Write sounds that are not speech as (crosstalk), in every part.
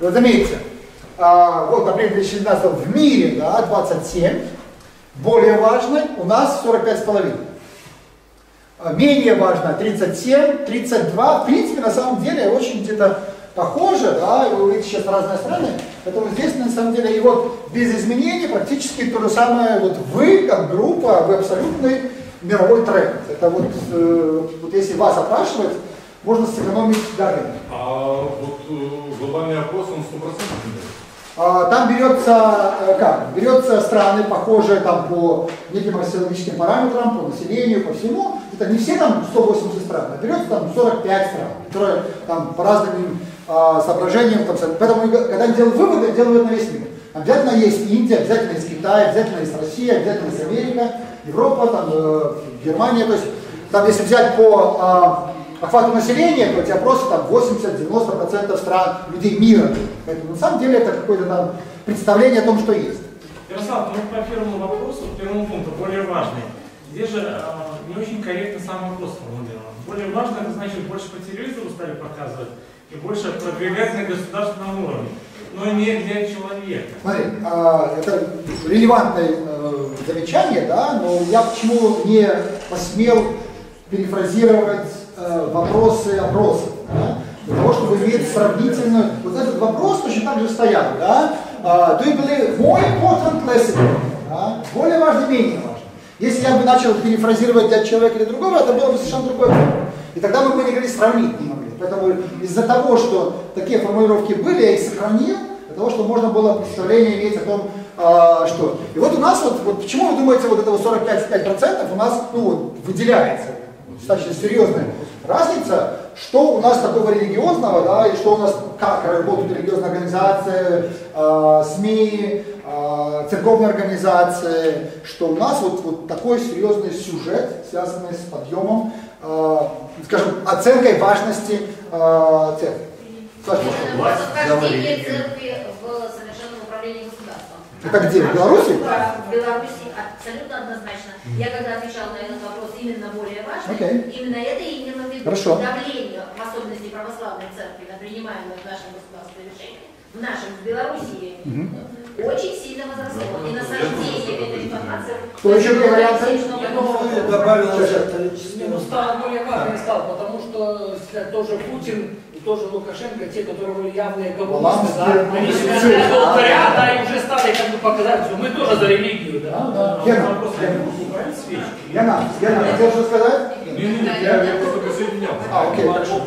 Заметьте, а, вот апрель 2019 в мире да, 27, более важной у нас 45,5. А, менее важно 37, 32, в принципе, на самом деле, очень где-то похоже, да, вы видите сейчас разные страны, поэтому здесь на самом деле и вот без изменений практически то же самое, вот вы как группа, вы абсолютный мировой тренд. Это вот, э, вот если вас опрашивать, можно сэкономить дары. А вот э, глобальный опрос, он 100% а, там берется, э, как, берется страны, похожие там по неким социологическим параметрам, по населению, по всему. Это не все там 180 стран, а берется там 45 стран, которые там по разным а, соображениям, там, поэтому когда они делают выводы, делают на весь мир. Обязательно есть Индия, обязательно есть Китай, обязательно есть Россия, обязательно есть Америка, Европа, там, э, Германия. То есть там если взять по а, охвату населения, то опросы там 80-90% стран людей мира. Поэтому на самом деле это какое-то там представление о том, что есть. Ярослав, ну по первому вопросу, первому пункту, более важный. Здесь же э, не очень корректно сам вопрос сформулирован. Более важно, это значит, больше по телевизору стали показывать и больше продвигать на государственном уровне, но не для человека. Смотри, а, это релевантное э, замечание, да, но я почему не посмел перефразировать э, вопросы опросов, да, для того, чтобы иметь сравнительную... Вот этот вопрос точно так же стоял, да, uh, do you believe more important, less important, да, более важно, менее важно. Если я бы начал перефразировать для человека или другого, это было бы совершенно другое И тогда мы бы не говорили сравнить не могли. Поэтому из-за того, что такие формулировки были, я их сохранил, для того, чтобы можно было представление иметь о том, а, что. И вот у нас, вот, вот почему вы думаете, вот этого 45-5% у нас ну, выделяется достаточно серьезная разница, что у нас такого религиозного, да, и что у нас, как работают религиозные организации, э, СМИ, э, церковные организации, что у нас вот, вот такой серьезный сюжет, связанный с подъемом, э, скажем, оценкой важности э, церкви. Вхождение церкви в совершенном управлении государством. Это где, в Беларуси? В Беларуси, абсолютно однозначно. Я когда отвечала на этот вопрос именно более важный, okay. именно это и именно в виду Хорошо. давлению, в особенности православной церкви, на принимаемые в нашем государстве решения, в нашем, в Белоруссии, угу. очень сильно возросло. И насаждение этой информации... Кто еще говорят? Я добавил ну, стало более важным стал, потому что тоже Путин тоже Лукашенко, те, которые были явные коммунисты, да, они себя алтаря, да, и уже стали как бы показать, что мы тоже за религию, да. да. Гена, Гена, Гена, хотел что сказать? Не, не, не, я просто присоединялся. А, окей, хорошо.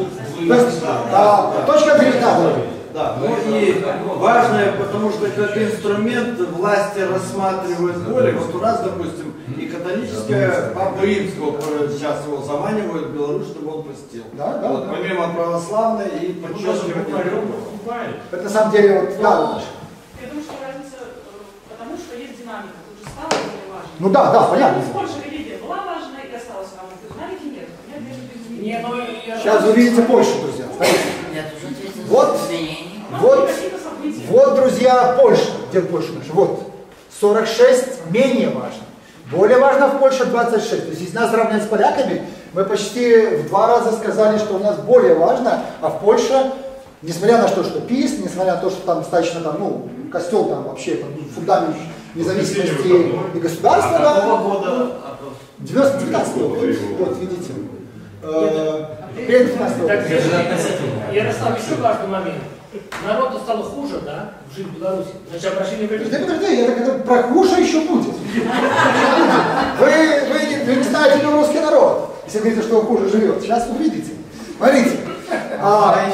Точка зрения. Да, ну и важное, потому что как инструмент власти рассматривают более. Вот у нас, допустим, и католическая Папа Римского сейчас его заманивают в Беларусь, чтобы он простил. Да, да, вот, да. Помимо православной и подчеркивают. Это на самом деле вот, да. Я думаю, что разница, э, потому что есть динамика, тут же стало более важно. Ну да, да, понятно. Польша религия была важна и осталась равной. Динамики нет. Нет, нет, нет, ну, Сейчас вы видите Польшу, друзья. Вот, вот, вот, друзья, Польша. Где Польша наша? Вот. 46 менее важно. Более важно в Польше 26. То есть, если нас сравнивать с поляками, мы почти в два раза сказали, что у нас более важно, а в Польше, несмотря на то, что ПИС, несмотря на то, что там достаточно там, ну, костел там вообще там, фундамент независимости и государства, да. Какого года? 19 год. Вот, видите. Перед 15 год. Ярослав, еще важный момент. Народу стало хуже, да, в жизни Беларуси. Значит, обращение к Подожди, подожди, я так, про хуже еще будет. Вы, вы, вы не знаете белорусский народ, если говорите, что хуже живет. Сейчас увидите. Смотрите. А,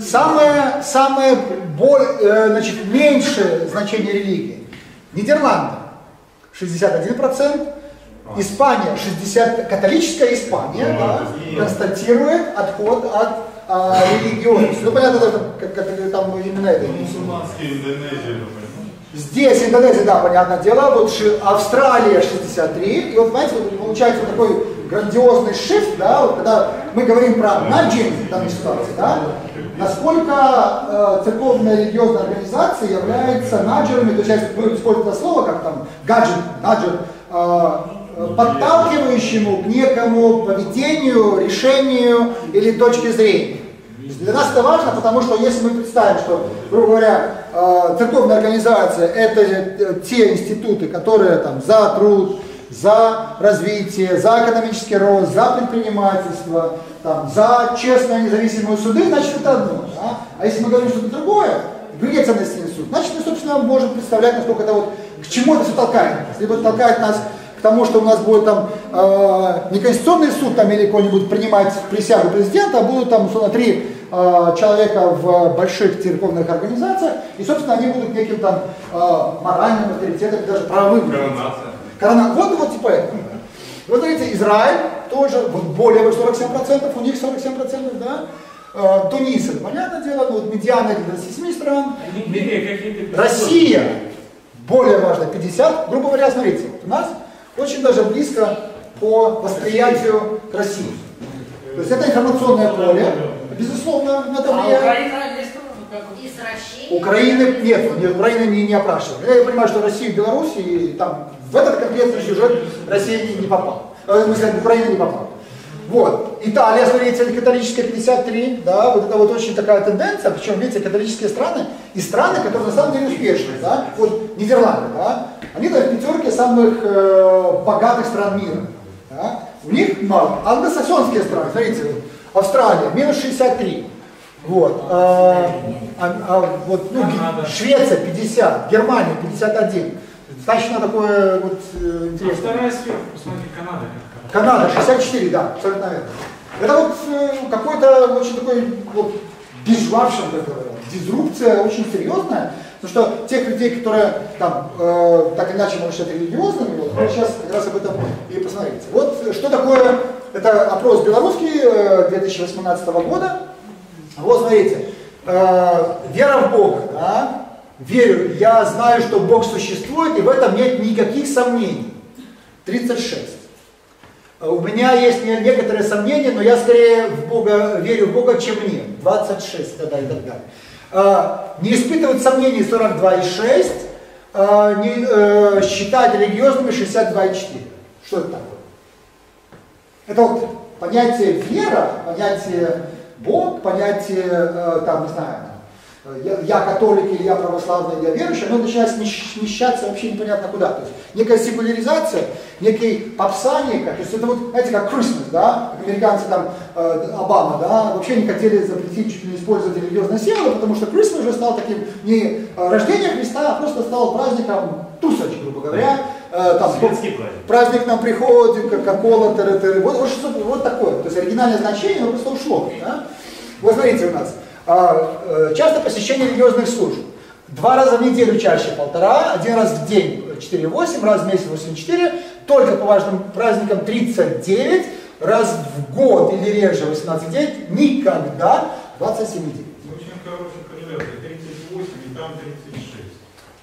самое, самое боль, э, значит, меньшее значение религии. Нидерланды 61%, Испания 60, католическая Испания, да, констатирует отход от а, религиозность. Ну, понятно, даже как, как, там именно это. Мусульманские Индонезия, Здесь Индонезия, да, понятное дело, вот Австралия 63, и вот, знаете, вот получается вот такой грандиозный шифт, да, вот когда мы говорим про наджинг в данной ситуации, да, насколько э, церковная религиозная организация является наджерами, то есть я использую это слово, как там гаджет, наджер, э, подталкивающему к некому поведению, решению или точке зрения. Для нас это важно, потому что если мы представим, что, грубо говоря, э, церковная организация это э, те институты, которые там за труд, за развитие, за экономический рост, за предпринимательство, там, за честные независимые суды, значит это одно. Да? А если мы говорим что-то другое, другие ценности несут, значит мы, собственно, можем представлять, насколько это вот, к чему это все толкает. Либо толкает нас тому, что у нас будет там э, не конституционный суд там или какой-нибудь принимать присягу президента, а будут там, условно, три э, человека в больших церковных организациях, и, собственно, они будут неким там э, моральным авторитетом, даже правовым. Коронация. Корона, вот, вот типа. Вот смотрите, Израиль тоже, вот более 47%, у них 47%, да. Тунис, это понятное дело, ну, вот медиана это 27 стран. Россия, более важно, 50. Грубо говоря, смотрите, вот у нас очень даже близко по восприятию к России. То есть это информационное поле, безусловно, на это А влияет. Украины нет, не- Украина не, не опрашивали. Я понимаю, что Россия и Беларусь, и там в этот конкретный сюжет Россия не, не попала. Э, В смысле, Украина не попала. Вот. Италия, смотрите, католическая 53, да, вот это вот очень такая тенденция, причем, видите, католические страны и страны, которые на самом деле успешные, да, вот Нидерланды, да, они там в пятерке самых э, богатых стран мира, да. у них мало, англосаксонские страны, смотрите, Австралия, минус 63, вот, а, а- а вот, ну. Швеция 50, Германия 51, достаточно такое вот э, А интересное. вторая сверху, посмотри, Канада. Канада 64, да, абсолютно верно. Это вот э, какой-то очень такой вот disruption, как говорят, дизрупция очень серьезная, потому что тех людей, которые там э, так или иначе можно считать религиозными, вот, мы сейчас как раз об этом и посмотрите. Вот э, что такое, это опрос белорусский э, 2018 года. Вот смотрите, э, вера в Бога, да, верю, я знаю, что Бог существует, и в этом нет никаких сомнений. 36. У меня есть не- некоторые сомнения, но я скорее в Бога, верю в Бога, чем мне. 26 тогда и так далее. А, Не испытывать сомнений 42,6, а, не э, считать религиозными 62,4. Что это такое? Это вот понятие вера, понятие Бог, понятие, э, там, не знаю, я, я католик или я православный, я верующий, оно начинает смещ- смещаться вообще непонятно куда. То есть некая секуляризация, некий попса некая. То есть это вот, знаете, как Christmas, да, как американцы там, э, Обама, да, вообще не хотели запретить чуть ли не использовать религиозные символы, потому что Christmas уже стал таким не э, рождение Христа, а просто стал праздником тусач, грубо говоря. Э, там, праздник. праздник нам приходит, кока-кола, тыры-тыры. Вот, вот, вот такое. То есть оригинальное значение, оно просто ушло. Да? Вот смотрите у нас. А, э, часто посещение религиозных служб. Два раза в неделю чаще полтора, один раз в день 4,8, раз в месяц 8,4, только по важным праздникам 39, раз в год или реже 18,9, никогда 27,9. Очень хорошая корреляция. 38 и там 36.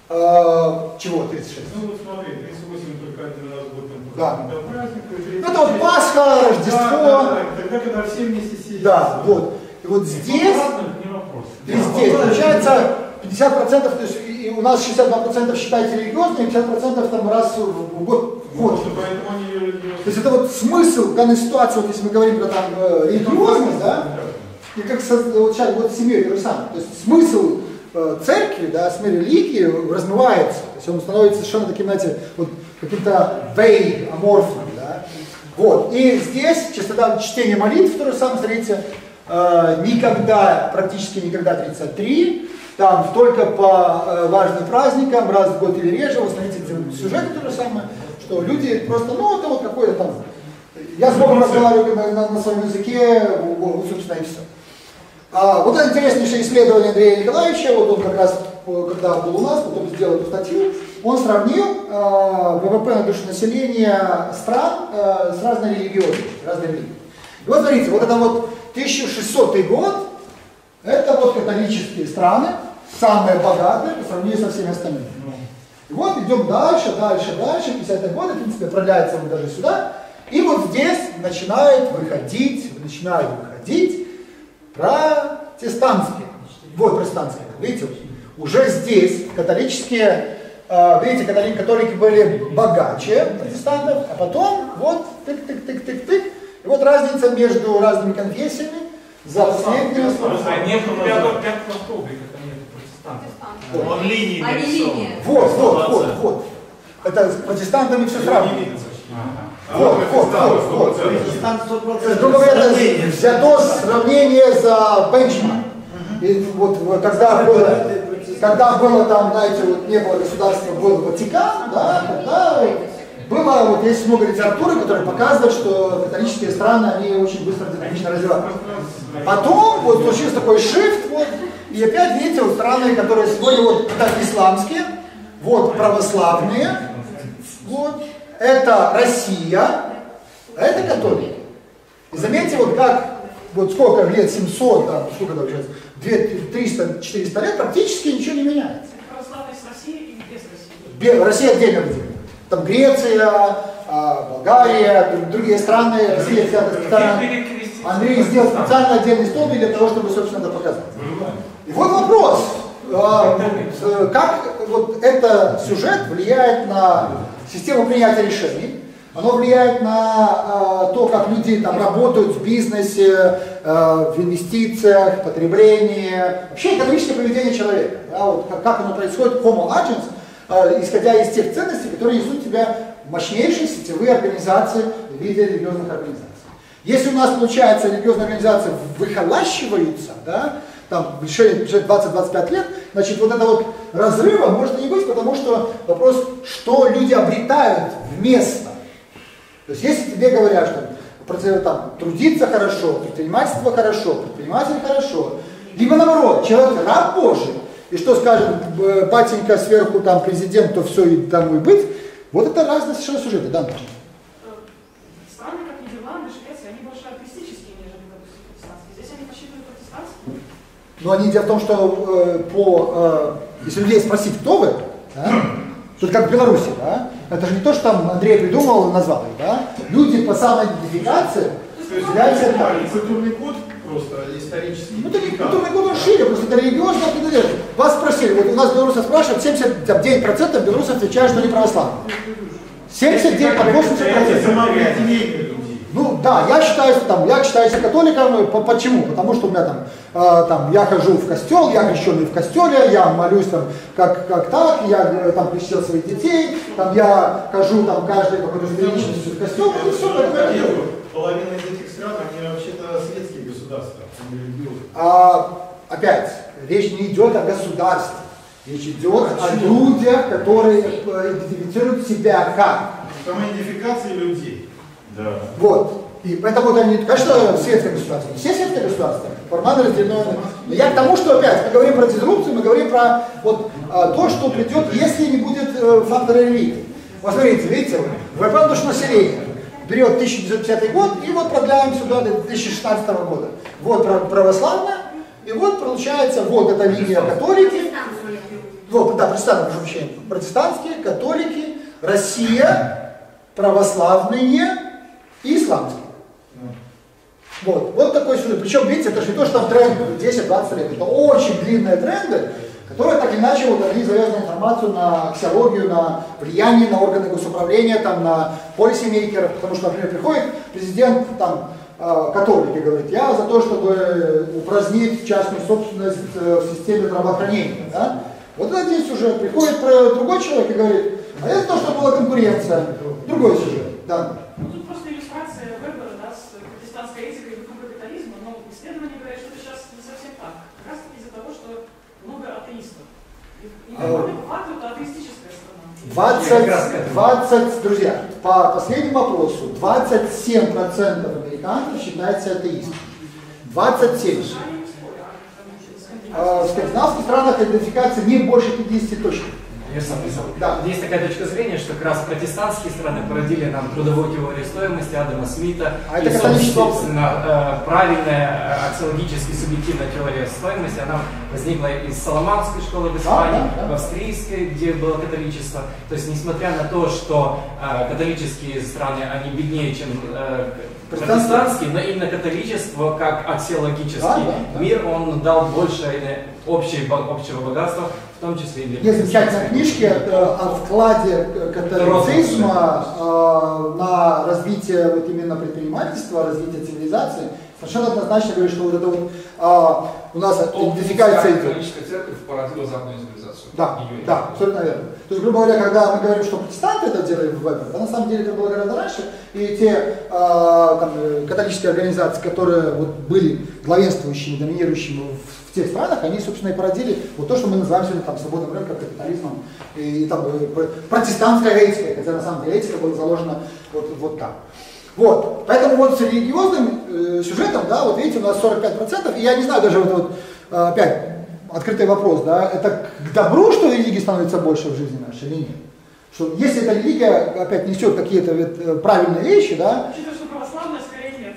А, чего 36? Ну вот смотри, 38 только один раз в год там Да. какой-то праздник. и 36. Ну, это вот Пасха, Да, Рождество. да, да. Тогда, когда все вместе сидят. Да, вот. И вот здесь Здесь получается 50%, то есть и у нас 62% считается религиозными, 50% там раз в год Вот, религиозные. То есть это вот смысл данной ситуации, вот если мы говорим про там э, религиозность, да, и как со- вот сейчас вот с семьей то же самое. То есть смысл э, церкви, да, смысл религии размывается. То есть он становится совершенно таким, знаете, вот каким-то vague, аморфным, да. Вот. И здесь частота чтения молитв, то же самое, смотрите, э, никогда, практически никогда 33, там только по э, важным праздникам, раз в год или реже, вот смотрите, сюжет то же самое, что люди просто, ну, это вот какой-то там, я с Богом разговариваю на, на- на своем языке, вот, собственно, и все. А, вот это интереснейшее исследование Андрея Николаевича, вот он как раз, э, когда был у нас, потом сделал эту статью, он сравнил э, ВВП на душу населения стран э, с разной религиозностью, разной религией. И вот смотрите, вот это вот 1600 год, это вот католические страны, самые богатые по сравнению со всеми остальными. И вот идем дальше, дальше, дальше, 50-е годы, в принципе, продляется вот даже сюда. И вот здесь начинает выходить, начинают выходить протестантские. Вот протестантские, видите, уже здесь католические, э, видите, католики, католики были богаче протестантов, а потом вот тык-тык-тык-тык-тык. И вот разница между разными конфессиями, За последнее А нет пятого, пятого столбика, там нет протестантов. Он линии А нарисован. линия. Вот, вот, вот, вот. Это с протестантами все сравнивается. А Вот, вот вот, вот, вот. Протестант 100%. Грубо говоря, взято сравнение за бенчмарк. И вот, вот когда было, когда было там, знаете, вот не было государства, был Ватикан, да, тогда было, вот есть много литературы, которая показывает, что католические страны, они очень быстро динамично развиваются. Потом вот случился такой shift, вот, и опять видите, вот страны, которые сегодня вот так исламские, вот православные, вот, это Россия, а это католики. И заметьте, вот как, вот сколько лет, 700, там, сколько там сейчас, 300-400 лет, практически ничего не меняется. Православность России и без России. Россия отдельно выделена. Там Греция, а, Болгария, друг- другие страны, Россия взята специально. Перекрестить. Андрей сделал специально отдельный столбик для того, чтобы, собственно, это показать. И вот вопрос, а, э, как вот этот сюжет влияет на систему принятия решений, оно влияет на а, то, как люди там работают в бизнесе, а, в инвестициях, потреблении, вообще экономическое поведение человека. да, вот как, как оно происходит, homo agens, а, исходя из тех ценностей, которые несут в себя мощнейшие сетевые организации в виде религиозных организаций. Если у нас, получается, религиозные организации выхолащиваются, да, там, решении 20-25 лет, значит, вот этого вот разрыва может не быть, потому что вопрос, что люди обретают вместо. То есть, если тебе говорят, что там, трудиться хорошо, предпринимательство хорошо, предприниматель хорошо, либо наоборот, человек раб Божий, и что скажет э, батенька сверху, там, президент, то все и тому и быть, вот это разные совершенно сюжеты, да, Маша? Э, Страны, как Нидерланды, Швеция, они больше атеистические, нежели, протестантские. Здесь они посчитывают протестантские. Но они, дело в том, что э, по, э, если людей спросить, кто вы, да, тут как в Беларуси, да, это же не то, что там Андрей придумал и назвал их, да, люди по самоидентификации То есть являются культурный код просто исторический. Ну, это не культурный код он шире, просто это религиозная принадлежность. Вас спросили, вот у нас белорусы спрашивают, 79% белорусов отвечают, что они православные. 79 под 80%. Самоопределение людей. Ну да, я считаюсь там, я считаюсь католиком. По- Почему? Потому что у меня там, э, там я хожу в костел, я крещенный в костеле, я молюсь там как, как так, я э, там крестил своих детей, там я хожу там каждый какой-то личностью в костел, и все. Ну, по делу. Половина из этих стран, они светские государства, а. А, опять, речь не идет о государстве, речь идет о людях, которые э, идентифицируют себя как. Самоидентификация людей. Да. Вот. И поэтому это не, конечно, светское государство. Все светские государства, формально разделено. Но я к тому, что опять, мы говорим про дизрупцию, мы говорим про вот, а, то, что придет, если не будет э, фактора религии. Вот смотрите, видите, ВВП на душу населения берет 1950 год и вот продляем сюда до 2016 года. Вот право- православная, и вот получается, вот эта линия католики, вот, да, протестанты, прошу прощения, протестантские, католики, Россия, православные и исламские. Вот, вот такой сюжет. Причем, видите, это же не то, что там тренд 10-20 лет. Это очень длинные тренды, которые так или иначе вот они завязаны информацию, на аксиологию, на влияние на органы госуправления, там, на полисемейкеров. Потому что, например, приходит президент там, э, католик и говорит, я за то, чтобы упразднить частную собственность э, в системе здравоохранения. Да? Вот это один сюжет. Приходит другой человек и говорит, а за то, чтобы была конкуренция. Другой сюжет. Да. Ну, тут просто иллюстрация Вебера, да, с протестантской этикой и духом капитализма, но исследования говорят, что это сейчас не совсем так. Как раз таки из-за того, что много атеистов. И, и А, Германия, по факту, это атеистическая страна. 20, 20, друзья, по последнему опросу, 27% американцев считают себя атеистами. 27. Я не спорю, а, там, А В скандинавских странах идентификация не больше 50 точно. Я сам писал. Да. Есть такая точка зрения, что как раз протестантские страны породили нам трудовую теорию стоимости Адама Смита А это и, католические. собственно, э, правильная э, аксиологически субъективная теория стоимости, она возникла из Соломанской школы в Испании, да, да. в австрийской, где было католичество. То есть, несмотря на то, что э, католические страны, они беднее, чем Протестантские. протестантские, но именно католичество, как аксиологический Да, да, да. мир, он дал больше общего богатства, в том числе и для Есть замечательная книжка э, о вкладе католицизма э, на развитие вот именно предпринимательства развития цивилизации, совершенно однозначно говорит, что вот это вот а, у нас идентификация идет. Католическая церковь породила западную цивилизацию. Да, Ее да, абсолютно верно. То есть, грубо говоря, когда мы говорим, что протестанты это делали в Вебер, да, на самом деле это было гораздо раньше, и те а, там, э, католические организации, которые вот, были главенствующими, доминирующими в, в тех странах, они, собственно, и породили вот то, что мы называем сегодня там, свободным рынком, капитализмом, и, и там, э, пр- протестантская этика, хотя на самом деле этика была заложена вот, вот так. Вот, поэтому вот с религиозным э, сюжетом, да, вот видите, у нас 45%, и я не знаю даже вот, вот э, опять, открытый вопрос, да, это к добру, что религии становится больше в жизни нашей или нет? Что если эта религия опять несет какие-то э, правильные вещи, да, Учитывая, что православная, скорее нет.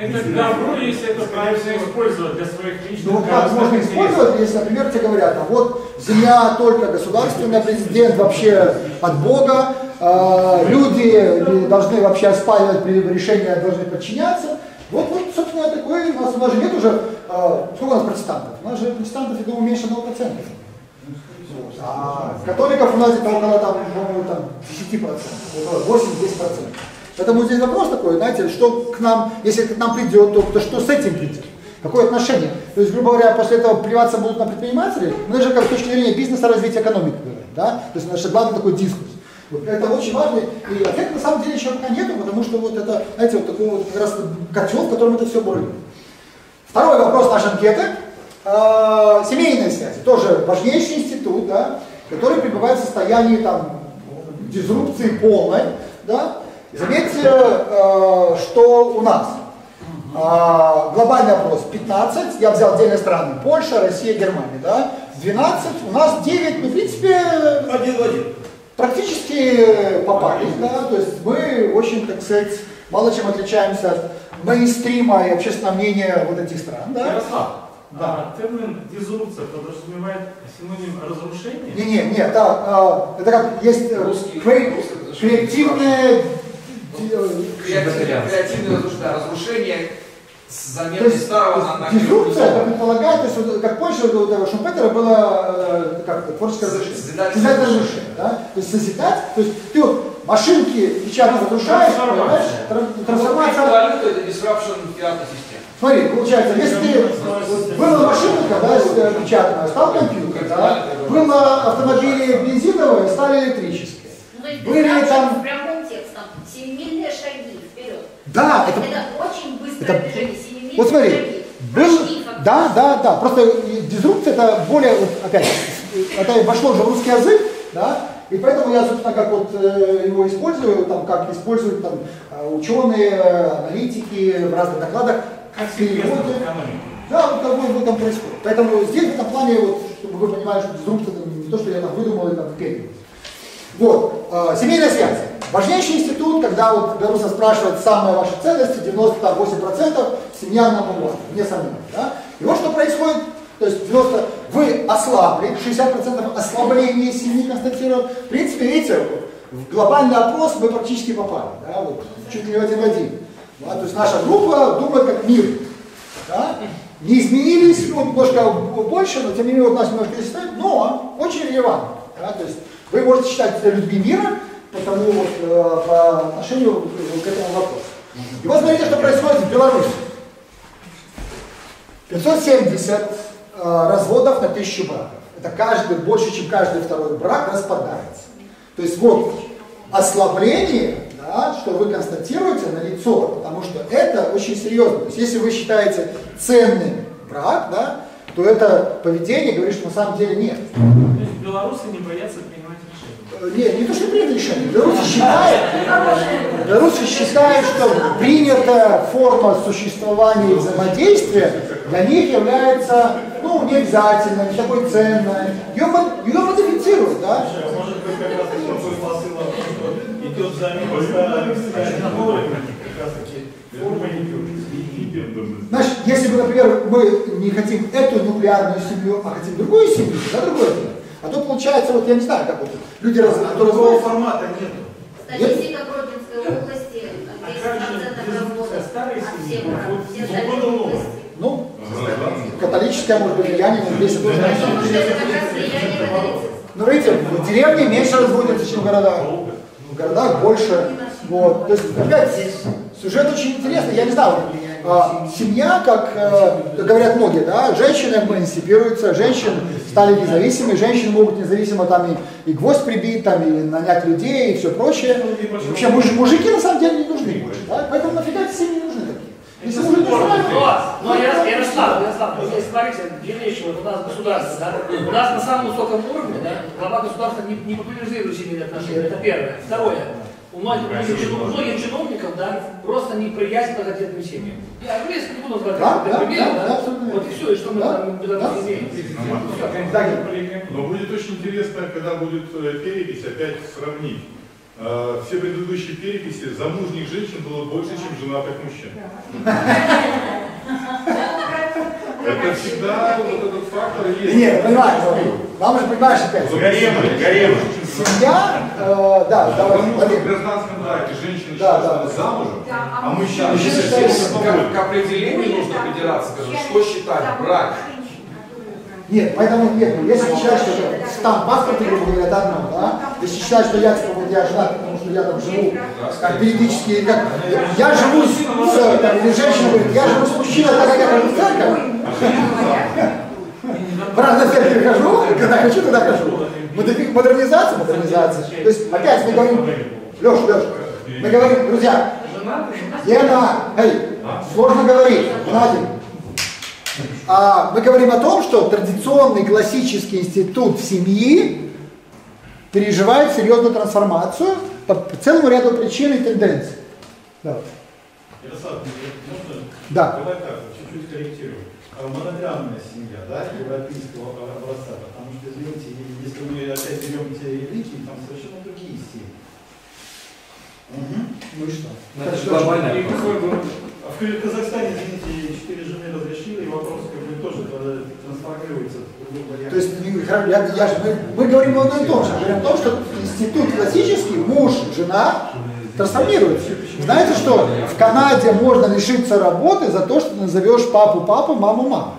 Это к добру, если это правильно использовать для своих личных ну как можно интересов. использовать, если, например, тебе говорят, а вот земля только государственная, президент вообще от Бога, э, люди должны вообще оспаривать решения, должны подчиняться. Вот, вот, собственно, такой у нас, у нас же нет уже, э, сколько у нас протестантов? У нас же протестантов, я думаю, меньше 1%. Вот. А католиков у нас где-то около там, по-моему, там 10%, около 8-10%. Поэтому здесь вопрос такой, знаете, что к нам, если к нам придет, то, то что с этим придет? Какое отношение? То есть, грубо говоря, после этого плеваться будут на предпринимателей, мы даже как с точки зрения бизнеса развития экономики говорим, да? То есть наш главный такой дискурс. Вот это очень важно, и ответа на самом деле еще пока нету, потому что вот это, знаете, вот такой вот как раз котел, в котором это все бурлит. Второй вопрос нашей анкеты. Э, семейные связи. Тоже важнейший институт, да, который пребывает в состоянии там, дизрупции полной. Да. Заметьте, э, что у нас. Э, глобальный опрос 15, я взял отдельные страны. Польша, Россия, Германия. Да. 12, у нас 9, ну, в принципе, Один в один. практически попались, да, то есть мы очень, так сказать, мало чем отличаемся от мейнстрима и общественного мнения вот этих стран, да. Ярослав, Да. а термин дезрупция подразумевает синоним разрушения? Не, не, не, это, а, это как есть э, Русский- кре- русский же креативное, разрушение, с заменой старого на, это новое. предполагает, то есть, вот, как позже у этого Шумпетера было э, как творческое разрушение. Разрушение. да? То есть созидать, то есть ты вот машинки печатно разрушаешь, понимаешь? Тран- Трансформация Валюта это disruption фиатной системы. Смотри, получается, если ты, была машинка, да, э, печатная, стал компьютер, да, было автомобили бензиновые, стали электрические. Ну, Были там- Да, это, Это очень быстрое это- движение, вот смотри, шаги. был, да, да, да, просто дизрупция это более, вот, опять, это вошло уже в русский язык, да, и поэтому я, собственно, как вот э, его использую, там, как используют там э, ученые, аналитики в разных докладах, Как переводы. Да, вот как бы в этом происходит. Поэтому здесь в этом плане, вот, чтобы вы понимали, что дизрупция это не то, что я там выдумал и там впериваюсь. Вот, э, семейная связь. Важнейший институт, когда вот белорусы спрашивают самые ваши ценности, 98% семья на бумаге, вне сомнений. Да? И вот что происходит, то есть 90, вы ослабли, 60% ослабления семьи констатировано. В принципе, видите, в глобальный опрос мы практически попали, да, вот, чуть ли не один в один. Да? То есть наша группа думает как мир. Да? Не изменились, ну, немножко больше, но тем не менее вот нас немножко перестает, но очень релевантно. Да? То есть вы можете считать себя людьми мира, потому вот, э, по отношению к этому вопросу. И вот смотрите, что происходит в Беларуси. 570 э, разводов на тысячу браков. Это каждый, больше, чем каждый второй брак распадается. То есть вот ослабление, да, что вы констатируете на лицо, потому что это очень серьезно. То есть если вы считаете ценным брак, да, то это поведение говорит, что на самом деле нет. То есть белорусы не боятся Нет, не то, что принято решение. Белорусы считают, белорусы считают, что принятая форма существования и взаимодействия для них является ну, необязательной, не такой ценной. Ее, ее модифицируют, да? Знаешь, если бы, например, мы не хотим эту нуклеарную семью, а хотим другую семью, да, другое дело. А то получается, вот я не знаю, как вот люди раз, А другого разводится. формата нет. Статистика Кротинской области, А как же 10% дезрупция разводов от семьи всех все остальные. Ну, католическое, может быть, влияние, но здесь раз католицизма. Ну, видите, в деревне меньше разводятся, чем в городах. В городах больше. Вот. То есть, опять, Сюжет очень интересный, я не знаю, а, семья, как э, говорят многие, да, женщины эмансипируются, женщины стали независимыми, женщины могут независимо там и, и гвоздь прибить, там, и нанять людей, и все прочее. Вообще муж- мужики на самом деле не нужны больше, да? поэтому нафига эти семьи нужны такие? Если мужик не устраивает, Но, но я, Ярослав, Ярослав, здесь смотрите, древнейшее, вот у нас государство, да, у нас на самом высоком уровне, да, глава государства не, не популяризирует семейные отношения, это первое. Второе, у многих, у многих чиновников, да, просто неприязнь к многодетным семьям. Я английский не буду называть Да, это да, примером, да, да, да, вот и все, и что мы Да, там да. имеем. Всё. Да, Но будет очень интересно, когда будет э, перепись, опять сравнить. Э, Все предыдущие переписи замужних женщин было больше, чем женатых мужчин. Это всегда вот этот фактор есть. Нет, понимаешь, вам же понимаешь опять. Гаремы, гаремы. Семья, э, да, давай, Потому что в гражданском браке женщина Да, считается да. замужем, Да, а мужчина Мужчина считается. Как, к определению нужно придираться, скажем, что считать брак. Нет, поэтому нет, ну, если считать, что это там паспорт, грубо говоря, это одно, да? Если считать, что я, типа, вот я женат, потому что я там живу, как периодически, как, я живу с, с, там, или женщина говорит, я живу с мужчиной, так как я хожу в церковь, в разные церкви хожу, когда хочу, тогда хожу. Модерни- Модернизация, модернизация. То есть, опять мы говорим, Леш, Леш, мы говорим, друзья, Лена, эй, сложно говорить, Геннадий. А мы говорим о том, что традиционный классический институт семьи переживает серьезную трансформацию по целому ряду причин и тенденций. Да. Ярослав, можно? Да. Давай так, чуть-чуть корректируем. А Монограммная семья, да, европейского образца, потому что, извините, если мы опять берем те религии, там совершенно другие стили. Ну и что? Ну, какой бы- а в Казахстане, извините, четыре жены разрешили, и вопрос как бы тоже говоря. То есть я, я же- мы, мы говорим о одном и том же. Говорим о том, что институт классический, муж, жена трансформируется. Знаете что? В Канаде можно лишиться работы за то, что ты назовешь папу папу, маму маму.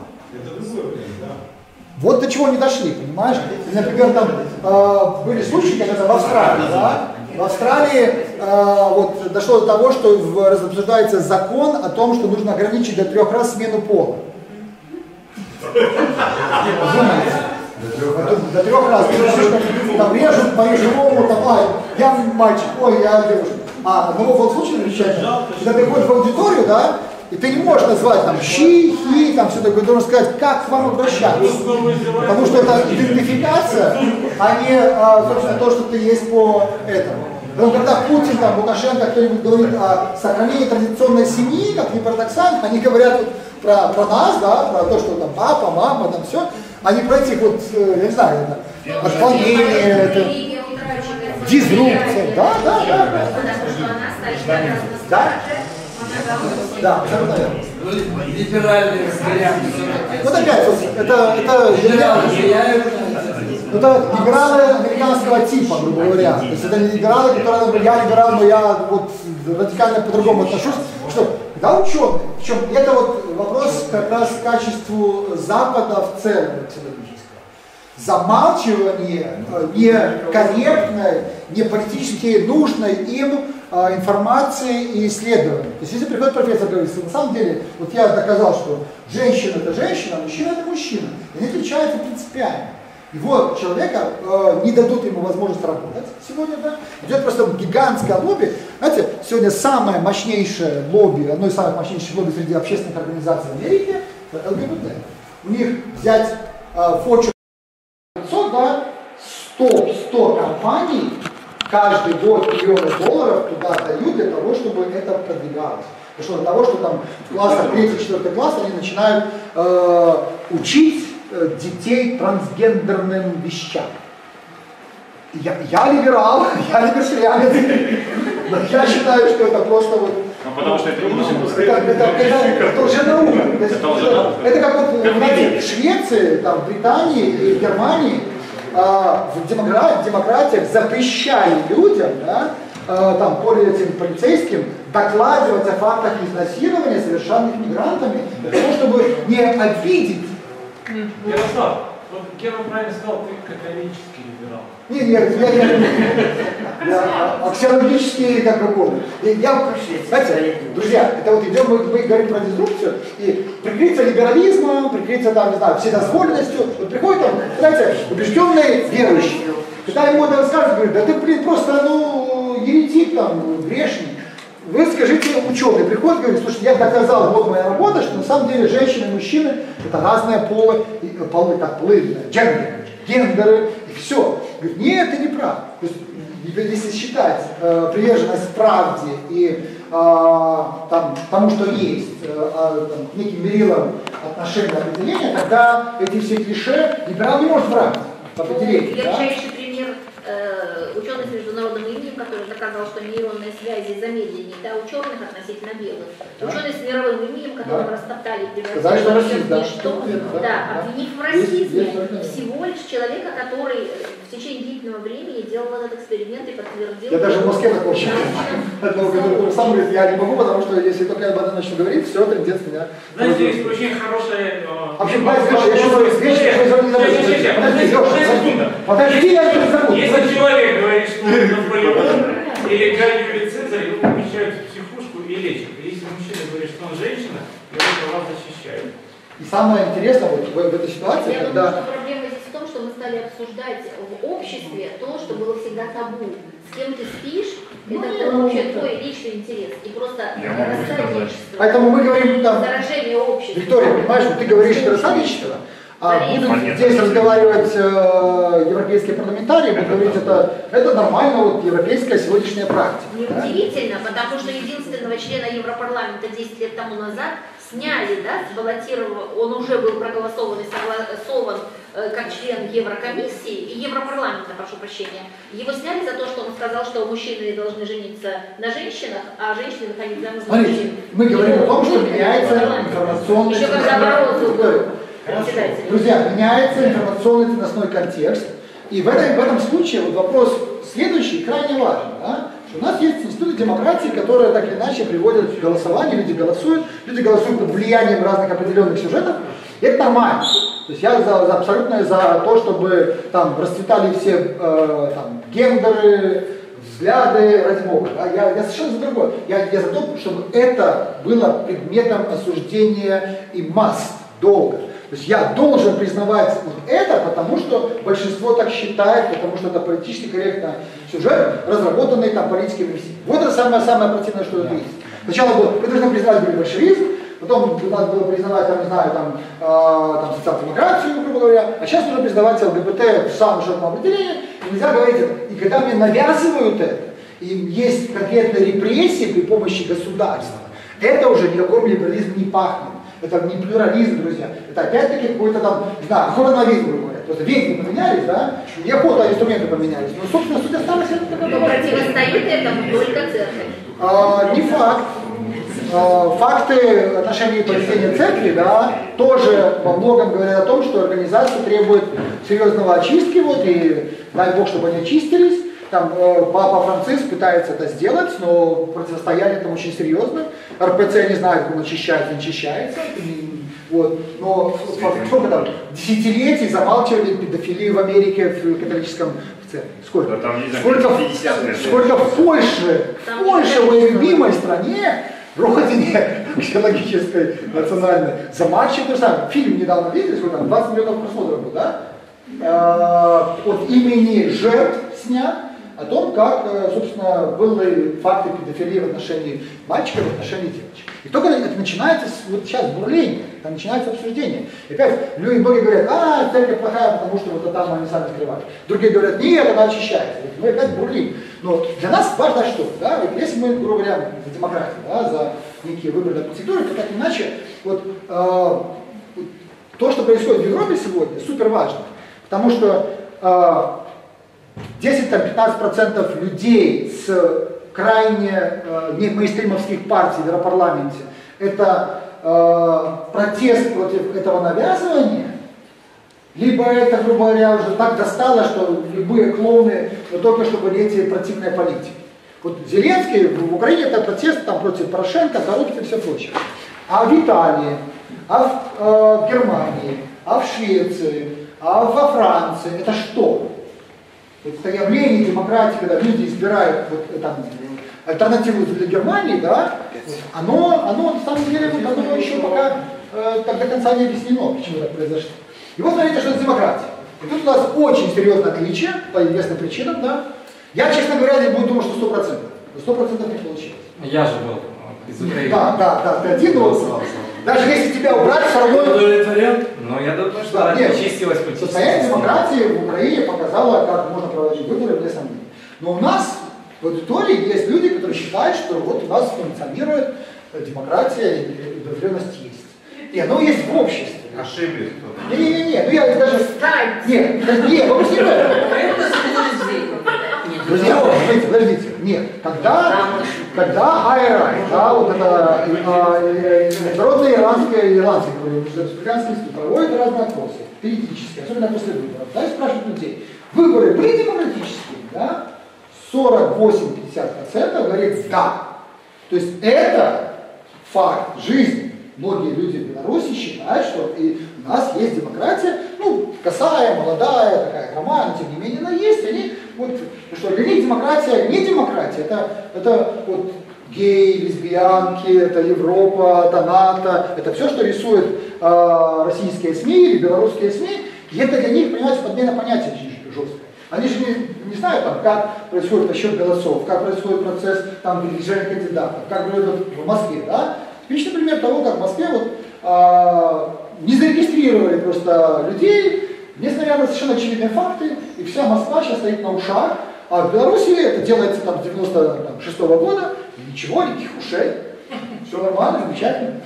Вот до чего не дошли, понимаешь? Например, там э, были случаи, когда в Австралии, да, в Австралии э, вот дошло до того, что в, обсуждается закон о том, что нужно ограничить до трех раз смену пола. Подумайте. До трех раз. Там режут по-живому, там, ай, я мальчик, ой, я девушка. А одного вот случая замечательно, когда ты ходишь в аудиторию, да, и ты не можешь назвать там щи, хи, там все такое, должен сказать, как к вам обращаться. Потому что это идентификация, а не, а, собственно, то, что ты есть по этому. Но когда Путин, там, Лукашенко, кто-нибудь говорит о сохранении традиционной семьи, как ни парадоксально, они говорят вот про, про нас, да, про то, что там папа, мама, там все, а не про этих вот, э, я не знаю, это, отклонения, это, дизрупция, да, да, да, да. Да. Да. Ну, Либеральные варианты. Вот опять, вот, это, это, Либералы Ну, Это либералы американского типа, грубо говоря. То есть это не либералы, которые, например, я либерал, но я вот радикально по-другому отношусь. Что, когда ученые, причем это вот вопрос как раз к качеству Запада в целом. Замалчивание некорректной, не политически нужной им информации и исследований. То есть если приходит профессор и говорит, что на самом деле, вот я доказал, что женщина это женщина, а мужчина это мужчина. И они отличаются принципиально. Вот человека э, не дадут ему возможность работать сегодня, да? Идет просто гигантское лобби. Знаете, сегодня самое мощнейшее лобби, одно из самых мощнейших лобби среди общественных организаций в Америке, это ЛГБТ. У них взять э, Fortune 500, да, 100, 100 компаний каждый год миллионы долларов туда дают для того, чтобы это продвигалось. Потому что для того, что там в классах 3-4 класс они начинают э, учить э, детей трансгендерным вещам. Я, я либерал, (laughs) я либертарианец, но я считаю, что это просто вот... Ну, потому что это не Это, это, это, это уже наука. Это это, это как вот знаете, в Швеции, там, в Британии и в Германии демокра- в демократиях запрещали людям, да, а, там, более этим полицейским, докладывать о фактах изнасилования, совершенных мигрантами, для того, чтобы не обидеть. Ярослав, Вот Герман правильно сказал, ты католический либерал. Не, нет, я, я, я аксиологически как угодно. Я, знаете, друзья, это вот идем, мы, мы говорим про дисрупцию, и прикрыться либерализмом, прикрыться там, не знаю, вседозволенностью, вот приходит там, знаете, убежденный верующий, когда ему это рассказывают, говорит, да ты, блин, просто, ну, еретик там, грешник. Вы скажите ученый, приходит, говорит, слушай, я доказал, вот моя работа, что на самом деле женщины и мужчины это разные полы, и, э, полы, как полы, гендеры, гендеры, и все. Говорит, нет, ты не прав. То есть, если считать э, приверженность правде и э, там, тому, что есть, э, э, там, неким мерилом отношения определения, тогда эти все клише либерал не может врать по определению. Да? Ярчайший пример э, именем, который доказал, что нейронные связи замедленнее да, у черных относительно белых. Да. Ученый с мировым именем, которого Да. растоптали и Сказали, что расист, да. ничто, Да, да, да. обвинив в Есть- расизме есть такое. всего лишь человека, который в течение длительного времени делал этот эксперимент и подтвердил. Я даже в Москве такого что- (laughs) который сам говорит, я не могу, потому что если только я об этом начну говорить, все, тенденция меня. Знаете, есть очень хорошая... э, Вообще, знаете, Леша, я еще говорю, вещи, которые не ща, Подожди, я забуду. Если человек говорит, что он (laughs) или Гай Юлий Цезарь, его помещают в психушку и лечат. Если мужчина говорит, что он женщина, его права защищают. И самое интересное вот в, в этой ситуации, Я думаю, когда... что проблема здесь в том, что мы стали обсуждать в обществе то, что было всегда табу. С кем ты спишь, это Ну, вообще твой личный интерес. И просто рассадничество, Поэтому мы говорим там, заражение общества. Виктория, понимаешь, вот ты говоришь это рассадничество, а будут здесь разговаривать э, европейские парламентарии, будут говорить, это, это нормально, вот европейская сегодняшняя практика. да? Неудивительно, потому что единственного члена Европарламента 10 лет тому назад сняли, да, с баллотирован- он уже был проголосован и согласован э, как член Еврокомиссии и Европарламента, прошу прощения. Его сняли за то, что он сказал, что мужчины должны жениться на женщинах, а женщины выходить замуж за Смотрите, мужчин. мы говорим о том, что Его меняется информационный... Еще когда Барозу был председателем. Друзья, меняется информационный ценностной контекст. И в, этой, в этом случае вот вопрос следующий крайне важен. Да? Что у нас есть институты демократии, которые так или иначе приводят к голосованию, люди голосуют, люди голосуют под влиянием разных определенных сюжетов. И это нормально. То есть я за, за- абсолютно за то, чтобы там расцветали все э, там, гендеры, взгляды, ради бога. да. Я, я совершенно за другое. Я, я за то, чтобы это было предметом осуждения и масс долго. То есть я должен признавать вот это, потому что большинство так считает, потому что это политически корректно сюжет, разработанный там политиками всеми. Вот это самое-самое противное, что это есть. Сначала было, мы должны признать говорит, большевизм, потом надо было признавать, там, не знаю, там, э, там социал-демократию, грубо говоря, а сейчас нужно признавать ЛГБТ в самом широком определении, и нельзя говорить это. И когда мне навязывают это, и есть конкретные репрессии при помощи государства, это уже никакой либерализм не пахнет. Это не плюрализм, друзья. Это опять-таки какой-то там, не знаю, ведьму, грубо говоря. Просто ведьмы поменялись, да, и охота, инструменты поменялись. Но, собственно, суть осталась это такая. противостоит этому только церковь. А, не факт. А, Факты отношений поведения церкви, да, тоже во многом говорят о том, что организация требует серьезного очистки, вот, и дай бог, чтобы они очистились. Там э, Папа Франциск пытается это сделать, но противостояние там очень серьезно. РПЦ не знает, как он очищается, не очищается. Вот. Но сколько там, десятилетий замалчивали педофилию в Америке, в католическом в церкви. Сколько? Да там, не знаю, сколько, 50 лет. сколько в Польше, в Польше, моей любимой стране, родине (laughs) археологической, национальной, замачивали, то же самое. Фильм недавно видели, сколько там, 20 миллионов просмотров был, да? Э, От имени жертв снят, о том, как, э, собственно, были факты педофилии в отношении мальчиков, в отношении девочек. И только это начинается вот сейчас бурление, там начинается обсуждение. И опять люди многие говорят, а, церковь плохая, потому что вот там они сами скрывают. Другие говорят, нет, она очищается. Мы опять бурлим. Но для нас важно что? Да? Если мы, грубо говоря, за демократию, да, за некие выборы процедуры, то так иначе вот, э, то, что происходит в Европе сегодня, супер важно. Потому что э, 10-15% людей с крайне э, не мейнстримовских партий в Европарламенте, это э, протест против этого навязывания, либо это, грубо говоря, уже так достало, что любые клоуны, но только чтобы эти противные политики. Вот Зеленский в Украине это протест там, против Порошенко, коррупции и все прочее. А в Италии, а в э, Германии, а в Швеции, А во Франции это что? Это явление демократии, когда люди избирают вот, э, там, альтернативу для Германии, да, оно, оно на самом деле вот, оно еще пока э, так до конца не объяснено, почему так произошло. И вот смотрите, что это демократия. И тут у нас очень серьезное отличие по известным причинам, да. Я, честно говоря, не буду думать, что 100%. 100% не получилось. Я же был из Украины. Да, да, да, ты один, но даже если тебя убрать, все равно... Но я думаю, что Да, нет, очистилось Состояние демократии в Украине показало, как можно проводить выборы без сомнений. Но у нас в аудитории есть люди, которые считают, что вот у нас функционирует э, демократия и удовлетворенность есть. И оно есть в обществе. Ошиблись кто-то. Не-не-не, ну я даже... Кстати. Нет, нет, вопрос не в этом. Друзья, подождите, подождите. Нет, когда, когда АРА, да, вот это а, Международный иранский, иранский, Международный институт проводит разные опросы, периодически, особенно после выборов, да, и спрашивают людей, выборы были демократическими, да? 48-50% говорит да. То есть это факт жизни. Многие люди в Беларуси считают, что и у нас есть демократия, ну, косая, молодая, такая хромая, но тем не менее она есть. Они, вот, что для них демократия не демократия, это, это вот геи, лесбиянки, это Европа, это НАТО, это все, что рисуют э, российские СМИ или белорусские СМИ, и это для них, понимаете, подмена понятия очень жесткая. Они же не, не знают, там, как происходит расчет голосов, как происходит процесс там, передвижения кандидатов, как происходит в Москве, да? Типичный пример того, как в Москве вот, а, не зарегистрировали просто людей, несмотря на совершенно очевидные факты, и вся Москва сейчас стоит на ушах, а в Беларуси это делается там с 96 -го года, и ничего, никаких ушей, все нормально, замечательно.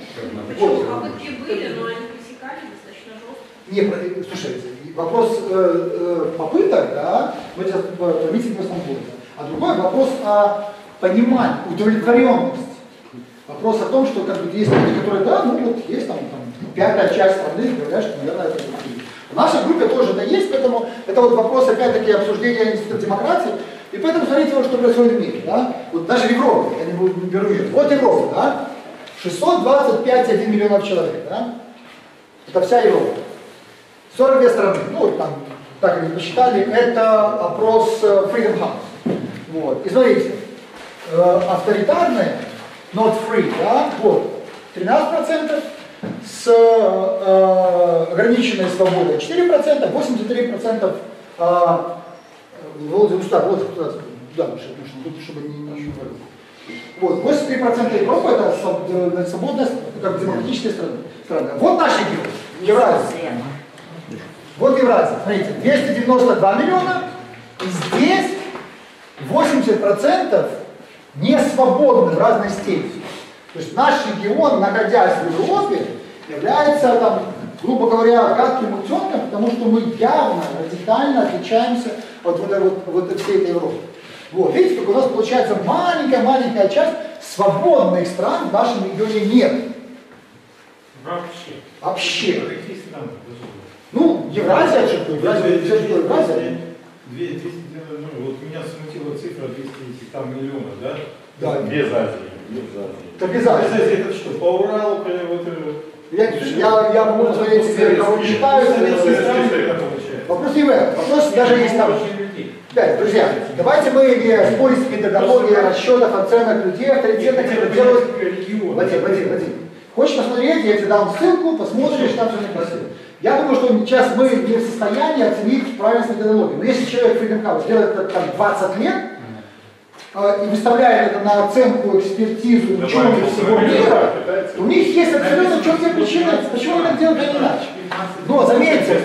Вот. Попытки были, но они пресекали достаточно жестко. Не, про- слушай, вопрос э, э, попыток, да, мы сейчас в Стамбуле. А другой вопрос о понимании, удовлетворенности. Вопрос о том, что как бы, есть люди, которые, да, ну вот есть там, там пятая часть страны, говорят, что, наверное, это. В нашей группе тоже это есть, поэтому это вот вопрос, опять-таки, обсуждения института демократии. И поэтому смотрите, вот что происходит в мире, да. Вот даже в Европе, я не, беру ее. Вот Европа, да. 625,1 миллионов человек, да. Это вся Европа. 42 страны, ну вот там, так они посчитали, это опрос э, Freedom House. Вот. И смотрите, э, авторитарные, not free, да, вот, 13%, с э, ограниченной свободой 4%, 83% э, Володя, ну что, вот туда, туда лучше, потому что, чтобы не, не, Вот, 83% Европы это э, свободная, как демократическая страна. страна. Вот наш регион, Евразия. Вот Евразия, смотрите, 292 миллиона, и здесь 80% не свободны в разной степени. То есть наш регион, находясь в Европе, является, там, грубо говоря, гадким утенком, потому что мы явно, радикально отличаемся от вот, этой вот, вот всей этой Европы. Вот, видите, как у нас получается маленькая-маленькая часть свободных стран в нашем регионе нет. Вообще. Вообще. Ну, Евразия, что такое? Евразия, Евразия? Две- 200, ну, вот меня смутила цифра 200 там миллионов, да? Да. Без Азии. Без Азии. Это. Азии это что, по Уралу, вот... э, Я, я, я могу посмотреть себе, кого читаю. Вопрос не в этом. Вопрос даже есть там. Опять, друзья, давайте мы не спорим с методологией расчетов, оценок людей, авторитетных, это делают регион. Вадим, Вадим, Вадим. Хочешь посмотреть, я тебе дам ссылку, посмотришь, там все написано. Я думаю, что сейчас мы не в состоянии оценить правильность методологии. Но если человек Freedom House делает это там 20 лет, и выставляет это на оценку, экспертизу ученых всего мира, у них есть абсолютно четкие причины, почему они так делают, а не иначе. Но заметьте,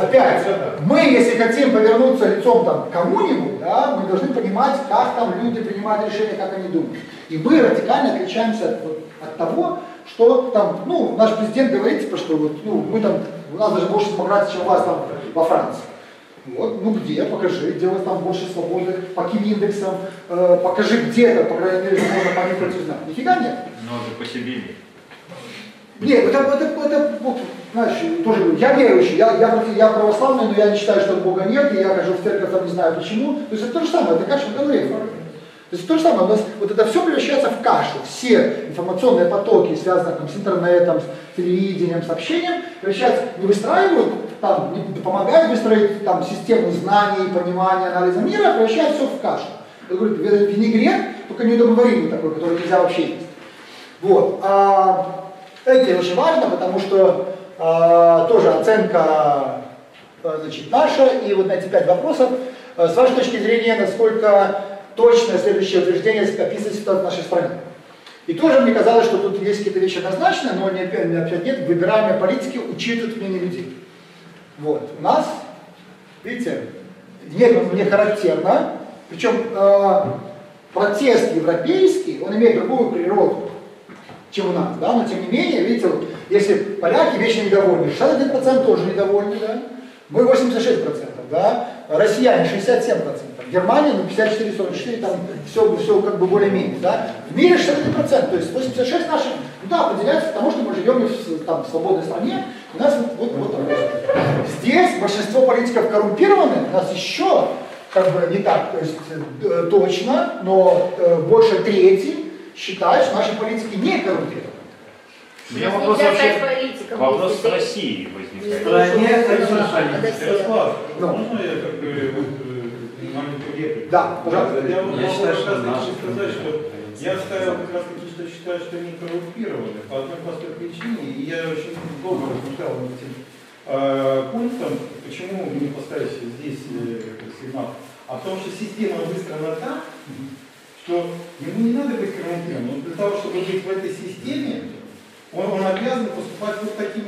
Опять, мы, если хотим повернуться лицом там, к кому-нибудь, да, мы должны понимать, как там люди принимают решения, как они думают. И мы радикально отличаемся от, от того, что там, ну, наш президент говорит, типа, что вот, ну, мы там, у нас даже больше демократии, чем у вас там во Франции. Вот, ну где, покажи, где у вас там больше свободы, по каким индексам, э, покажи где-то, по крайней мере, можно понять против знать. Нифига нет. Но же по себе нет. Это, это, это, вот, знаешь, тоже я верующий, я, я, я православный, но я не считаю, что Бога нет, и я хожу в церковь, там не знаю почему. То есть это то же самое, это каша в голове. То есть то же самое, у нас вот это все превращается в кашу. Все информационные потоки, связанные там, с интернетом, с телевидением, с общением, превращаются, не выстраивают там, не помогает выстроить там, систему знаний, понимания, анализа мира, превращает все в кашу. Говорит, винегрет, только недоговоримый такой, который нельзя вообще есть. Вот. А, это очень важно, потому что а, тоже оценка а, значит, наша, и вот на эти пять вопросов, а, с вашей точки зрения, насколько точно следующее утверждение описывает ситуацию в нашей стране. И тоже мне казалось, что тут есть какие-то вещи однозначные, но не, опять нет, выбираемые политики учитывают мнение людей. Вот. У нас, видите, не, не характерно, причем э, протест европейский, он имеет другую природу, чем у нас, да, но тем не менее, видите, вот, если поляки вечно недовольны, 61% тоже недовольны, да, мы 86%, да, россияне 67%, Германия, ну, 54-44, там все, все как бы более-менее, да. В мире 61%, то есть 86 наших, ну да, определяется потому, что мы живем в, там, в свободной стране, у нас вот, вот, вот Здесь большинство политиков коррумпированы, у нас еще как бы не так то есть, э, точно, но э, больше трети считают, что наши политики не коррумпированы. У меня вопрос вообще, вопрос с России возникает. В стране Ярослав, ну. можно я как бы э, маленькую реплику? Да, пожалуйста. Я, считаю, что хочу сказать, что я ставил как раз что считаю, что они коррумпированы по одной простой причине, и я очень долго размышлял над этим э, пунктом, почему не поставить здесь э, Сигнал, а в том, что система выстроена так, что ему не надо быть коррумпированным. Для того, чтобы быть в этой системе, он, он обязан поступать вот таким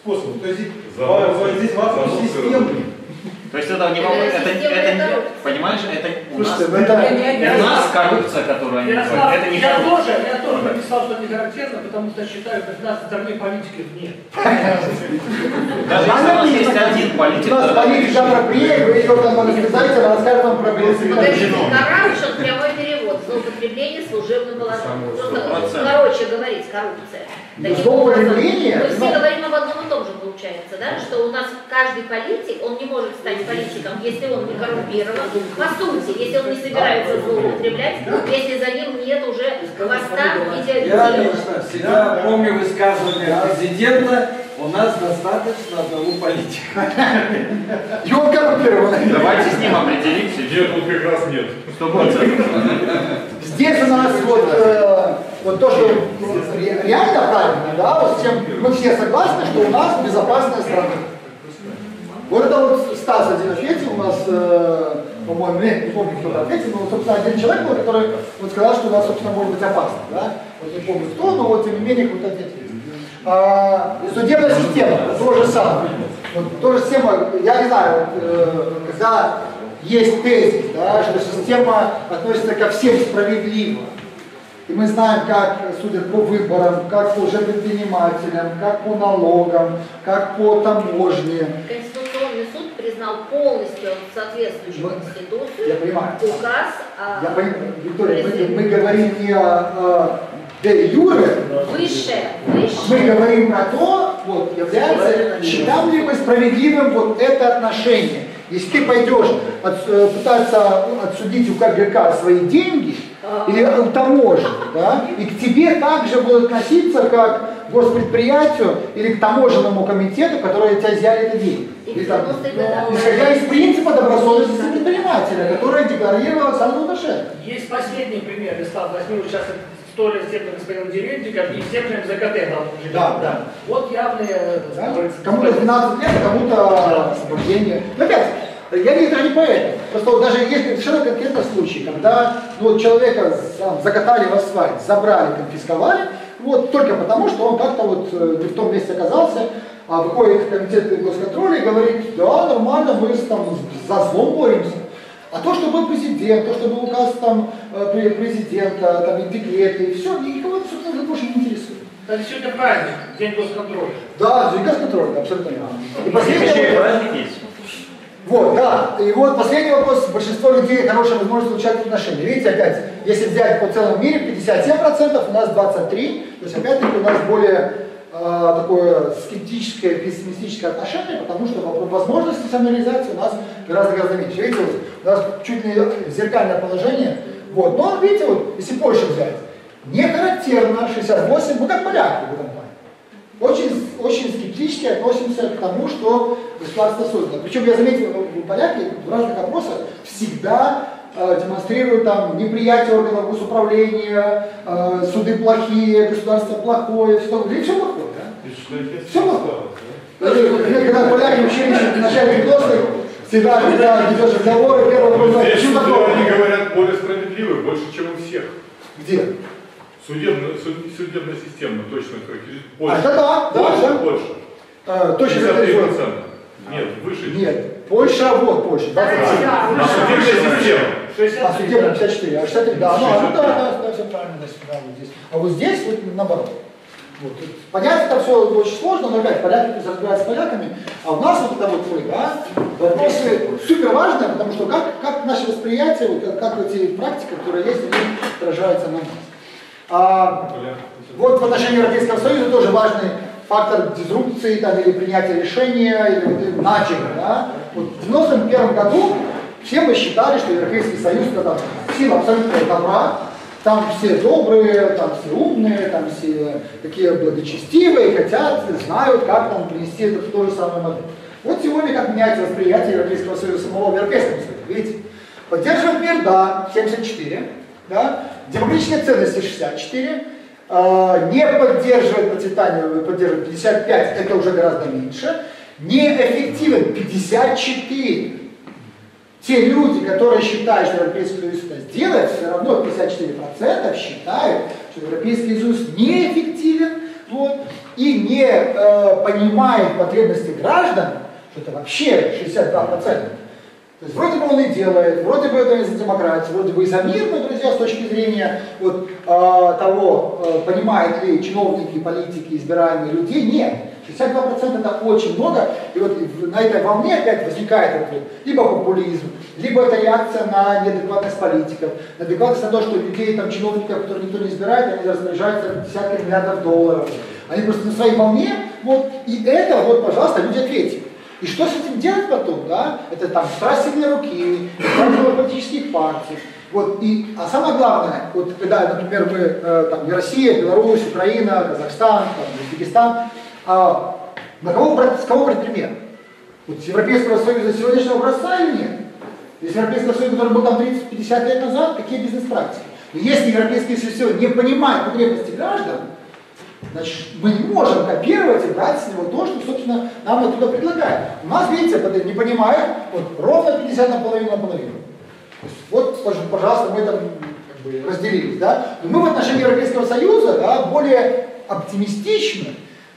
способом. То есть здесь вопрос системный. То есть это не вопрос, это, это, это. понимаешь, это у нас, Слушайте, это, у нас коррупция, которую они Ярослав, это не я тоже, я тоже написал, что не характерно, потому что считаю, что в нас в стране политиков нет. Даже если у нас есть один политик, У нас политик завтра приедет, вы ее там рассказать, она расскажет вам про Подождите, голосование. corruption, прямой перевод, злоупотребление служебным положением. Короче говорить, коррупция. Таким Злоупотребление? образом, Мы все Ну. говорим об одном и том же, получается, да, что у нас каждый политик, он не может стать политиком, если он не коррумпирован. По сути, если он не собирается злоупотреблять, если за ним нет уже хвоста виде Я лично всегда помню высказывание президента, у нас достаточно одного политика. И он коррумпированный. Давайте с ним определимся. Нет, вот как раз нет. Сто процентов. Здесь у нас вот, э, вот то, что ре- реально правильно, да, вот с чем мы все согласны, что у нас безопасная страна. Вот это вот Стас один ответил, у нас, э, по-моему, нет, не помню, кто ответил, но, собственно, один человек был, который вот сказал, что у нас, собственно, может быть опасно, да, вот не помню кто, но вот, тем не менее, кто-то ответил. А, судебная система, то же самое. Вот, то же система, я не знаю, вот, э, когда есть тезис, да, что система относится ко всем справедливо. И мы знаем, как судят по выборам, как по предпринимателям, как по налогам, как по таможне. Конституционный суд признал полностью соответствующую Мы- Конституцию Я понимаю. указ Я понимаю, Виктория, мы, мы говорим не о, о де юре, Высшее, мы высшее. говорим про то, вот, является, считаем ли мы справедливым вот это отношение. Если ты пойдешь от- э, пытаться отсудить у КГК свои деньги, или у таможни, да, и к тебе также будут относиться как к госпредприятию или к таможенному комитету, который тебя взяли это деньги. И Или там, 90-е годы. Исходя из принципа добросовестности предпринимателя, который декларировал Александр Лукашенко. Есть последний пример, Ислам, возьму сейчас история с тем же господином Деревником и с тем же МЗКТ. там живет. Да, да. Вот явные... Да? Кому-то 12 лет, кому-то освобождение. Но опять, я не, даже не поэтому. Просто вот даже есть совершенно конкретный случай, когда ну, вот человека там, закатали в асфальт, забрали, конфисковали, вот только потому, что он как-то вот э, не в том месте оказался, а выходит комитет госконтроля и говорит, да, нормально, мы там за злом боремся. А то, что был президент, то, что был указ там э, пре- президента, там и декреты, и все, никого, собственно, уже больше не интересует. Кстати, сегодня праздник, День госконтроля. Да, День госконтроля, абсолютно верно. И последний, праздник есть. вот, да. И вот последний вопрос. Большинство людей хорошая возможность получать отношения. Видите, опять, если взять по целому мире, 57%, у нас 23%. То есть, опять-таки, у нас более такое скептическое, пессимистическое отношение, потому что возможности самореализации у нас гораздо-гораздо меньше. Видите, вот, у нас чуть ли зеркальное положение. Вот. Но, видите, вот, если Польшу взять, не характерно 68, ну как поляки в этом плане. Очень, очень скептически относимся к тому, что государство создано. Причем я заметил, в поляки в разных опросах всегда э, демонстрируют там неприятие органов госуправления, э, суды плохие, государство плохое, все, и все плохое. Да? Все плохое. Когда поляки учились в начале 90-х, всегда, когда ведешь разговоры, первый вопрос, почему такое? Они говорят более справедливы, больше, чем у всех. Где? Судебная, суд, судебная система точно характеризует. Больше. А это да, да, больше, да. больше. А, точно 53%. Нет, выше. Нет, Польша, вот Польша. 27. А судебная система? А судебная 54, а 63, да, ну, ну да, да, да, все правильно, да, да, вот здесь. А вот здесь вот наоборот. Вот. Понять это все очень сложно, но опять поляки разбираются с поляками, а у нас вот это вот мы, да, вопросы супер важные, потому что как, как наше восприятие, вот, как, эти практики, которые есть, они отражаются на нас. А, вот в отношении Европейского Союза тоже важный фактор дизрупции там, или принятия решения, или вот. Да? Вот в 91 году все мы считали, что Европейский Союз это там, сила абсолютного добра, там все добрые, там все умные, там все такие благочестивые, хотят, знают, как там принести это в ту же самую модель. Вот сегодня как меняется восприятие Европейского Союза самого в Европейском Союзе. Видите? Поддерживать мир, да, 74, да, демократичные ценности 64, э, не поддерживать процветание, поддерживать 55, это уже гораздо меньше, неэффективен 54. Те люди, которые считают, что Европейский Союз это сделает, все равно 54% считают, что Европейский Союз неэффективен вот, и не э, понимает потребности граждан, что это вообще 62%. То есть вроде бы он и делает, вроде бы это за демократию, вроде бы и за мир, но, друзья, с точки зрения вот, э, того, э, понимают ли чиновники, политики, избираемые людей, нет. 62% это очень много, и вот на этой волне опять возникает вот, либо популизм, либо это реакция на неадекватность политиков, на адекватность на то, что людей, там, чиновников, которые никто не избирает, они распоряжаются десятки миллиардов долларов. Они просто на своей волне, вот, и это, вот, пожалуйста, люди ответьте. И что с этим делать потом, да? Это там страсть сильной руки, страсть политических партий. Вот, и, а самое главное, вот когда, например, мы, э, там, Россия, Беларусь, Украина, Казахстан, там, Узбекистан, а, на кого брать, с кого брать пример? Вот с Европейского Союза сегодняшнего образца или нет? Если Европейский Союз, который был там 30-50 лет назад, какие бизнес-практики? Если Европейский Союз не понимает потребности граждан, значит, мы не можем копировать и брать с него то, что, собственно, нам оттуда предлагают. У нас, видите, не понимает, вот ровно 50 на половину на половину. Вот, пожалуйста, мы там как бы, разделились, да? Но мы в отношении Европейского Союза да, более оптимистичны,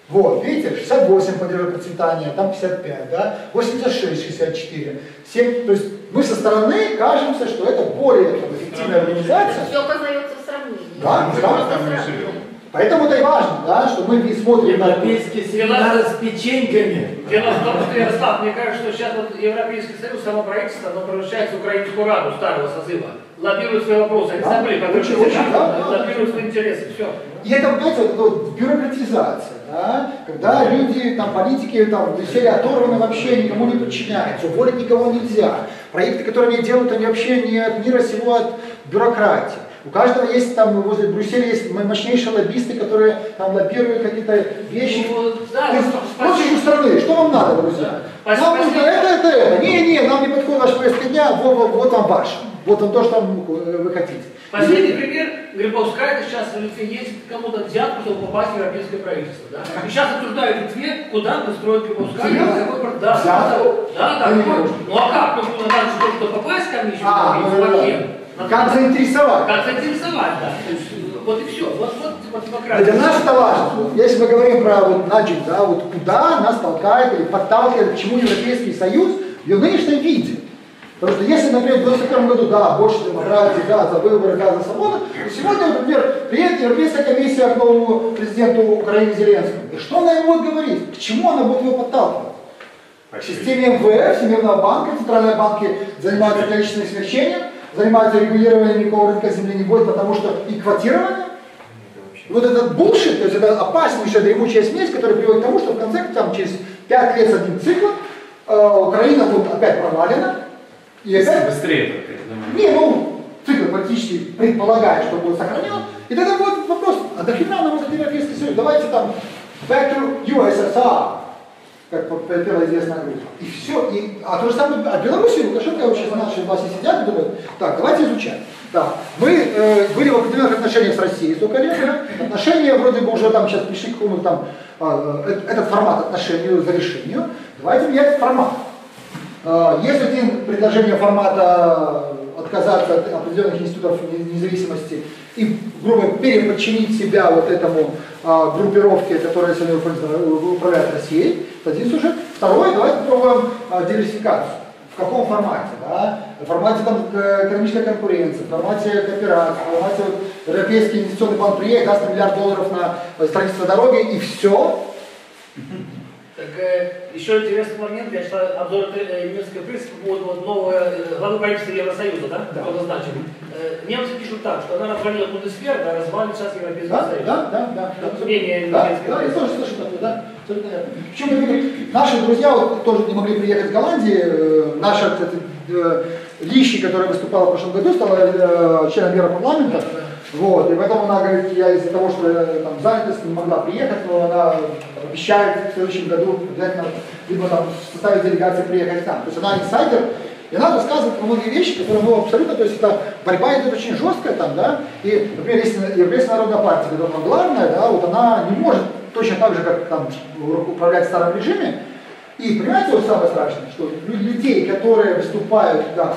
вот, видите, 68 поддерживает процветание, там 55, да, 86, 64, 7, то есть мы со стороны кажемся, что это более там, эффективная организация. Все познается в сравнении. Да, да. Поэтому это и важно, да, что мы смотрим на европейские семинары с печеньками. Дело в том, что, Ярослав, мне кажется, что сейчас вот Европейский Союз, само правительство, оно превращается в Украинскую Раду старого созыва. Лоббирует свои вопросы. Они да? забыли, как очень, очень, да, лоббируют свои интересы. Все. И это, понимаете, вот, вот бюрократизация, да? когда люди, там, политики, там, все оторваны вообще, никому не подчиняются, уволить никого нельзя. Проекты, которые они делают, они вообще не от мира сего, от бюрократии. У каждого есть там возле Брюсселя есть мощнейшие лоббисты, которые там лоббируют какие-то вещи. Ну, да, То есть, против страны, что вам надо, друзья? Да. Нам нужно это, это, это. Не, не, нам не подходит ваш повестка дня, вот, вот, вот вам ваш. Вот он то, что вы хотите. Последний пример. Грибовская это сейчас в Литве есть кому-то взятку, чтобы попасть в европейское правительство. Да? И сейчас обсуждают в Литве, куда построить Грибовская. Серьезно? Да, да, да. Ну а как? Ну, надо же только попасть ко мне еще А, в ну, да, пакет. да. Как заинтересовать? Как заинтересовать, да. Вот и все. Вот, вот, вот демократия. для нас это важно. Если мы говорим про вот наджинг, да, вот куда нас толкает или подталкивает, к чему Европейский Союз в ее нынешнем виде. Потому что если, например, в 91 году, да, больше демократии, да, за выборы, да, за свободу, то сегодня, например, приедет Европейская комиссия к новому президенту Украины Зеленскому. И что она ему будет говорить? К чему она будет его подталкивать? К системе МВФ, Всемирного банка, центральные банки занимаются количественным смягчением, занимаются регулированием никакого рынка земли не будет, потому что и квотирование. И вот этот булшит, то есть это опаснейшая дремучая смесь, которая приводит к тому, что в конце, там, через 5 лет с одним циклом, э, Украина будет опять провалена, и опять... Быстрее только, я думаю. Не, ну, цикл практически предполагает, что будет сохранен. И тогда будет вопрос, а до хрена нам этот Европейский Союз, давайте там back to USSR, как пела известная группа. И все. И, а то же самое, а Беларуси, Лукашенко вообще в нашей власти сидят и думают, так, давайте изучать. Да. Мы э, были в определенных отношениях с Россией столько лет, отношения вроде бы уже там сейчас пришли к какому-то там, э, этот формат отношений за решению, давайте менять формат. Э, есть один предложение формата отказаться от определенных институтов независимости и, грубо переподчинить себя вот этому а, группировке, которая сегодня управляет Россией, это один сюжет. Второй, давайте попробуем а, диверсификацию. В каком формате? Да? В формате там, экономической конкуренции, в формате кооперации, в формате вот, Европейский инвестиционный банк приедет, даст миллиард долларов на строительство дороги, и все, так, э, еще интересный момент, я читаю обзор э, немецкой прессы по поводу вот, нового э, главы правительства Евросоюза, да, да. назначен. Э, немцы пишут так, что она развалила Бундесвер, да, развалит сейчас Европейский да, Союз. Да, да, да. да мнение да, да, я тоже слышу такое, да. Причем наши друзья вот, тоже не могли приехать в Голландии. Наша кстати, Лищи, которая выступала в прошлом году, стала членом Европарламента. Да, да. Вот, и поэтому она говорит, я из-за того, что я там занятость не могла приехать, но она обещает в следующем году обязательно либо там в составе делегации приехать к нам. То есть она инсайдер, и она рассказывает многие вещи, которые, ну, абсолютно, то есть это борьба идет очень жесткая там, да, и, например, если Европейская народная партия, которая главная, да, вот она не может точно так же, как там управлять в старом режиме, и понимаете, вот самое страшное, что людей, которые выступают, да,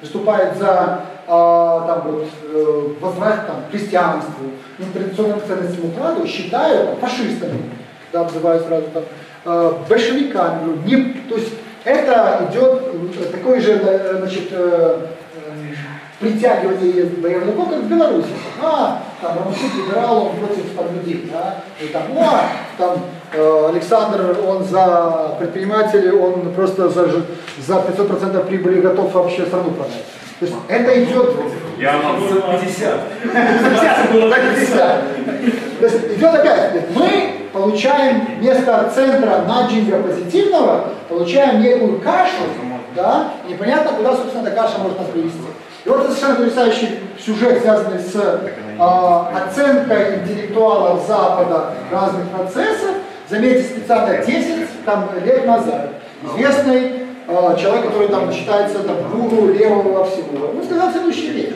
выступают за а, там, вот, э, возврат там, к христианству, ну, традиционным ценностям укладу, считают там, фашистами, да, обзывают сразу там, э, большевиками. Ну, не, то есть это идет э, такой же, э, значит, притягивание боевиков, как в Беларуси. А, там Рамсуд либерал, он против там, людей, да, и там, о, там Александр, он за предпринимателей, он просто за, за 500% прибыли готов вообще страну продать. То есть это идет... Я могу за 50. 50. То есть идет опять, мы получаем вместо центра наджинга позитивного, получаем некую кашу, да, и непонятно, куда, собственно, эта каша может нас привести. И вот это совершенно потрясающий сюжет, связанный с э, оценкой интеллектуалов Запада разных процессов, заметьте, специально 10 там, лет назад. Известный человек, который там считается там, гуру левого всего, он сказал следующие вещи.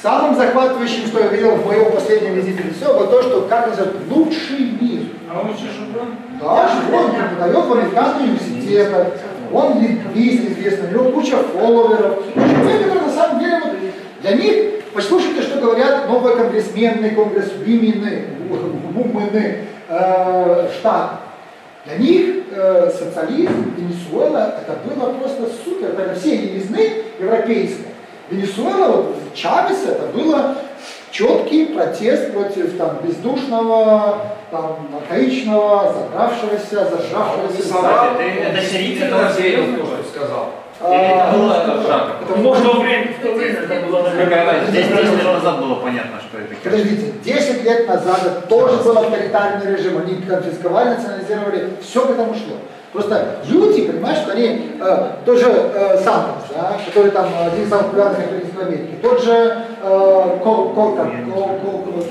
Самым захватывающим, что я видел в моем последнем визите в все, было то, что, как называют, лучший мир. А он что, Шубран? Да, Шубран преподает в американских университетах, он лингвист известный, у него куча фолловеров. Человек, который на самом деле, вот, для них, послушайте, что говорят новые конгрессмены, конгрессвимены, вумены э, штат. Для них э, социализм, Венесуэла, это было просто супер, когда все левизны европейские. Венесуэла, вот Чавес, это было четкий протест против там, бездушного, там, архаичного, закравшегося, зажравшегося. Это сирийцы тоже сказал. Это было Жака. Может, во время, в то время это было, наверное... 10 лет назад было понятно, что это. Подождите, 10 лет назад это тоже был авторитарный режим, они конфисковали, национализировали, все к этому шло. Просто люди, понимаешь, что они, э, тот же э, Сантос, да, который там один из самых популярных в Америке, тот же э, Кол, Кол, там, Кол, Кол, Кол,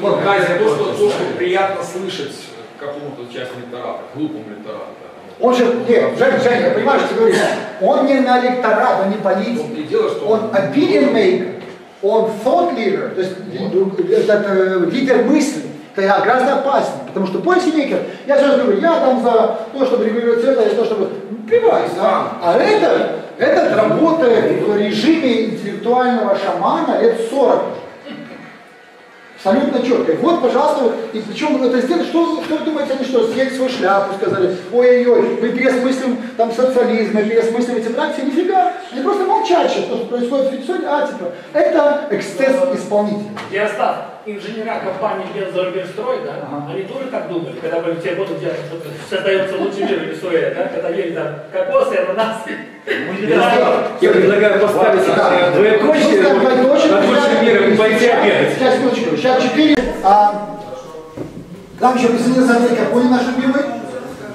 Понимаешь, то, что, то, что приятно слышать какому-то части электората, глупому электорату. Он же, нет, Женя, Женя, понимаешь, что говоришь, он не на электорат, он не политик. Он, дело, что он opinion maker, он thought leader, то есть этот, э, лидер мысли. Это гораздо опаснее, потому что policymaker, я сейчас говорю, я там за то, чтобы регулировать это, за то, чтобы плевать, да? А это, этот работает в режиме интеллектуального шамана лет 40 Абсолютно четко. Вот, пожалуйста, вот, и причем это сделали, что, что вы думаете, они что, съели свою шляпу, сказали, ой-ой-ой, мы переосмыслим там социализм, мы переосмыслим эти практики, нифига. Они просто молчат что происходит в Федерации, а, типа, это эксцесс исполнителя. Я став инженера компании Бензорберстрой, да, ага. они тоже так думали, когда были те годы, где создается лучший мир Венесуэлы, да, когда ели там кокосы, ананасы. Я предлагаю поставить двоеточие над лучшим миром и пойти обедать. Сейчас, секундочку, сейчас четыре. А, к нам еще присоединился Андрей Карпунин, наш любимый.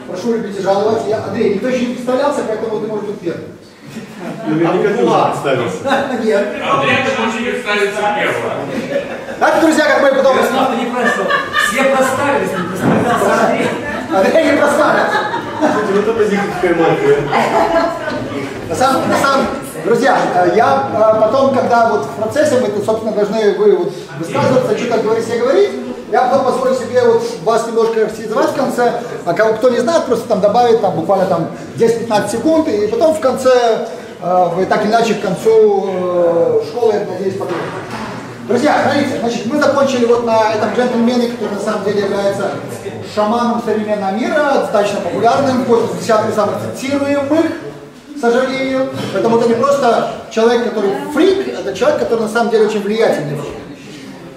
Прошу любить и жаловать. Я, Андрей, никто еще не представлялся, поэтому ты можешь быть первым. Наверняка ты уже (laughs) представился. Нет. Андрей, ты можешь представиться первым. А так, друзья, как мы потом... Ярослав, ты не прошел. Все проставились, не проставился Андрей. Андрей не проставился. Вот это дикая магия. На самом, на самом, друзья, э, я э, потом, когда вот в процессе мы, собственно, должны вы вот высказываться, что-то говорить, все говорить, я потом позволю себе вот вас немножко характеризовать в конце, а кого, кто не знает, просто там добавить там, буквально там 10-15 секунд, и потом в конце, э, вы так иначе к концу школы, я надеюсь, подумаете. Друзья, смотрите, значит, мы закончили вот на этом джентльмене, который на самом деле является шаманом современного мира, достаточно популярным, входит в десятку самых цитируемых, к сожалению. Поэтому это не просто человек, который фрик, это человек, который на самом деле очень влиятельный.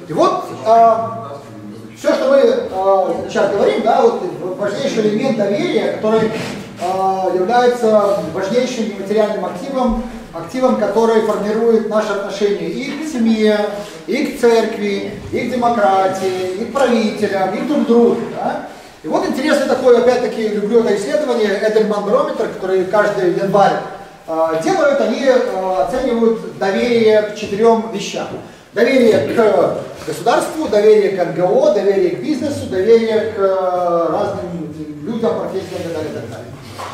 И вот а, все, что мы а, сейчас говорим, да, вот важнейший элемент доверия, который а, является важнейшим нематериальным активом, активом, который формирует наши отношения и к семье, и к церкви, и к демократии, и к правителям, и друг к другу. Да? И вот интересно такое, опять-таки, люблю это исследование, Эдельман Барометр, который каждый январь э, делают, они э, оценивают доверие к четырем вещам. Доверие к государству, доверие к НГО, доверие к бизнесу, доверие к э, разным людям, профессиям и так далее.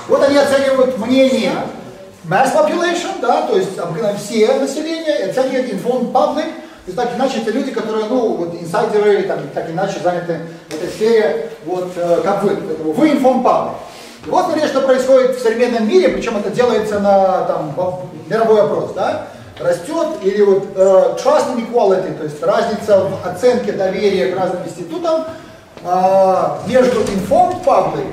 Вот они оценивают мнение mass population, да, то есть все население, и оценивают informed public, то есть так иначе это люди, которые, ну, вот инсайдеры, там, так иначе заняты в этой сфере, вот, э, как вы. Вы информпабы. И вот, смотрите, что происходит в современном мире, причем это делается на, там, мировой опрос, да, растет, или вот э, trust inequality, то есть разница в оценке доверия к разным институтам э, между informed public,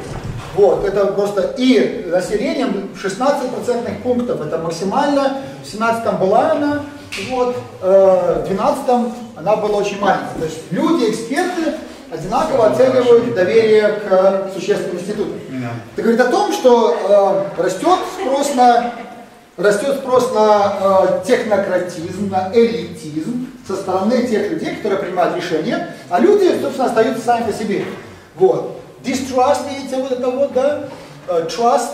вот, это просто и населением 16 процентных пунктов, это максимально, в 17 была она, вот, э, в 12 она была очень маленькая. То есть люди, эксперты одинаково оценивают доверие к существенным институтам. Это говорит о том, что э, растет спрос на растет спрос на э, технократизм, на элитизм со стороны тех людей, которые принимают решения, а люди, собственно, остаются сами по себе. Вот. Distrust, видите, вот это вот, да, uh, trust,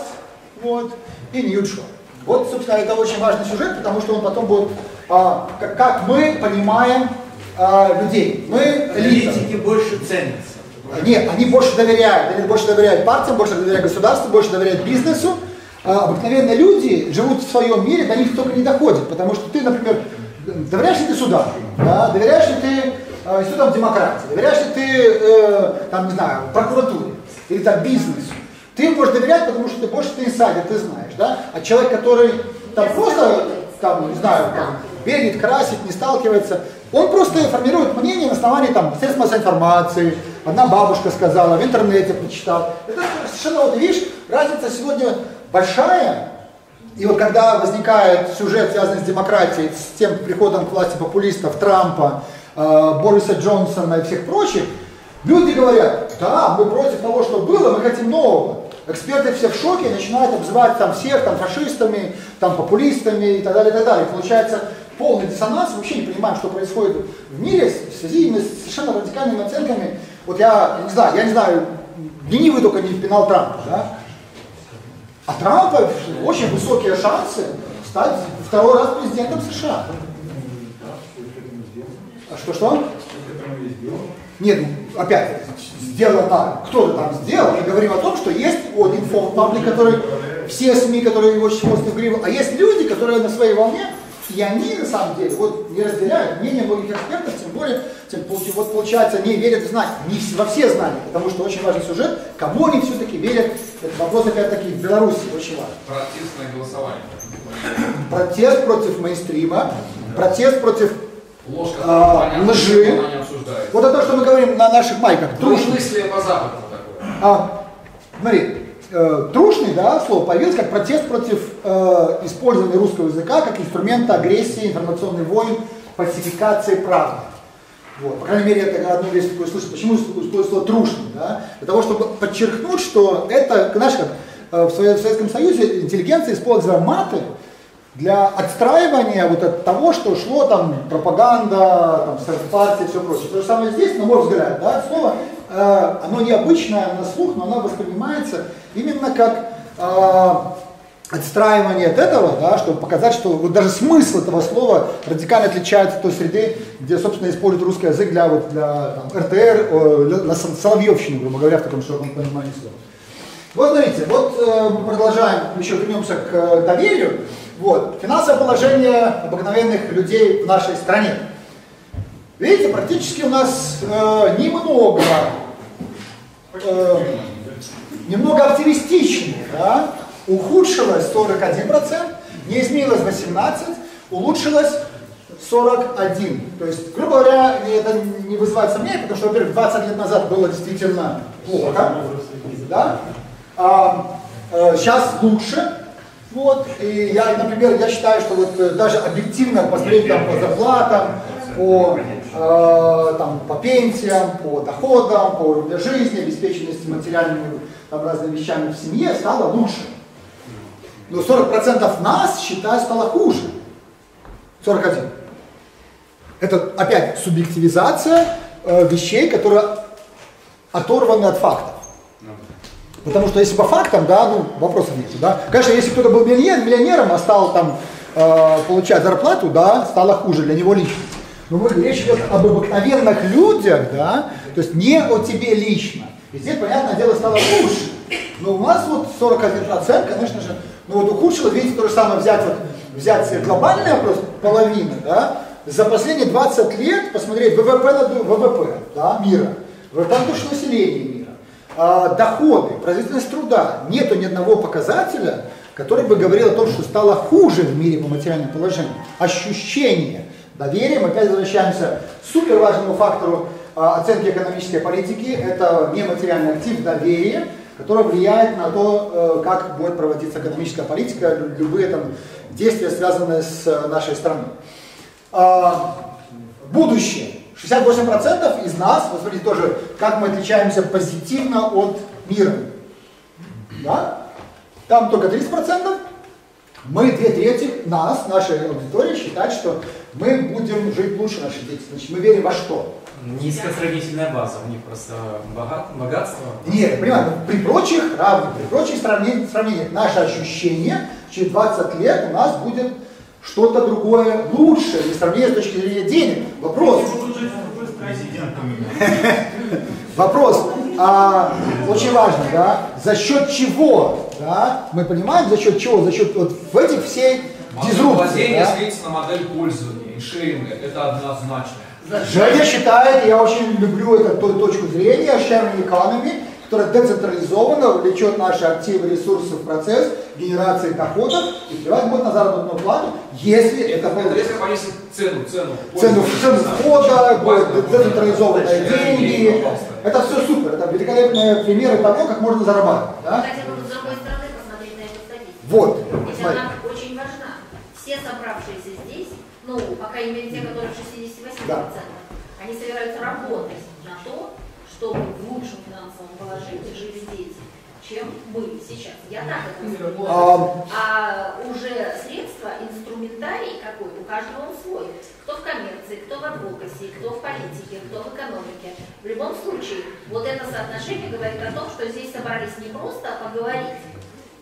вот, и neutral. Вот, собственно, это очень важный сюжет, потому что он потом будет а, как, как мы понимаем а, людей. Мы Политики больше ценятся. Нет, они больше доверяют. Они больше доверяют партиям, больше доверяют государству, больше доверяют бизнесу. А, обыкновенные люди живут в своем мире, до них только не доходит. Потому что ты, например, доверяешь ли ты суду, да? доверяешь ли ты э, институтам демократии, доверяешь ли ты, э, там, не знаю, прокуратуре или там бизнесу. Ты можешь доверять, потому что ты больше ты инсайдер, ты знаешь, да? А человек, который там просто, там, не знаю, там, бегает, красит, не сталкивается. Он просто формирует мнение на основании там, средств массовой информации. Одна бабушка сказала, в интернете прочитал. Это совершенно, вот видишь, разница сегодня большая. И вот когда возникает сюжет, связанный с демократией, с тем приходом к власти популистов Трампа, Бориса Джонсона и всех прочих, люди говорят, да, мы против того, что было, мы хотим нового. Эксперты все в шоке, начинают обзывать там всех там фашистами, там популистами и так далее, и так далее. Получается, полный диссонанс, вообще не понимаем, что происходит в мире в связи с совершенно радикальными оценками. Вот я не знаю, я не знаю, ленивый только не впинал Трампа, да? А Трампа очень высокие шансы стать второй раз президентом США. А что-что? Нет, ну, опять, сделано, кто-то там сделал, мы говорим о том, что есть вот инфопаблик, который, все СМИ, которые его очень говорил, а есть люди, которые на своей волне и они, на самом деле, вот не разделяют мнение многих экспертов, тем более, тем, вот, получается, не верят в знания, не во все знания, потому что очень важный сюжет, кому они все-таки верят, это вопрос, опять-таки, в Беларуси очень важен. Протестное голосование. Протест против мейнстрима, протест против Ложь, а, лжи. Вот это то, что мы говорим на наших майках. Двусмыслие по западу такое. А, смотри, э, трушный, да, слово появилось как протест против э, использования русского языка как инструмента агрессии, информационной войн, фальсификации правды. Вот. По крайней мере, это одну вещь такое слышал. Почему слово трушный? Да? Для того, чтобы подчеркнуть, что это, знаешь, как э, в Советском Союзе интеллигенция использовала маты для отстраивания вот от того, что шло там пропаганда, там, партия и все прочее. То же самое здесь, на мой взгляд, да, слово, э, оно необычное на слух, но оно воспринимается именно как э, отстраивание от этого, да, чтобы показать, что вот даже смысл этого слова радикально отличается от той среды, где, собственно, используют русский язык для, вот, для там, РТР, э, для соловьевщины, грубо говоря, в таком широком понимании слова. Вот смотрите, вот э, мы продолжаем, еще вернемся к э, доверию. Вот, финансовое положение обыкновенных людей в нашей стране. Видите, практически у нас э, немного, э, немного оптимистичнее, да? ухудшилось 41%, не изменилось 18%, улучшилось 41. То есть, грубо говоря, это не вызывает сомнений, потому что, во-первых, 20 лет назад было действительно плохо, да? а, а, сейчас лучше, вот, и я, например, я считаю, что вот э, даже объективно посмотреть там по зарплатам, по, э, там, по пенсиям, по доходам, по уровню жизни, обеспеченности материальными там, разными вещами в семье стало лучше. Но 40% нас, считаю, стало хуже. 41. Это опять субъективизация э, вещей, которые оторваны от фактов. Потому что если по фактам, да, ну, вопросов нет, да. Конечно, если кто-то был миллионер, миллионером, а стал там э, получать зарплату, да, стало хуже для него лично. Но мы, речь идет об обыкновенных людях, да, то есть не о тебе лично. И здесь, понятное дело, стало лучше. Но у нас вот 41%, конечно же, ну вот ухудшилось, видите, то же самое взять, вот, взять глобальный вопрос, половина, да, за последние 20 лет посмотреть ВВП на ВВП да, мира, ВВП на душу населения мира, э, доходы, производительность труда, нету ни одного показателя, который бы говорил о том, что стало хуже в мире по материальному положению. Ощущение доверия, мы опять возвращаемся к супер важному фактору э, оценки экономической политики, это нематериальный актив доверия, который влияет на то, э, как будет проводиться экономическая политика, любые там действия, связанные с э, нашей страной. А, будущее. 68% из нас, вот смотрите тоже, как мы отличаемся позитивно от мира. Да? Там только 30%. Мы две трети нас, нашей аудитории, считать, что мы будем жить лучше нашей дети. Значит, мы верим во что? Низкая сравнительная база, у них просто богат, богатство. Нет, понимаю, при прочих равных, при прочих сравнениях, сравнениях наше ощущение, через 20 лет у нас будет что-то другое лучше, не сравнение с точки зрения денег. Вопрос. Вопрос а, очень важный, да? За счет чего, да? Мы понимаем, за счет чего? За счет вот в этих всей дизрупции. Владение да? слиться на модель пользования и шеринга. Это однозначно. Женя считает, я очень люблю эту точку зрения, sharing economy, которая децентрализованно влечет наши активы, ресурсы в процесс генерации доходов и плевать будет на заработную плату, если это будет... Если повысить цену, цену. Цену, цену входа, децентрализованные деньги. Это все супер, это великолепные примеры того, как можно зарабатывать. Да? Кстати, с другой стороны посмотреть на эту статистику. Вот. Она очень важна. Все собравшиеся здесь, ну, по крайней мере, те, которые в 68%, да. они собираются работать на то, чтобы в лучшем финансовом положении жили дети, чем мы сейчас. Я так это называю. А, а уже средства, инструментарий какой, у каждого он свой. Кто в коммерции, кто в адвокасе, кто в политике, кто в экономике. В любом случае, вот это соотношение говорит о том, что здесь собрались не просто поговорить,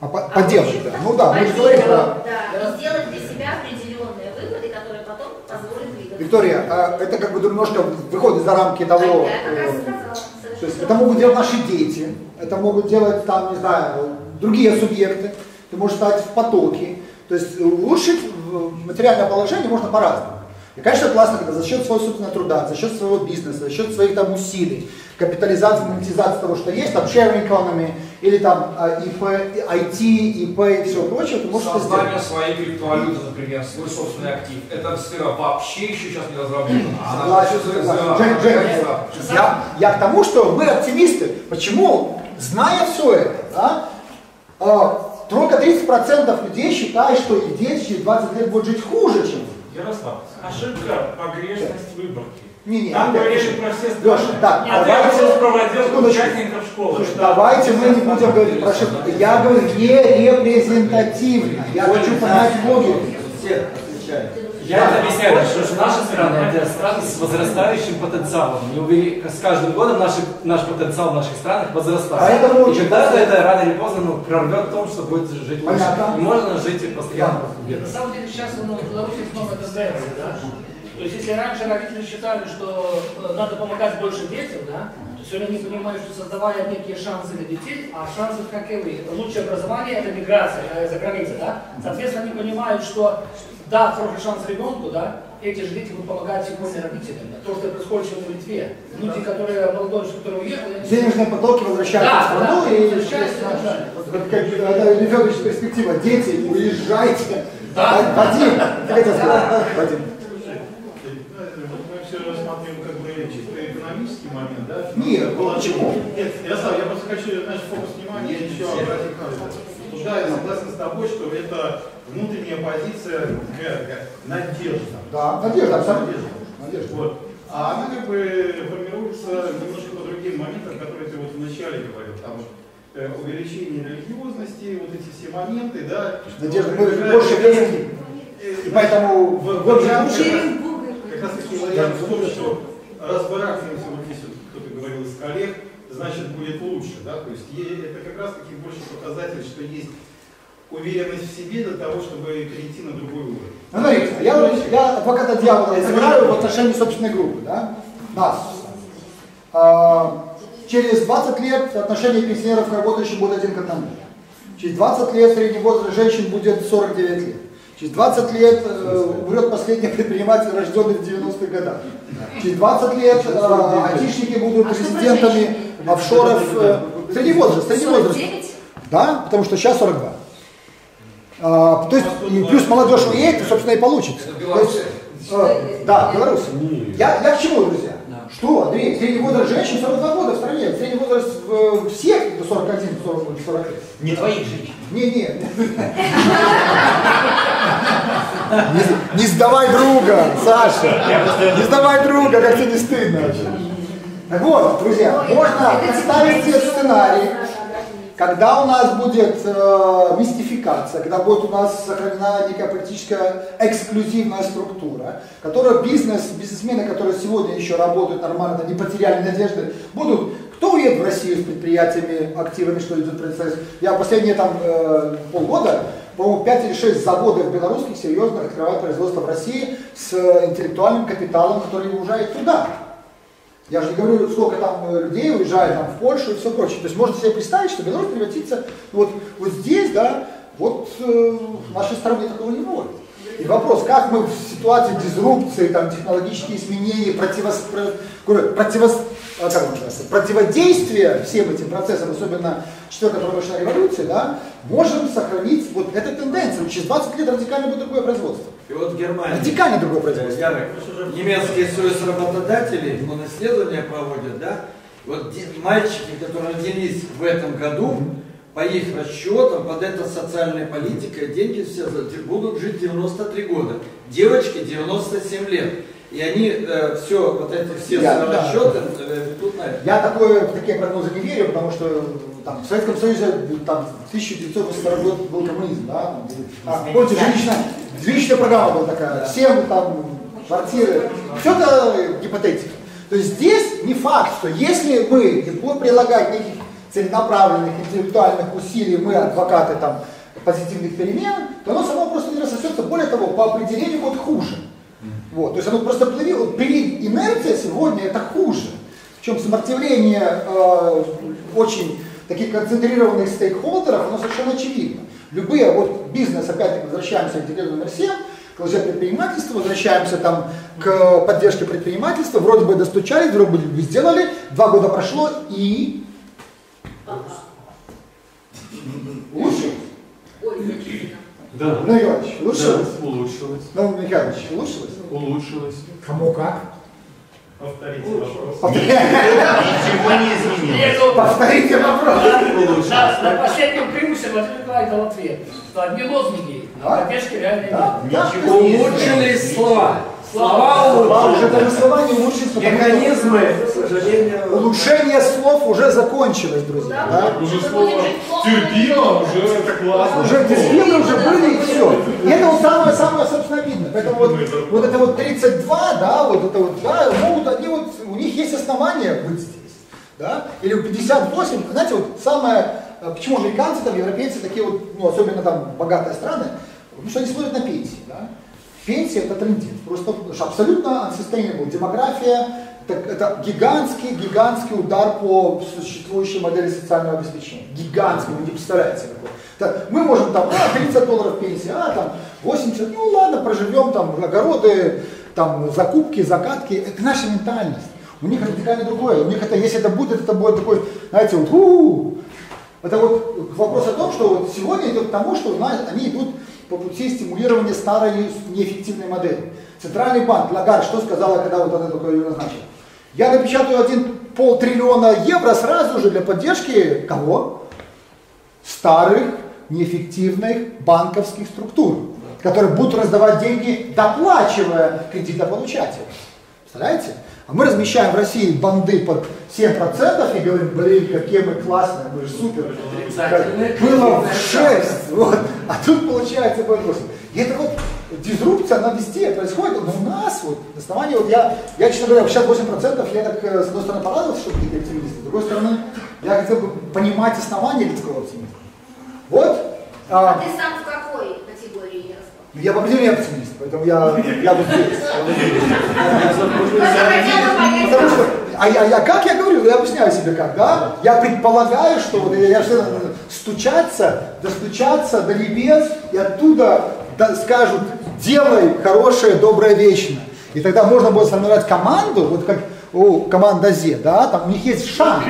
а по поделать, да. Ну да, мы же говорим про... Да, и сделать для себя определенные выводы, которые потом позволят двигаться. Виктория, а это как бы немножко выходит за рамки того... А я как раз сказала. То есть это могут делать наши дети, это могут делать там, не знаю, другие субъекты, ты можешь стать в потоке. То есть улучшить материальное положение можно по-разному. И, конечно, классно, когда за счет своего собственного труда, за счет своего бизнеса, за счет своих там усилий, капитализации, монетизации того, что есть, там sharing economy, или там ИП, IT, ИП и все прочее, ты можешь Создание это своей криптовалюты, например, свой собственный актив. Эта сфера вообще еще сейчас не разработана. Согласен, согласен. Жень, Жень, я, я к тому, что мы оптимисты. Почему? Зная все это, да, а, только 30% людей считают, что их дети через 20 лет будут жить хуже, чем Ярослав, ошибка, погрешность выборки. Не, не, Там говорили про все страны. Леша, так, Нет, давайте, я проводил участников школы. Слушай, давайте мы не будем говорить про ошибку. Я говорю не репрезентативно. Я хочу понять логику. Все отвечают. Я это объясняю, что, что наши страны это страны с возрастающим потенциалом. Не увели... С каждым годом наш, наш потенциал в наших странах возрастает. Поэтому... И когда-то это рано или поздно ну, прорвет в том, что будет жить лучше. Понятно. И можно жить постоянно. На самом деле сейчас ну, в Беларуси снова тенденция, да? То есть если раньше родители считали, что надо помогать больше детям, да, то Сегодня они понимают, что создавая некие шансы для детей, а шансы каковы? Это лучшее образование, это миграция э, за границей, да? Соответственно, они понимают, что да, хороший шанс ребенку, да, эти же дети будут помогать сегодня родителям. Да? То, что происходит сегодня в Литве. Люди, которые, молодой, который уехал, они... Денежные потоки возвращаются Да, в страну да, и возвращаются, да, да. Вот как, как это Лефедович перспектива. Дети, уезжайте. Да. Вадим, хотел сказать? Вадим. Мы все рассматриваем как бы чисто экономический момент, да? Нет, Было- почему? Нет, Ярослав, я просто хочу, знаешь, фокус внимания еще обратить на Да, я согласен с тобой, что это внутренняя позиция, надежда. Да, надежда, абсолютно. Надежда. Надежда. Вот. А она как бы формируется немножко по другим моментам, которые ты вот вначале говорил. Там вот, э, увеличение религиозности, вот эти все моменты, да. Надежда, что мы больше верим. И поэтому как раз таки вариант в том, что разбарахиваемся, вот здесь вот кто-то говорил из коллег, значит будет лучше, да, то есть это как раз таки больше показатель, что есть уверенность в себе для того, чтобы перейти на другой уровень. Ну, смотрите, я, я адвоката дьявола сыграю в отношении собственной группы, да? Нас. А, через 20 лет отношение пенсионеров к работающим будет один к одному. Через 20 лет средний возраст женщин будет 49 лет. Через 20 лет э, умрет последний предприниматель, рожденный в 90-х годах. Через 20 лет э, айтишники будут резидентами офшоров. Э, средний возраст, средний возраст. 49? Да, потому что сейчас 42. А, то есть, и плюс молодежь уедет, собственно, и получится. То есть, э, да, Беларусь. Я, я к чему, друзья? Что, Андрей, средний возраст женщин 42 года в стране, средний возраст э, всех до 41, 40, 40 лет. Не твоих женщин. Не, не. Не, не сдавай друга, Саша. Не сдавай друга, как тебе не стыдно вообще. Так вот, друзья, можно представить себе сценарий, когда у нас будет э, мистификация, когда будет у нас сохранена некая политическая эксклюзивная структура, которая бизнес, бизнесмены, которые сегодня еще работают нормально, не потеряли надежды, будут, кто уедет в Россию с предприятиями, активами, что идет процесс. Я последние там э, полгода, по-моему, 5 или 6 заводов белорусских серьезно открывают производство в России с э, интеллектуальным капиталом, который уезжает туда. Я же не говорю, сколько там э, людей уезжает там, в Польшу и все прочее. То есть можно себе представить, что Беларусь превратится вот, вот здесь, да, вот э, в нашей стране такого не будет. И вопрос, как мы в ситуации дизрупции, там, технологические изменения, противос, про- противос, а, противодействия всем этим процессам, особенно четвертой промышленной революции, да, можем сохранить вот эту тенденцию. Через 20 лет радикально будет другое производство. И вот в Германии. Радикально другое производство. Ярик, немецкий союз работодателей, он исследования проводит, да? Вот мальчики, которые родились в этом году, по их расчетам, под этой социальной политикой, деньги все будут жить 93 года. Девочки 97 лет. И они все, вот эти все Я- свои да. расчеты э, ведут на это. Я такое, в такие прогнозы не верю, потому что там, в Советском Союзе там, 1982 год был коммунизм, да? там, а, помните, жилищная, жилищная программа была такая, всем там квартиры, все это гипотетика. То есть здесь не факт, что если мы не будем прилагать никаких целенаправленных интеллектуальных усилий, мы адвокаты там позитивных перемен, то оно само просто не рассосется. Более того, по определению будет хуже. Вот, то есть оно просто плывет, вот при инерция сегодня это хуже. Причем сопротивление э, очень таких концентрированных стейкхолдеров, оно совершенно очевидно. Любые, вот бизнес, опять-таки, возвращаемся к интегрированию номер 7, к лжепредпринимательству, возвращаемся там к поддержке предпринимательства, вроде бы достучались, вроде бы сделали, два года прошло и... Лучше? Да. Ну, Николаевич, улучшилось? Да, улучшилось. Ну, Михайлович, улучшилось? Улучшилось. Кому как? Повторите вопрос. Ничего не изменилось. Повторите вопрос. На, на последнем примусе Владимир Николаевич дал ответ, что одни лозунги, а поддержки реально нет. Ничего Улучшились слова. Слова улучшились. уже даже слова не что Механизмы, к сожалению, улучшение слов уже закончилось, друзья. Да? Уже слово терпимо, уже это классно. Уже дисциплины уже были и все. И это вот самое-самое, собственно, видно. Поэтому вот, вот это вот 32, да, вот это вот, да, могут они вот, у них есть основания быть здесь. Да? Или у 58, знаете, вот самое, почему американцы, там, европейцы, такие вот, ну, особенно там богатые страны, потому что они смотрят на пенсии, да. Пенсия это трендец, просто абсолютно unsustainable демография, так это гигантский, гигантский удар по существующей модели социального обеспечения. Гигантский, вы не представляете какой. Так, мы можем там, а, 30 долларов пенсии, а, там, 80, ну ладно, проживем, там, огороды, там, закупки, закатки. Это наша ментальность. У них радикально другое. У них это, если это будет, это будет такой, знаете, вот, у Это вот вопрос о том, что вот сегодня идет к тому, что у нас, они идут по пути стимулирования старой неэффективной модели. Центральный банк, Лагард, что сказала, когда вот это такое назначил? Я напечатаю один полтриллиона евро сразу же для поддержки кого? Старых, неэффективных банковских структур, которые будут раздавать деньги, доплачивая кредитополучателям. Представляете? А мы размещаем в России банды под 7% и говорим, блин, какие мы классные, мы же супер. Было в 6, вот. а тут получается будет 8. И это вот дизрупция, она везде происходит, но у нас вот, на основании, вот я, я честно говоря, 68% я так, э, с одной стороны, порадовался, что такие оптимисты, с другой стороны, я хотел бы понимать основания людского оптимизма. Вот. А, а ты сам в какой? Я по определению оптимист, поэтому я, я вот здесь. А я, как я говорю, я объясняю себе как, да? Я предполагаю, что вот я, я стучаться, достучаться до небес, и оттуда да, скажут, делай хорошее, доброе, вечное. И тогда можно будет сформировать команду, вот как у команда Зе, да, там у них есть шанс.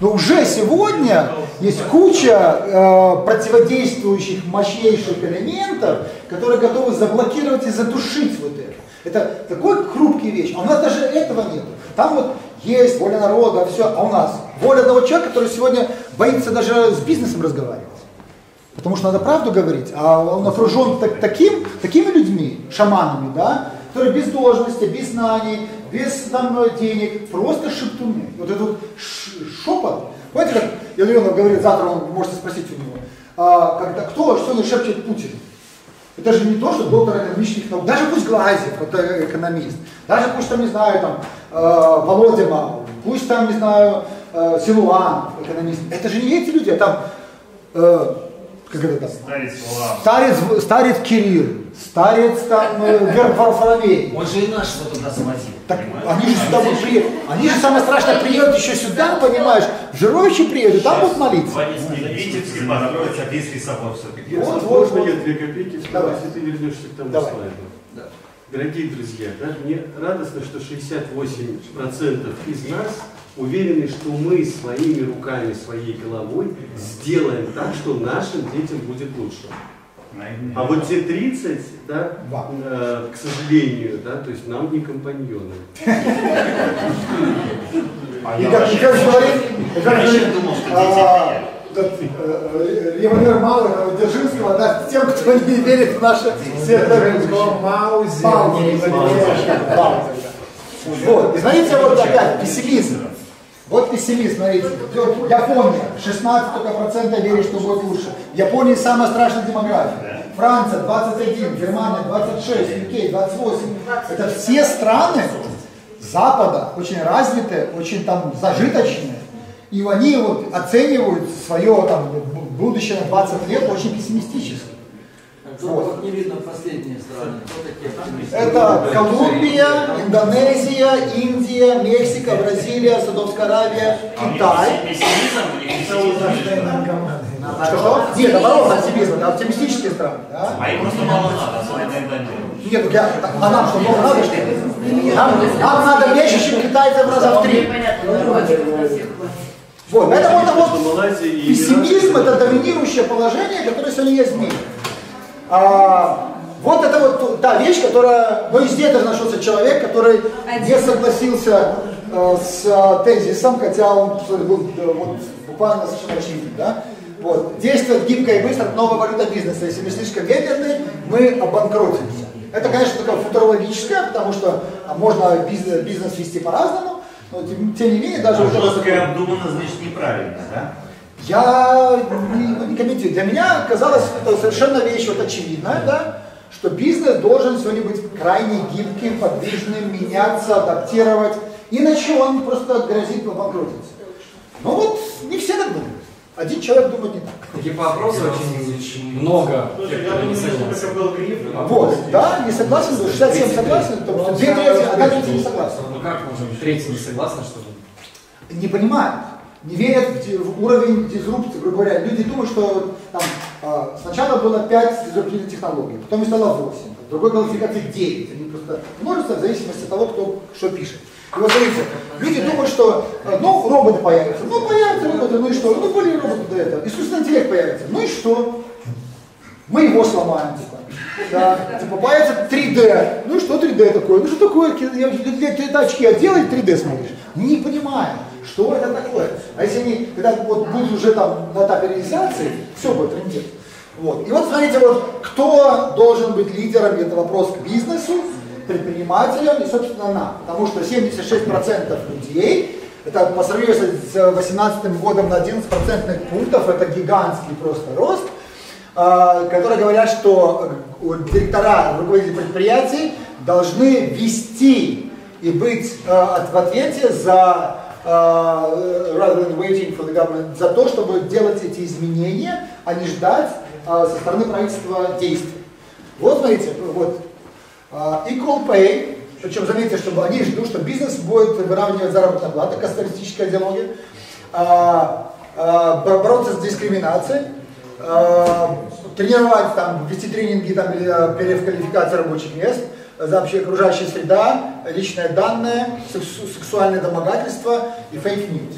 Но уже сегодня есть куча э, противодействующих мощнейших элементов, которые готовы заблокировать и задушить вот это. Это такой хрупкий вещь. А у нас даже этого нет. Там вот есть воля народа, все, а у нас воля одного человека, который сегодня боится даже с бизнесом разговаривать. Потому что надо правду говорить, а он окружен так, таким, такими людьми, шаманами, да, которые без должности, без знаний, без там, денег, просто шептуны. Вот этот шепот. Помните, как Ильонов говорит, завтра вы можете спросить у него, а, когда, кто что шепчет Путин? Это же не то, что доктор экономических наук, даже пусть Глазев, это экономист, даже пусть там, не знаю, там, э, Володя Мау, пусть там, не знаю, э, Силуан, экономист. Это же не эти люди, а там э, как это там? Старец Старец, старец Кирилл, старец там э, Варфоломей. Он же и нашего туда свозил. Так они же сюда будут приехать. Они же самое страшное приедут еще сюда, понимаешь? В Жировичи приедут, там будут молиться. Витебский построится Софийский собор все-таки. Вот, вот, Можно я две копейки если ты вернешься к тому Давай. слайду? Да. Дорогие друзья, да, мне радостно, что 68% из нас уверены, что мы своими руками, своей головой сделаем так, что нашим детям будет лучше. А вот те 30, да, э, к сожалению, да, то есть нам не компаньоны. И как говорит, Револьвер Малых, Дзержинского, да, тем, кто не верит в наше Маузе. Вот, и смотрите, вот опять, пессимизм. Вот пессимист, смотрите. Япония, 16 только процента верит, что будет лучше. В Японии самая страшная демография. Франция 21, Германия 26, UK 28. Это все страны Запада, очень развитые, очень там зажиточные. И они вот оценивают свое там, будущее на 20 лет очень пессимистически. Вот. не видно последние страны. Это Колумбия, Индонезия, Индия, Мексика, Бразилия, Саудовская Аравия, Китай. Что? Нет, наоборот, оптимизм, это оптимистические страны. Да? А им просто мало надо, Нет, ну я, а нам что, много надо, что ли? Нам, нам надо меньше, чем китайцев раза в три. Вот, это вот, вот пессимизм, это доминирующее положение, которое сегодня есть в мире. А, вот это вот та вещь, которая, ну везде тоже нашелся человек, который не согласился э, с э, тезисом, хотя он был э, вот, буквально совершенно очевиден, да? Вот. Действовать гибко и быстро, новая валюта бизнеса. Если мы слишком медленны, мы обанкротимся. Это, конечно, такое футурологическое, потому что а, можно бизнес, бизнес вести по-разному, но тем, тем не менее даже... А жесткое обдумано, значит, неправильно, да? Я не, не комментирую. Для меня казалось это совершенно вещь вот очевидная, да, что бизнес должен сегодня быть крайне гибким, подвижным, меняться, адаптировать, иначе он просто грозит обанкротиться. Но вот не все так думают. Один человек думает не так. Такие вопросы очень много. Слушай, я думаю, что это был гриф. Вот, да, не согласен, 67 согласен, то есть две трети, одна треть не согласна. Ну как можно третий не согласна, что ли? Не понимают, не верят в, уровень дизрупции, грубо говоря. Люди думают, что там, а, сначала было 5 дизруптивных технологий, потом их стало 8, в другой квалификации 9. Они просто множество в зависимости от того, кто что пишет. И вот смотрите, люди думают, что э, ну, роботы появятся. Ну, появятся роботы, ну и что? Ну, были роботы до этого. Искусственный интеллект появится. Ну и что? Мы его сломаем, типа. Да, типа появится 3D. Ну и что 3D такое? Ну что такое? Я ты это очки одел и 3D смотришь. Не понимаем, что это такое. А если они, когда вот будут уже там на этапе реализации, все будет трендец. Вот. И вот смотрите, вот кто должен быть лидером, это вопрос к бизнесу, предпринимателям и, собственно, нам. Потому что 76% людей, это по сравнению с 2018 годом на 11 процентных пунктов, это гигантский просто рост, а, которые говорят, что директора, руководители предприятий должны вести и быть от- в ответе за rather than waiting for the government, за то, чтобы делать эти изменения, а не ждать э, со стороны правительства действий. Вот смотрите, вот а, equal pay, причем заметьте, чтобы они ждут, что бизнес будет выравнивать заработную плату, капиталистическая идеология, а, а, бо- бороться с дискриминацией, а, тренировать, там, вести тренинги там, или а, переквалификация рабочих мест, вообще окружающая среда, личные данные, сексу- сексуальное домогательство и фейк-ньюс.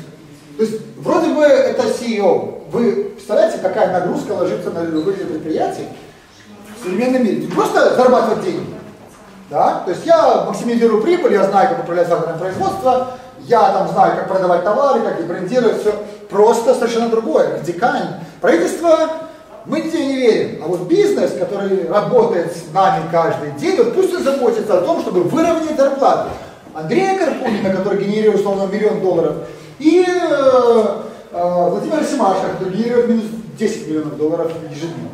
То есть вроде бы это CEO. Вы представляете, какая нагрузка ложится на руководителя предприятий в современном мире? Просто зарабатывать деньги. Да? То есть я максимизирую прибыль, я знаю, как управлять закладом производства, я там знаю, как продавать товары, как их брендировать, все. Просто совершенно другое, радикально. Правительство, мы нигде не верим. А вот бизнес, который работает с нами каждый день, вот пусть он заботится о том, чтобы выровнять зарплату. Андрея Карпунина, который генерирует условно миллион долларов, и э, э, Владимира Семашко, который генерирует минус 10 миллионов долларов ежедневно.